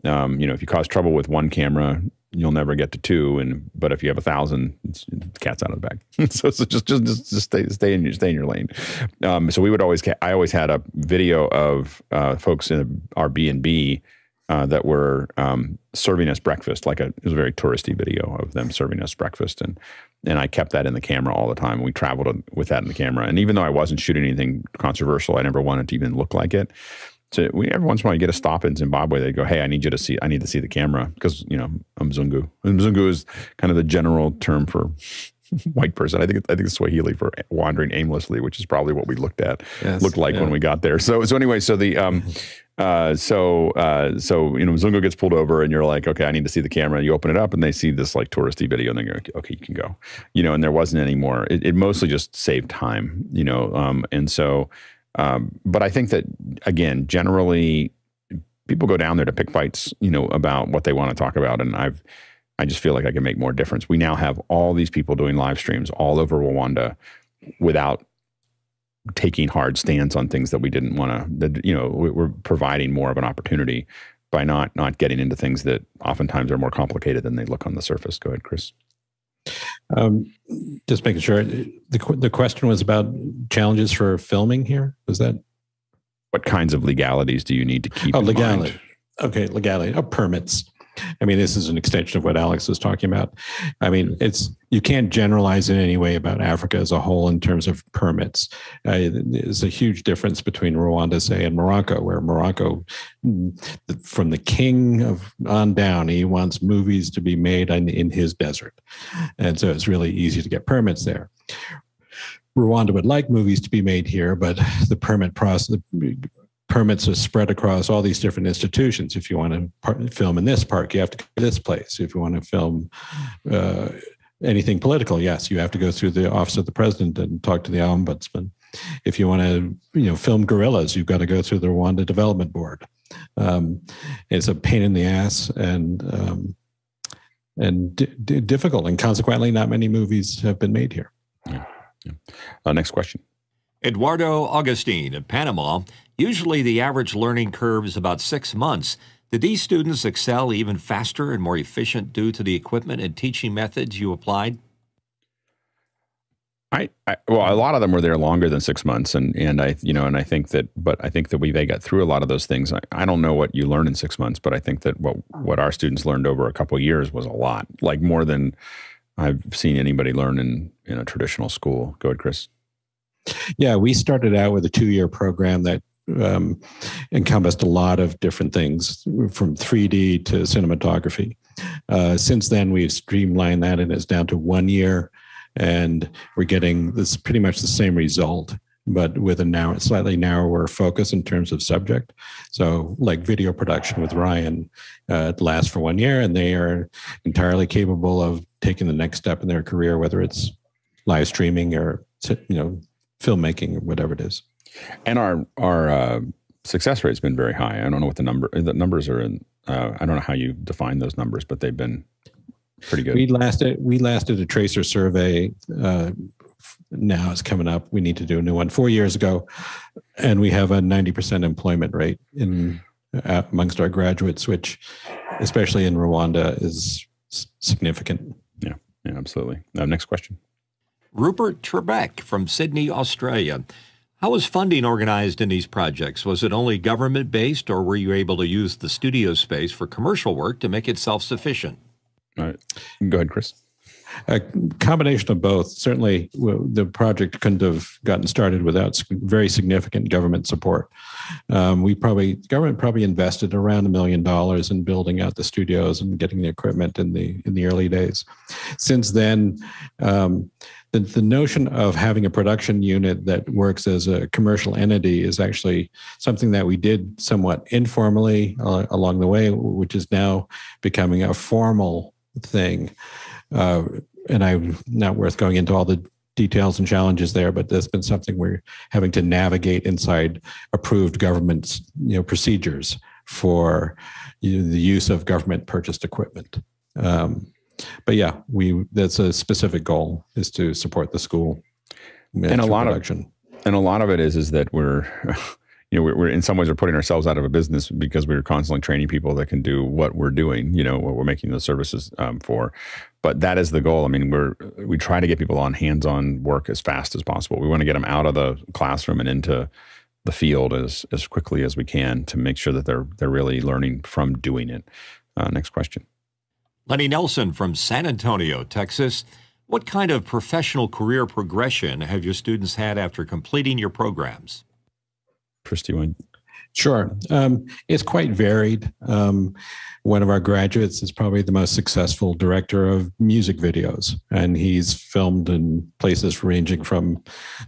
um, you know, if you cause trouble with one camera, you'll never get to two. And but if you have a thousand, the cat's out of the bag. so, so just, just just just stay stay in your stay in your lane. Um, so we would always I always had a video of uh, folks in our B and B. Uh, that were um, serving us breakfast, like a it was a very touristy video of them serving us breakfast, and and I kept that in the camera all the time. We traveled with that in the camera, and even though I wasn't shooting anything controversial, I never wanted to even look like it. So we, every once in a while, you get a stop in Zimbabwe. They go, "Hey, I need you to see. I need to see the camera because you know I'm Zungu. And Zungu is kind of the general term for white person. I think I think it's Swahili for wandering aimlessly, which is probably what we looked at Yes, looked like yeah. when we got there. So so anyway, so the um, uh, so uh, so you know Zungu gets pulled over, and you're like, okay, I need to see the camera. You open it up, and they see this like touristy video, and they go, okay, you can go. You know, and there wasn't any more. It, it mostly just saved time. You know, um, and so. Um, but I think that again, generally, people go down there to pick fights, you know, about what they want to talk about, and I've, I just feel like I can make more difference. We now have all these people doing live streams all over Rwanda, without taking hard stands on things that we didn't want to. That you know, we- we're providing more of an opportunity by not not getting into things that oftentimes are more complicated than they look on the surface. Go ahead, Chris. Um, just making sure the the question was about challenges for filming here. Was that What kinds of legalities do you need to keep? oh legality? mind? Okay, legality. Oh, permits. I mean, this is an extension of what Alex was talking about. I mean, it's you can't generalize in any way about Africa as a whole in terms of permits. Uh, there's a huge difference between Rwanda, say, and Morocco, where Morocco, from the king of on down, he wants movies to be made in, in his desert, and so it's really easy to get permits there. Rwanda would like movies to be made here, but the permit process, permits are spread across all these different institutions. If you want to par- film in this park, you have to go to this place. If you want to film uh, anything political, yes, you have to go through the office of the president and talk to the ombudsman. If you want to, you know, film gorillas, you've got to go through the Rwanda Development Board. Um, it's a pain in the ass and um, and d- d- difficult, and consequently, not many movies have been made here. Yeah. yeah. Uh, next question. Eduardo Augustine of Panama. Usually, the average learning curve is about six months. Did these students excel even faster and more efficient due to the equipment and teaching methods you applied? I, I, well, a lot of them were there longer than six months, and and I you know, and I think that, but I think that we they got through a lot of those things. I, I don't know what you learn in six months, but I think that what oh. what our students learned over a couple years was a lot, like more than I've seen anybody learn in in a traditional school. Go ahead, Chris. Yeah, we started out with a two year program that um, encompassed a lot of different things from 3D to cinematography. Uh, since then, we've streamlined that and it's down to one year and we're getting this pretty much the same result but with a now slightly narrower focus in terms of subject. So, like video production with Ryan, uh, lasts for one year, and they are entirely capable of taking the next step in their career, whether it's live streaming or you know filmmaking or whatever it is. And our our uh, success rate's been very high. I don't know what the number the numbers are in. Uh, I don't know how you define those numbers, but they've been pretty good. We lasted we lasted a tracer survey. Uh, now it's coming up. We need to do a new one. Four years ago, and we have a ninety percent employment rate in uh, amongst our graduates, which, especially in Rwanda, is significant. Yeah, yeah, absolutely. Uh, next question. Rupert Trebek from Sydney, Australia. How was funding organized in these projects? Was it only government based, or were you able to use the studio space for commercial work to make it self sufficient? All right. Go ahead, Chris. A combination of both. Certainly, the project couldn't have gotten started without very significant government support. Um, we probably government probably invested around a million dollars in building out the studios and getting the equipment in the in the early days. Since then, um, the, the notion of having a production unit that works as a commercial entity is actually something that we did somewhat informally uh, along the way, which is now becoming a formal thing. Uh, and I'm not worth going into all the details and challenges there, but that's been something we're having to navigate inside approved government you know, procedures for you know, the use of government purchased equipment. Um, but yeah, we that's a specific goal is to support the school and a lot production. of and a lot of it is is that we're you know, we're, we're, in some ways we're putting ourselves out of a business because we're constantly training people that can do what we're doing. You know, what we're making those services um, for. But that is the goal. I mean, we're we try to get people on hands-on work as fast as possible. We want to get them out of the classroom and into the field as as quickly as we can to make sure that they're they're really learning from doing it. Uh, next question. Lenny Nelson from San Antonio, Texas. What kind of professional career progression have your students had after completing your programs? Christy, one. Sure. Um, it's quite varied. Um, one of our graduates is probably the most successful director of music videos, and he's filmed in places ranging from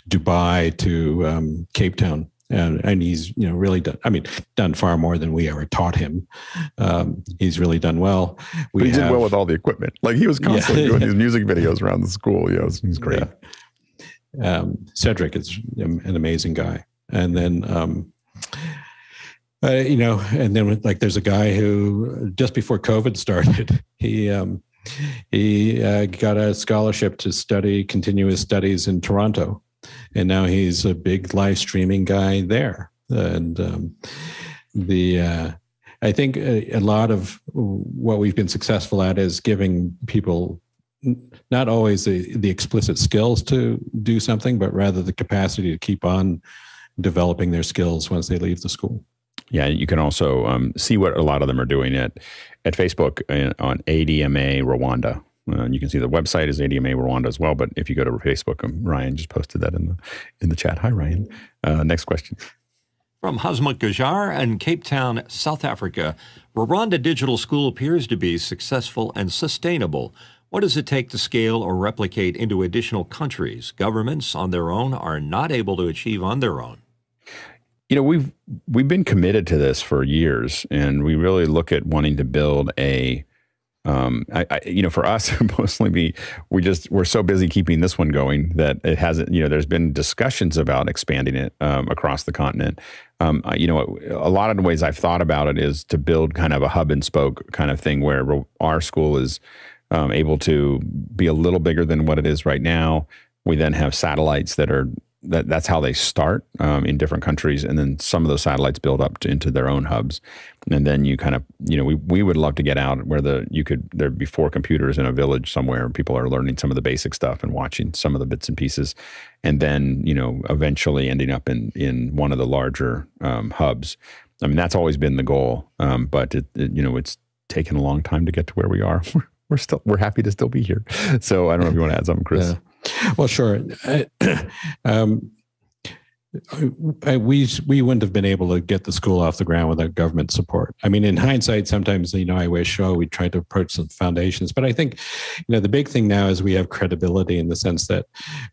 Dubai to um, Cape Town. And, and, he's you know really done. I mean, done far more than we ever taught him. Um, he's really done well. We but he have, did well with all the equipment. Like he was constantly yeah, doing these music videos around the school. Yeah, he's great. Yeah. Um, Cedric is an amazing guy. And then, um, uh, you know, and then like there's a guy who just before COVID started, he um, he uh, got a scholarship to study continuous studies in Toronto, and now he's a big live streaming guy there. And um, the uh, I think a, a, lot of what we've been successful at is giving people not always the, the explicit skills to do something, but rather the capacity to keep on developing their skills once they leave the school. Yeah, you can also um, see what a lot of them are doing at at Facebook uh, on ADMA Rwanda. Uh, you can see the website is ADMA Rwanda as well. But if you go to Facebook, um, Ryan just posted that in the in the chat. Hi, Ryan. Uh, next question. From Hasmut Gajar in Cape Town, South Africa, Rwanda Digital School appears to be successful and sustainable. What does it take to scale or replicate into additional countries governments on their own are not able to achieve on their own? You know, we've we've been committed to this for years, and we really look at wanting to build a um, I, I, you know, for us, mostly be we just we're so busy keeping this one going that it hasn't. You know, there's been discussions about expanding it um, across the continent. Um, you know, a lot of the ways I've thought about it is to build kind of a hub and spoke kind of thing where our school is um, able to be a little bigger than what it is right now. We then have satellites that are that that's how they start um, in different countries, and then some of those satellites build up to, into their own hubs, and then you kind of you know we we would love to get out where the you could there'd be four computers in a village somewhere, and people are learning some of the basic stuff and watching some of the bits and pieces, and then you know eventually ending up in in one of the larger um, hubs. I mean that's always been the goal, um, but it, it, you know it's taken a long time to get to where we are. we're still we're happy to still be here. So I don't know if you want to add something, Chris. Yeah. Well, sure. um, I, we we wouldn't have been able to get the school off the ground without government support. I mean, in hindsight, sometimes you know I wish oh we tried to approach some foundations, but I think you know the big thing now is we have credibility in the sense that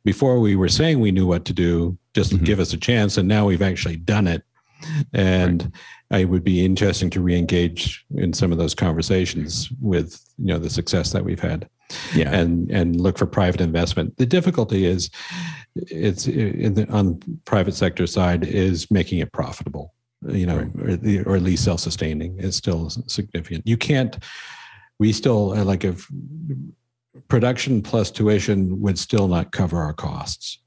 before we were saying we knew what to do, just mm-hmm. give us a chance, and now we've actually done it, and. Right. it would be interesting to re-engage in some of those conversations with you know the success that we've had yeah. and and look for private investment. The difficulty is it's in the, on private sector side is making it profitable, you know, right. or, or, at least self-sustaining is still significant. You can't. We still uh, like if production plus tuition would still not cover our costs.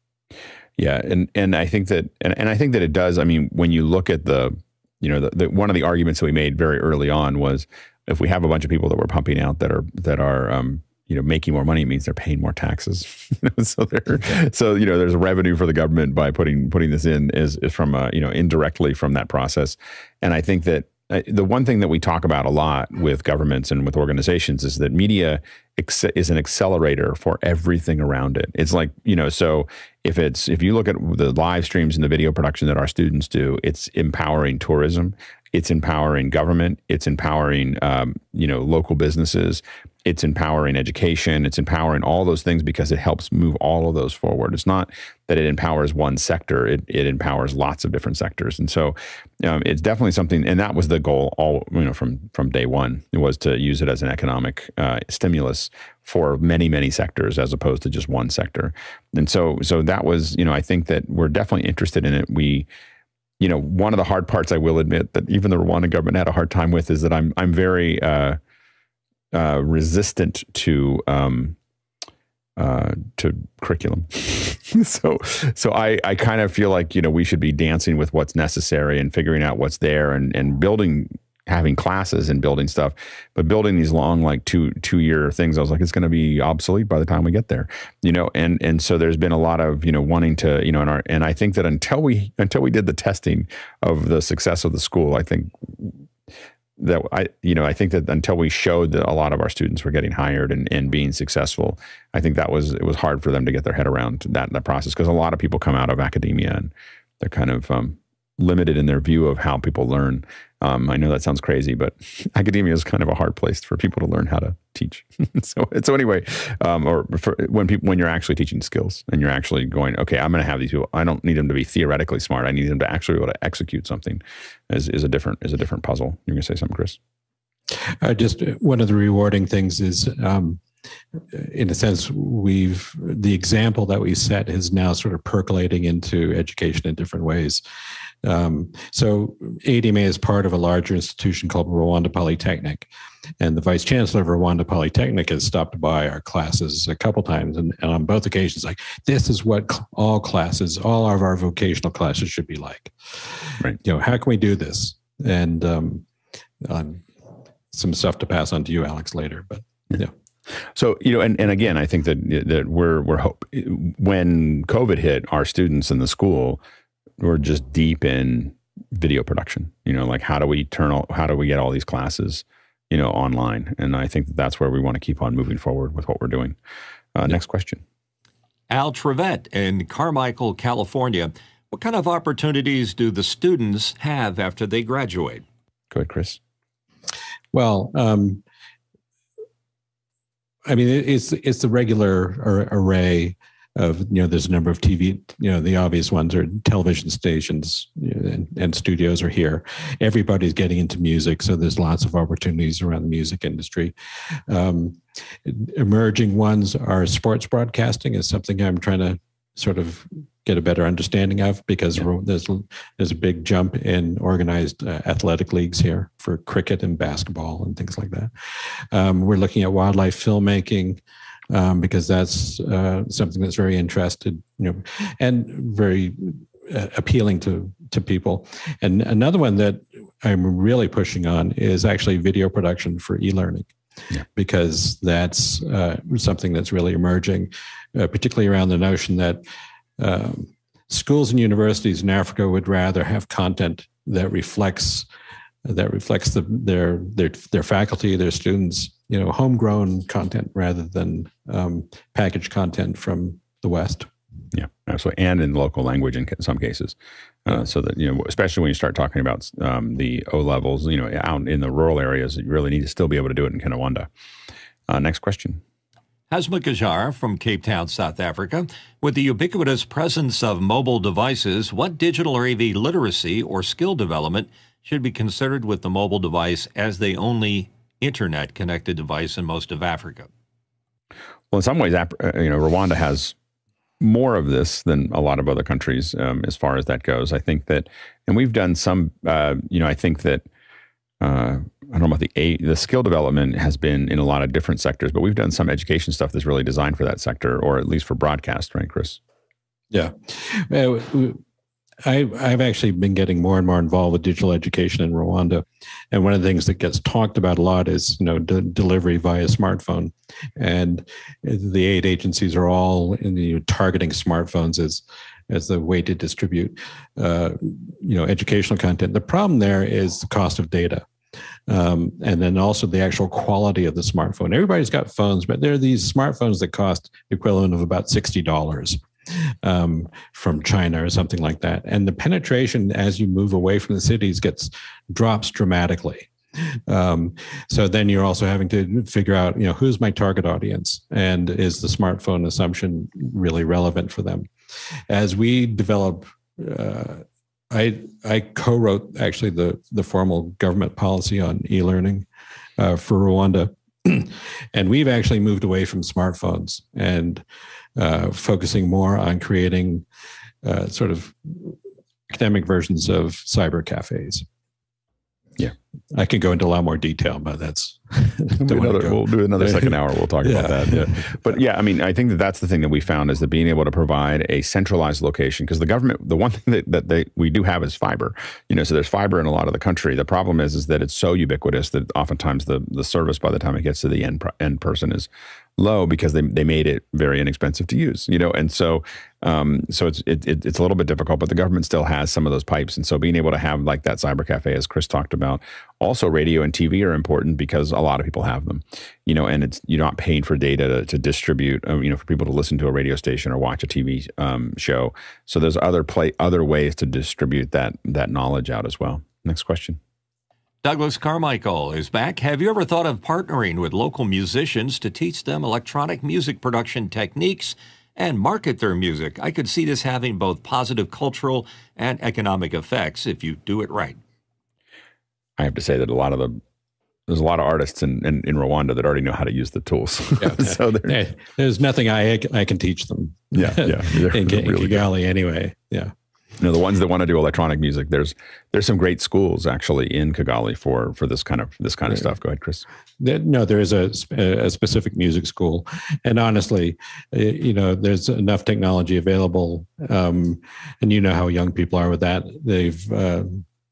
Yeah, and and I think that and, and I think that it does. I mean, when you look at the you know the, the, one of the arguments that we made very early on was if we have a bunch of people that we're pumping out that are that are um, you know making more money means they're paying more taxes. So there so you know there's revenue for the government by putting putting this in is, is from uh, you know indirectly from that process. And i think that uh, the one thing that we talk about a lot with governments and with organizations is that media ex- is an accelerator for everything around it. It's like you know, so if it's if you look at the live streams and the video production that our students do, it's empowering tourism, it's empowering government, it's empowering um, you know local businesses, it's empowering education, it's empowering all those things because it helps move all of those forward. It's not that it empowers one sector; it, it empowers lots of different sectors, and so um, it's definitely something. And that was the goal all you know from from day one. It was to use it as an economic uh, stimulus for many many sectors as opposed to just one sector. And so so that was you know I think that we're definitely interested in it. We you know, one of the hard parts I will admit that even the Rwandan government had a hard time with is that I'm I'm very uh, uh, resistant to um, uh, to curriculum. so so I I kind of feel like you know we should be dancing with what's necessary and figuring out what's there and and building having classes and building stuff, but building these long like two two year things, I was like, it's going to be obsolete by the time we get there, you know. And and so there's been a lot of you know wanting to you know, and our and I think that until we until we did the testing of the success of the school, I think that I you know I think that until we showed that a lot of our students were getting hired and, and being successful, I think that was it was hard for them to get their head around that that process because a lot of people come out of academia and they're kind of um, limited in their view of how people learn. Um, I know that sounds crazy, but academia is kind of a hard place for people to learn how to teach. so, so anyway, um, or for, when people when you're actually teaching skills and you're actually going, okay, I'm going to have these people. I don't need them to be theoretically smart. I need them to actually be able to execute something. Is is a different is a different puzzle. You're going to say something, Chris? Uh, just one of the rewarding things is. Um, in a sense, we've the example that we set is now sort of percolating into education in different ways. Um, so ADMA is part of a larger institution called Rwanda Polytechnic. And the vice chancellor of Rwanda Polytechnic has stopped by our classes a couple times, and, and on both occasions, like this is what all classes, all of our vocational classes should be like. Right. You know, how can we do this? And um, um, some stuff to pass on to you, Alex, later. But yeah. So you know, and, and again, I think that that we're we're hope when COVID hit, our students in the school we're just deep in video production. You know, like how do we turn all, how do we get all these classes, you know, online? And I think that that's where we want to keep on moving forward with what we're doing. Uh, next question. Al Trevette in Carmichael, California. What kind of opportunities do the students have after they graduate? Go ahead, Chris. Well, um, I mean, it's it's the regular array of you know there's a number of TV you know the obvious ones are television stations you know, and, and, studios are here. Everybody's getting into music, so there's lots of opportunities around the music industry. Um, emerging ones are sports broadcasting is something I'm trying to sort of get a better understanding of because yeah. there's there's a big jump in organized uh, athletic leagues here for cricket and basketball and things like that. Um, we're looking at wildlife filmmaking um, because that's uh, something that's very interested, you know, and very uh, appealing to to people. And another one that I'm really pushing on is actually video production for e-learning. Yeah. Because that's uh, something that's really emerging, uh, particularly around the notion that um, schools and universities in Africa would rather have content that reflects that reflects the, their their their faculty, their students, you know, homegrown content rather than um, packaged content from the West. Yeah, absolutely, and in local language in some cases, uh, so that you know, especially when you start talking about um, the O levels, you know, out in the rural areas, you really need to still be able to do it in Kinyarwanda. Uh, next question. Hasma Kajar from Cape Town, South Africa. With the ubiquitous presence of mobile devices, what digital or AV literacy or skill development should be considered with the mobile device as the only internet connected device in most of Africa? Well, in some ways, uh, you know, Rwanda has more of this than a lot of other countries um, as far as that goes. I think that, and we've done some, uh, you know, I think that uh, I don't know about the a, the skill development has been in a lot of different sectors, but we've done some education stuff that's really designed for that sector, or at least for broadcast, right, Chris? Yeah, I, I've actually been getting more and more involved with digital education in Rwanda, and one of the things that gets talked about a lot is you know de- delivery via smartphone, and the aid agencies are all in the, you know, targeting smartphones as as the way to distribute uh, you know educational content. The problem there is the cost of data um, and then also the actual quality of the smartphone. Everybody's got phones, but there are these smartphones that cost the equivalent of about sixty dollars um, from China or something like that. And the penetration as you move away from the cities gets drops dramatically. Um, so then you're also having to figure out, you know, who's my target audience and is the smartphone assumption really relevant for them? As we develop uh, I I co-wrote actually the the formal government policy on e-learning uh, for Rwanda, and we've actually moved away from smartphones and uh, focusing more on creating uh, sort of academic versions of cyber cafes. Yeah, I can go into a lot more detail, but that's another, we'll do another second hour. We'll talk yeah. about that. Yeah, but yeah, I mean, I think that that's the thing that we found is that being able to provide a centralized location because the government, the one thing that, that they we do have is fiber. You know, so there's fiber in a lot of the country. The problem is is that it's so ubiquitous that oftentimes the the service by the time it gets to the end end person is low because they, they made it very inexpensive to use, you know, and so um, so it's it, it, it's a little bit difficult, but the government still has some of those pipes, and so being able to have like that cyber cafe, as Chris talked about, also radio and TV are important because a lot of people have them, you know, and it's you're not paying for data to, to distribute, um, you know, for people to listen to a radio station or watch a TV um, show. So there's other play other ways to distribute that that knowledge out as well. Next question. Douglas Carmichael is back. Have you ever thought of partnering with local musicians to teach them electronic music production techniques and market their music? I could see this having both positive cultural and economic effects if you do it right. I have to say that a lot of the there's a lot of artists in, in, in Rwanda that already know how to use the tools. Yeah, so there's nothing I I can teach them. Yeah, yeah. in, in really Kigali, good. anyway. Yeah you know the ones that want to do electronic music there's there's some great schools actually in Kigali for for this kind of this kind of stuff. Go ahead Chris. No there is a, a specific music school. And honestly you know there's enough technology available um, and you know how young people are with that. They've uh,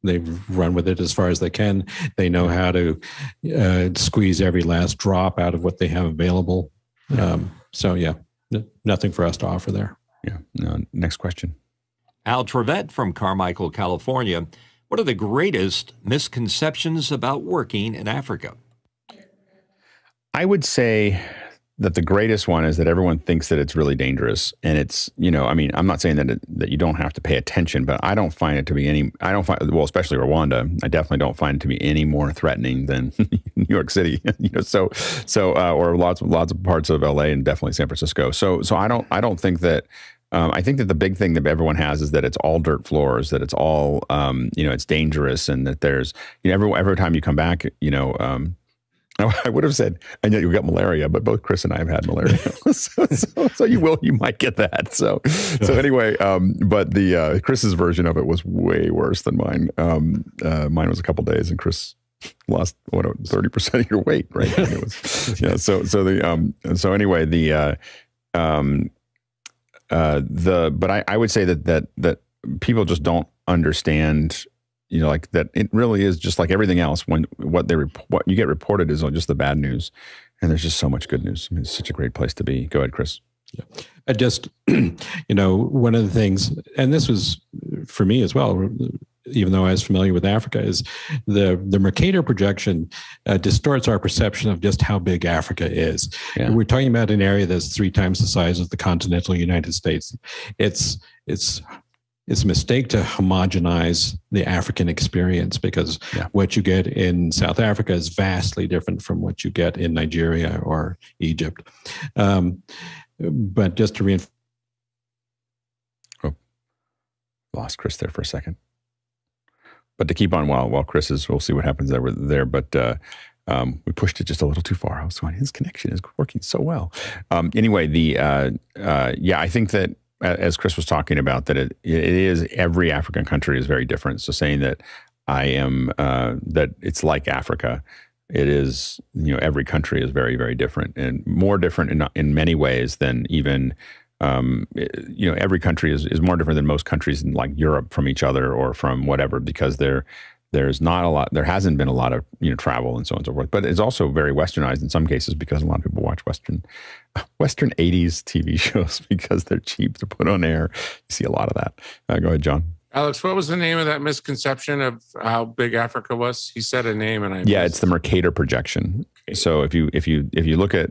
they've run with it as far as they can. They know how to uh, squeeze every last drop out of what they have available. Um, so yeah n- nothing for us to offer there. Yeah. No, next question Al Trevette from Carmichael, California. What are the greatest misconceptions about working in Africa? I would say that the greatest one is that everyone thinks that it's really dangerous, and it's you know, I mean, I'm not saying that it, that you don't have to pay attention, but I don't find it to be any. I don't find well, especially Rwanda. I definitely don't find it to be any more threatening than New York City. you know, so so uh, or lots lots of parts of LA and definitely San Francisco. So so I don't I don't think that. Um, I think that the big thing that everyone has is that it's all dirt floors, that it's all, um, you know, it's dangerous, and that there's, you know, every every time you come back, you know, um, I would have said, and yet you got malaria, but both Chris and I have had malaria, so, so, so, you will, you might get that. So, so anyway, um, but the uh, Chris's version of it was way worse than mine. Um, uh, mine was a couple days, and Chris lost what thirty percent of your weight, right? it was, yeah. So, so the um, so anyway, the uh, um, uh, the but I, I would say that that that people just don't understand you know, like that. It really is just like everything else. When what they what you get reported is just the bad news, and there's just so much good news. I mean, it's such a great place to be. Go ahead, Chris. Yeah. I just, you know, one of the things, and this was for me as well, even though I was familiar with Africa, is the the Mercator projection uh, distorts our perception of just how big Africa is. Yeah. We're talking about an area that's three times the size of the continental United States. It's it's it's a mistake to homogenize the African experience because yeah. what you get in South Africa is vastly different from what you get in Nigeria or Egypt. Um, but just to reinforce. Oh, lost Chris there for a second. But to keep on while while Chris is, we'll see what happens there. there but uh, um, we pushed it just a little too far. I was going, his connection is working so well. Um, anyway, the uh, uh, yeah, I think that as Chris was talking about, that it, it is every African country is very different. So saying that I am uh, that it's like Africa, it is you know every country is very very different and more different in in many ways than even um, you know every country is is more different than most countries in like Europe from each other or from whatever because they're there's not a lot there hasn't been a lot of you know travel and so on and so forth. But it's also very westernized in some cases because a lot of people watch western western 80s tv shows because they're cheap to put on air. You see a lot of that. Uh, go ahead john. Alex what was the name of that misconception of how big africa was? He said a name and i yeah missed. it's the mercator projection. Okay. so if you if you if you look at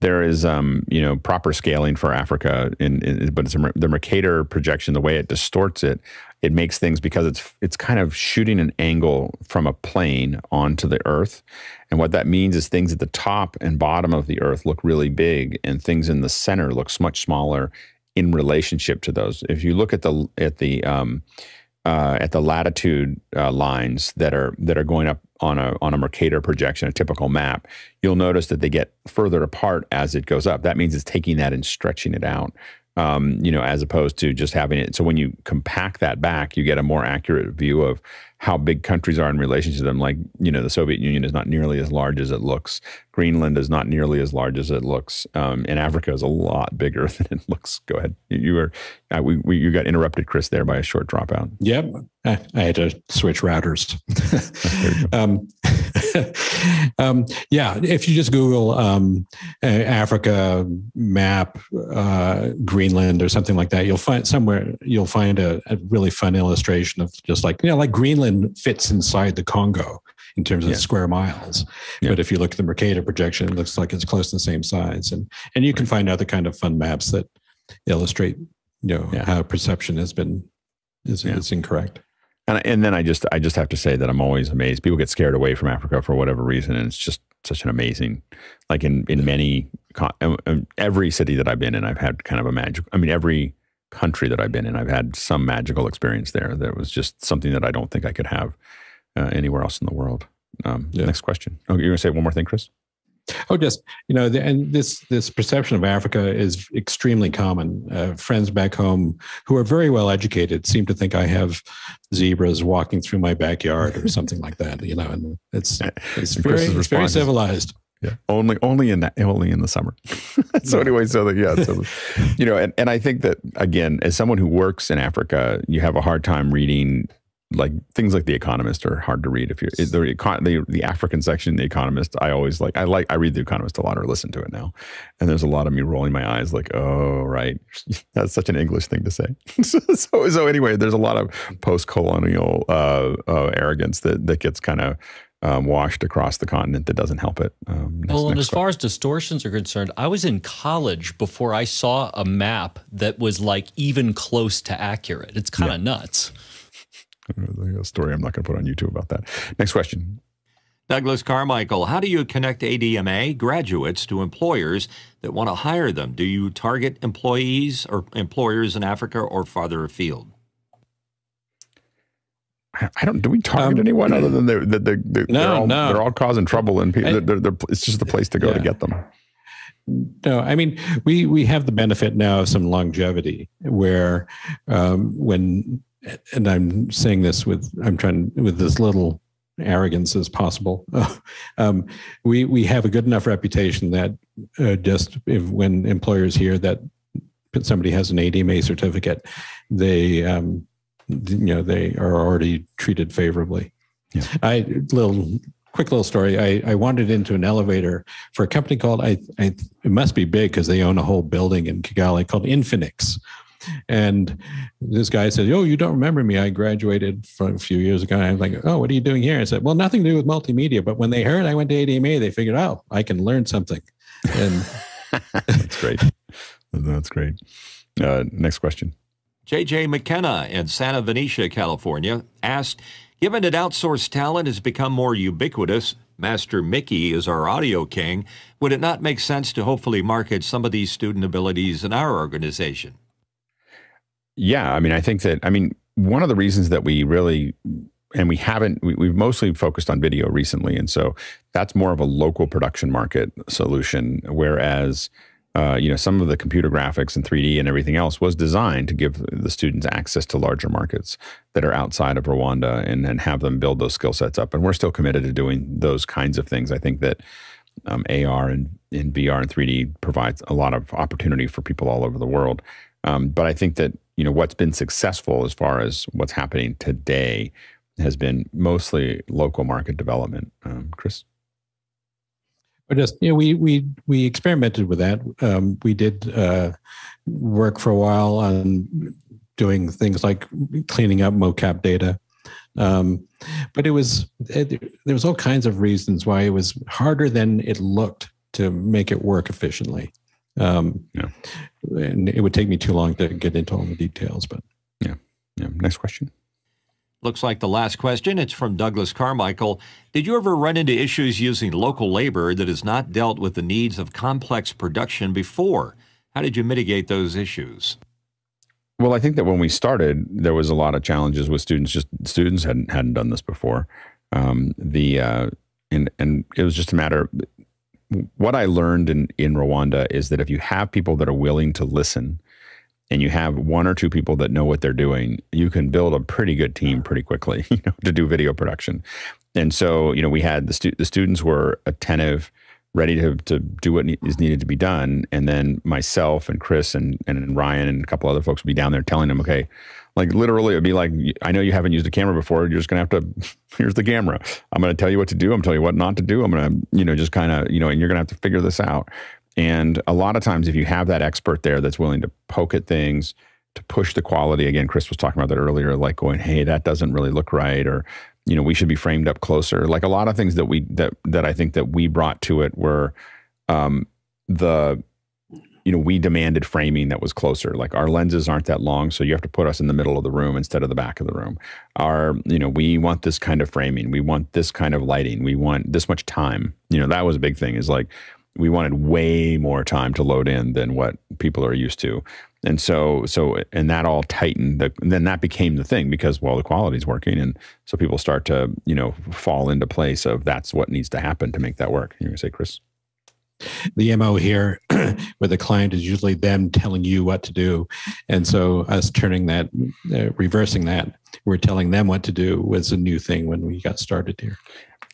there is um, you know proper scaling for Africa, in, in but it's a, the Mercator projection. The way it distorts it, it makes things because it's it's kind of shooting an angle from a plane onto the Earth, and what that means is things at the top and bottom of the Earth look really big, and things in the center looks much smaller in relationship to those. If you look at the at the um, uh, at the latitude uh, lines that are that are going up on a on a Mercator projection, a typical map, you'll notice that they get further apart as it goes up. That means it's taking that and stretching it out. Um, you know, as opposed to just having it. So when you compact that back, you get a more accurate view of how big countries are in relation to them. Like, you know, the Soviet Union is not nearly as large as it looks. Greenland is not nearly as large as it looks. Um, and Africa is a lot bigger than it looks. Go ahead. You, were, uh, we, we, you got interrupted, Chris, there by a short dropout. Yep. I, I had to switch routers. um, um, yeah. If you just Google um, Africa map, uh, Greenland or something like that, you'll find somewhere, you'll find a, a really fun illustration of just like, you know, like Greenland fits inside the Congo in terms of yeah. square miles. Yeah. But if you look at the Mercator projection, it looks like it's close to the same size. And and you can find other kind of fun maps that illustrate, you know, yeah. how perception has been is, is incorrect. And, and then I just I just have to say that I'm always amazed. People get scared away from Africa for whatever reason, and it's just such an amazing. Like in in many um, um, every city that I've been in, I've had kind of a magic. I mean, every country that I've been in. I've had some magical experience there that was just something that I don't think I could have uh, anywhere else in the world. Um, yeah. Next question. Oh, you're going to say one more thing, Chris? Oh, just you know, the, and this this perception of Africa is extremely common. Uh, friends back home who are very well educated seem to think I have zebras walking through my backyard or something like that. You know, and it's it's very, it's very civilized. Yeah, only only in that only in the summer. so anyway, so that yeah, so you know, and, and I think that again, as someone who works in Africa, you have a hard time reading like things like The Economist are hard to read. If you the, the the African section, The Economist, I always like. I like I read The Economist a lot or listen to it now, and there's a lot of me rolling my eyes like, oh right, that's such an English thing to say. so, so, so anyway, there's a lot of post colonial uh, uh, arrogance that that gets kind of um, washed across the continent that doesn't help it. Um, next- Well, and as far as distortions are concerned, I was in college before I saw a map that was like even close to accurate. It's kind of nuts. There's a story I'm not going to put on YouTube about that. Next question. Douglas Carmichael, how do you connect ADMA graduates to employers that want to hire them? Do you target employees or employers in Africa or farther afield? I I don't. Do we target Um, anyone other than they're, they're, they're, they're, No, all, no. they're all causing trouble and people. I- they're, they're, it's just the place to go to get them. No, I mean we we have the benefit now of some longevity where um, when and I'm saying this with I'm trying with as little arrogance as possible. um, we we have a good enough reputation that uh, just if, when employers hear that somebody has an ADMA certificate, they um, you know they are already treated favorably. Yeah. I little quick little story. I, I wandered into an elevator for a company called I, I it must be big because they own a whole building in Kigali called Infinix. And this guy said, "Oh, you don't remember me? I graduated from a few years ago." I'm like, "Oh, what are you doing here?" I said, "Well, nothing to do with multimedia, but when they heard I went to ADMA, they figured, oh, I can learn something." And That's great. That's great. Uh, next question. JJ McKenna in Santa Venetia, California asked Given that outsourced talent has become more ubiquitous, Master Mickey is our audio king, would it not make sense to hopefully market some of these student abilities in our organization? Yeah, I mean, I think that I mean one of the reasons that we really and we haven't we, we've mostly focused on video recently, and so that's more of a local production market solution. Whereas, uh, you know, some of the computer graphics and 3D and everything else was designed to give the students access to larger markets that are outside of Rwanda and and have them build those skill sets up. And we're still committed to doing those kinds of things. I think that um, AR and, and VR and 3D provides a lot of opportunity for people all over the world. Um, but I think that you know what's been successful as far as what's happening today has been mostly local market development. Um, Chris, Or just you know, we we we experimented with that. Um, we did uh, work for a while on doing things like cleaning up mocap data, um, but it was it, there was all kinds of reasons why it was harder than it looked to make it work efficiently. Um, Yeah. And it would take me too long to get into all the details, but yeah. Yeah. Next question. Looks like the last question. It's from Douglas Carmichael. Did you ever run into issues using local labor that has not dealt with the needs of complex production before? How did you mitigate those issues? Well, I think that when we started, there was a lot of challenges with students. Just students hadn't hadn't done this before. Um, the uh, and and it was just a matter. What I learned in in Rwanda is that if you have people that are willing to listen, and you have one or two people that know what they're doing, you can build a pretty good team pretty quickly, you know, to do video production. And so, you know, we had the stu- the students were attentive, ready to to do what ne- is needed to be done, and then myself and Chris and and Ryan and a couple other folks would be down there telling them, okay, like literally, it'd be like, I know you haven't used a camera before. You're just gonna have to. Here's the camera. I'm gonna tell you what to do. I'm telling you what not to do. I'm gonna, you know, just kind of, you know, and you're gonna have to figure this out. And a lot of times, if you have that expert there that's willing to poke at things, to push the quality, again, Chris was talking about that earlier, like going, hey, that doesn't really look right, or you know, we should be framed up closer. Like a lot of things that we that that I think that we brought to it were um, the you know, we demanded framing that was closer. Like our lenses aren't that long, so you have to put us in the middle of the room instead of the back of the room. Our, you know, we want this kind of framing. We want this kind of lighting. We want this much time. You know, that was a big thing. Is like we wanted way more time to load in than what people are used to. And so, so, and that all tightened. The, then that became the thing because, well, the quality's working, and so people start to, you know, fall into place of that's what needs to happen to make that work. You say, Chris? The mo here with the client is usually them telling you what to do and so us turning that uh, reversing that we're telling them what to do was a new thing when we got started here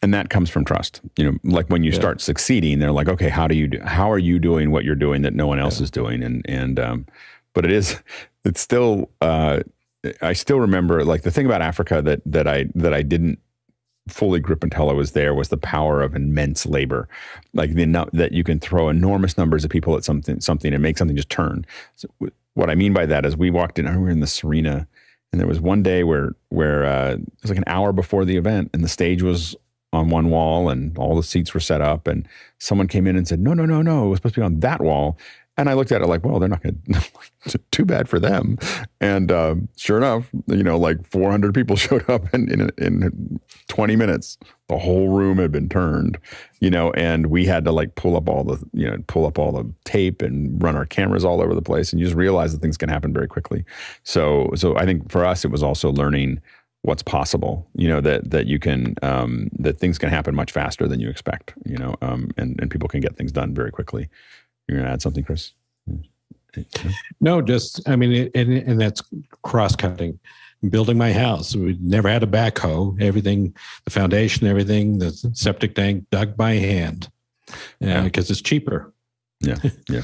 and that comes from trust you know like when you Yeah. start succeeding they're like okay how do you do how are you doing what you're doing that no one else Yeah. is doing and and um but it is it's still uh i still remember like the thing about africa that that i that i didn't fully grip until I was there was the power of immense labor, like the that you can throw enormous numbers of people at something something and make something just turn. So what I mean by that is we walked in, we were in the Serena, and there was one day where where uh, it was like an hour before the event, and the stage was on one wall and all the seats were set up and someone came in and said no no no no it was supposed to be on that wall and I looked at it like, well, they're not going to, too bad for them. And uh, sure enough, you know, like 400 people showed up in, in, in 20 minutes. The whole room had been turned, you know, and we had to like pull up all the, you know, pull up all the tape and run our cameras all over the place. And you just realize that things can happen very quickly. So, so I think for us, it was also learning what's possible you know that that you can um, that things can happen much faster than you expect you know um, and and people can get things done very quickly you're going to add something, Chris? No, just I mean, and, and that's cross cutting. Building my house, we never had a backhoe. Everything, the foundation, everything, the septic tank dug by hand, because uh, yeah. it's cheaper. Yeah, yeah,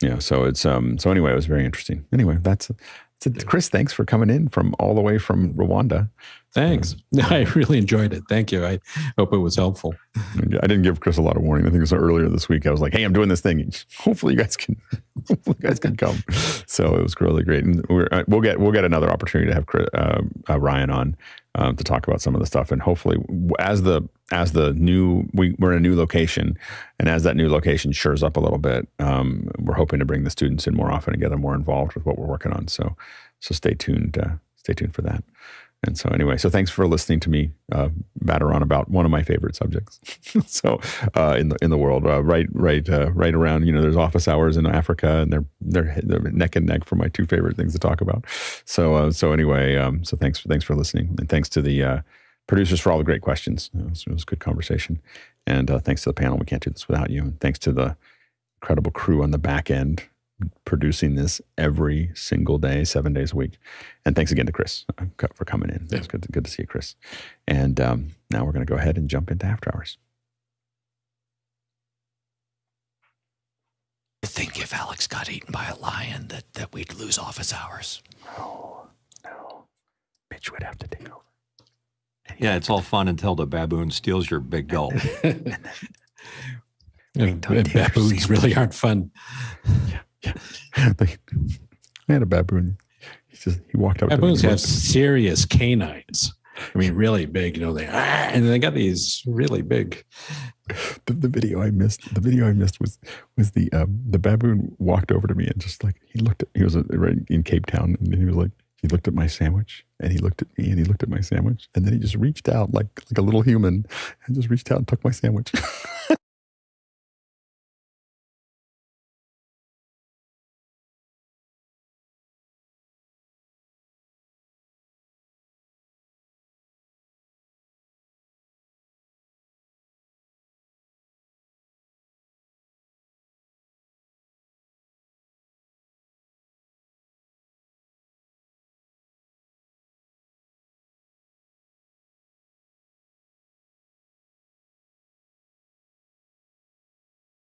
yeah. So it's um. So anyway, it was very interesting. Anyway, that's Chris, thanks for coming in from all the way from Rwanda. Thanks. I really enjoyed it. Thank you. I hope it was helpful. I didn't give Chris a lot of warning. I think it was earlier this week. I was like, "Hey, I'm doing this thing. Hopefully, you guys can, you guys can come." So it was really great, and we will uh, get we'll get another opportunity to have Chris, uh, uh, Ryan on um, to talk about some of the stuff, and hopefully, as the as the new we, we're in a new location, and as that new location shores up a little bit, um, we're hoping to bring the students in more often and get them more involved with what we're working on. So, so stay tuned. Uh, stay tuned for that. And so, anyway, so thanks for listening to me uh, batter on about one of my favorite subjects. so, uh, in the in the world, uh, right, right, uh, right around, you know, there's office hours in Africa, and they're, they're they're neck and neck for my two favorite things to talk about. So, uh, so anyway, um, so thanks thanks for listening, and thanks to the uh, producers for all the great questions. It was, it was a good conversation, and thanks to the panel. We can't do this without you, and thanks to the incredible crew on the back end producing this every single day, seven days a week. And thanks again to Chris uh, for coming in. Yeah. It's good to, good to see you, Chris. And um, now we're going to go ahead and jump into after hours. I think if Alex got eaten by a lion, that, that we'd lose office hours. No, no. Mitch would have to take over. Yeah, it's all fun until the baboon steals your big gulp. baboons really aren't fun. Yeah. I had a baboon. He just he walked up. Baboons have serious canines. I mean, really big. You know, they ah, and they got these really big. The, the video I missed. The video I missed was was the um, the baboon walked over to me and just like he looked at. He was uh, right in Cape Town and he was like he looked at my sandwich and he looked at me and he looked at my sandwich and then he just reached out like like a little human and just reached out and took my sandwich.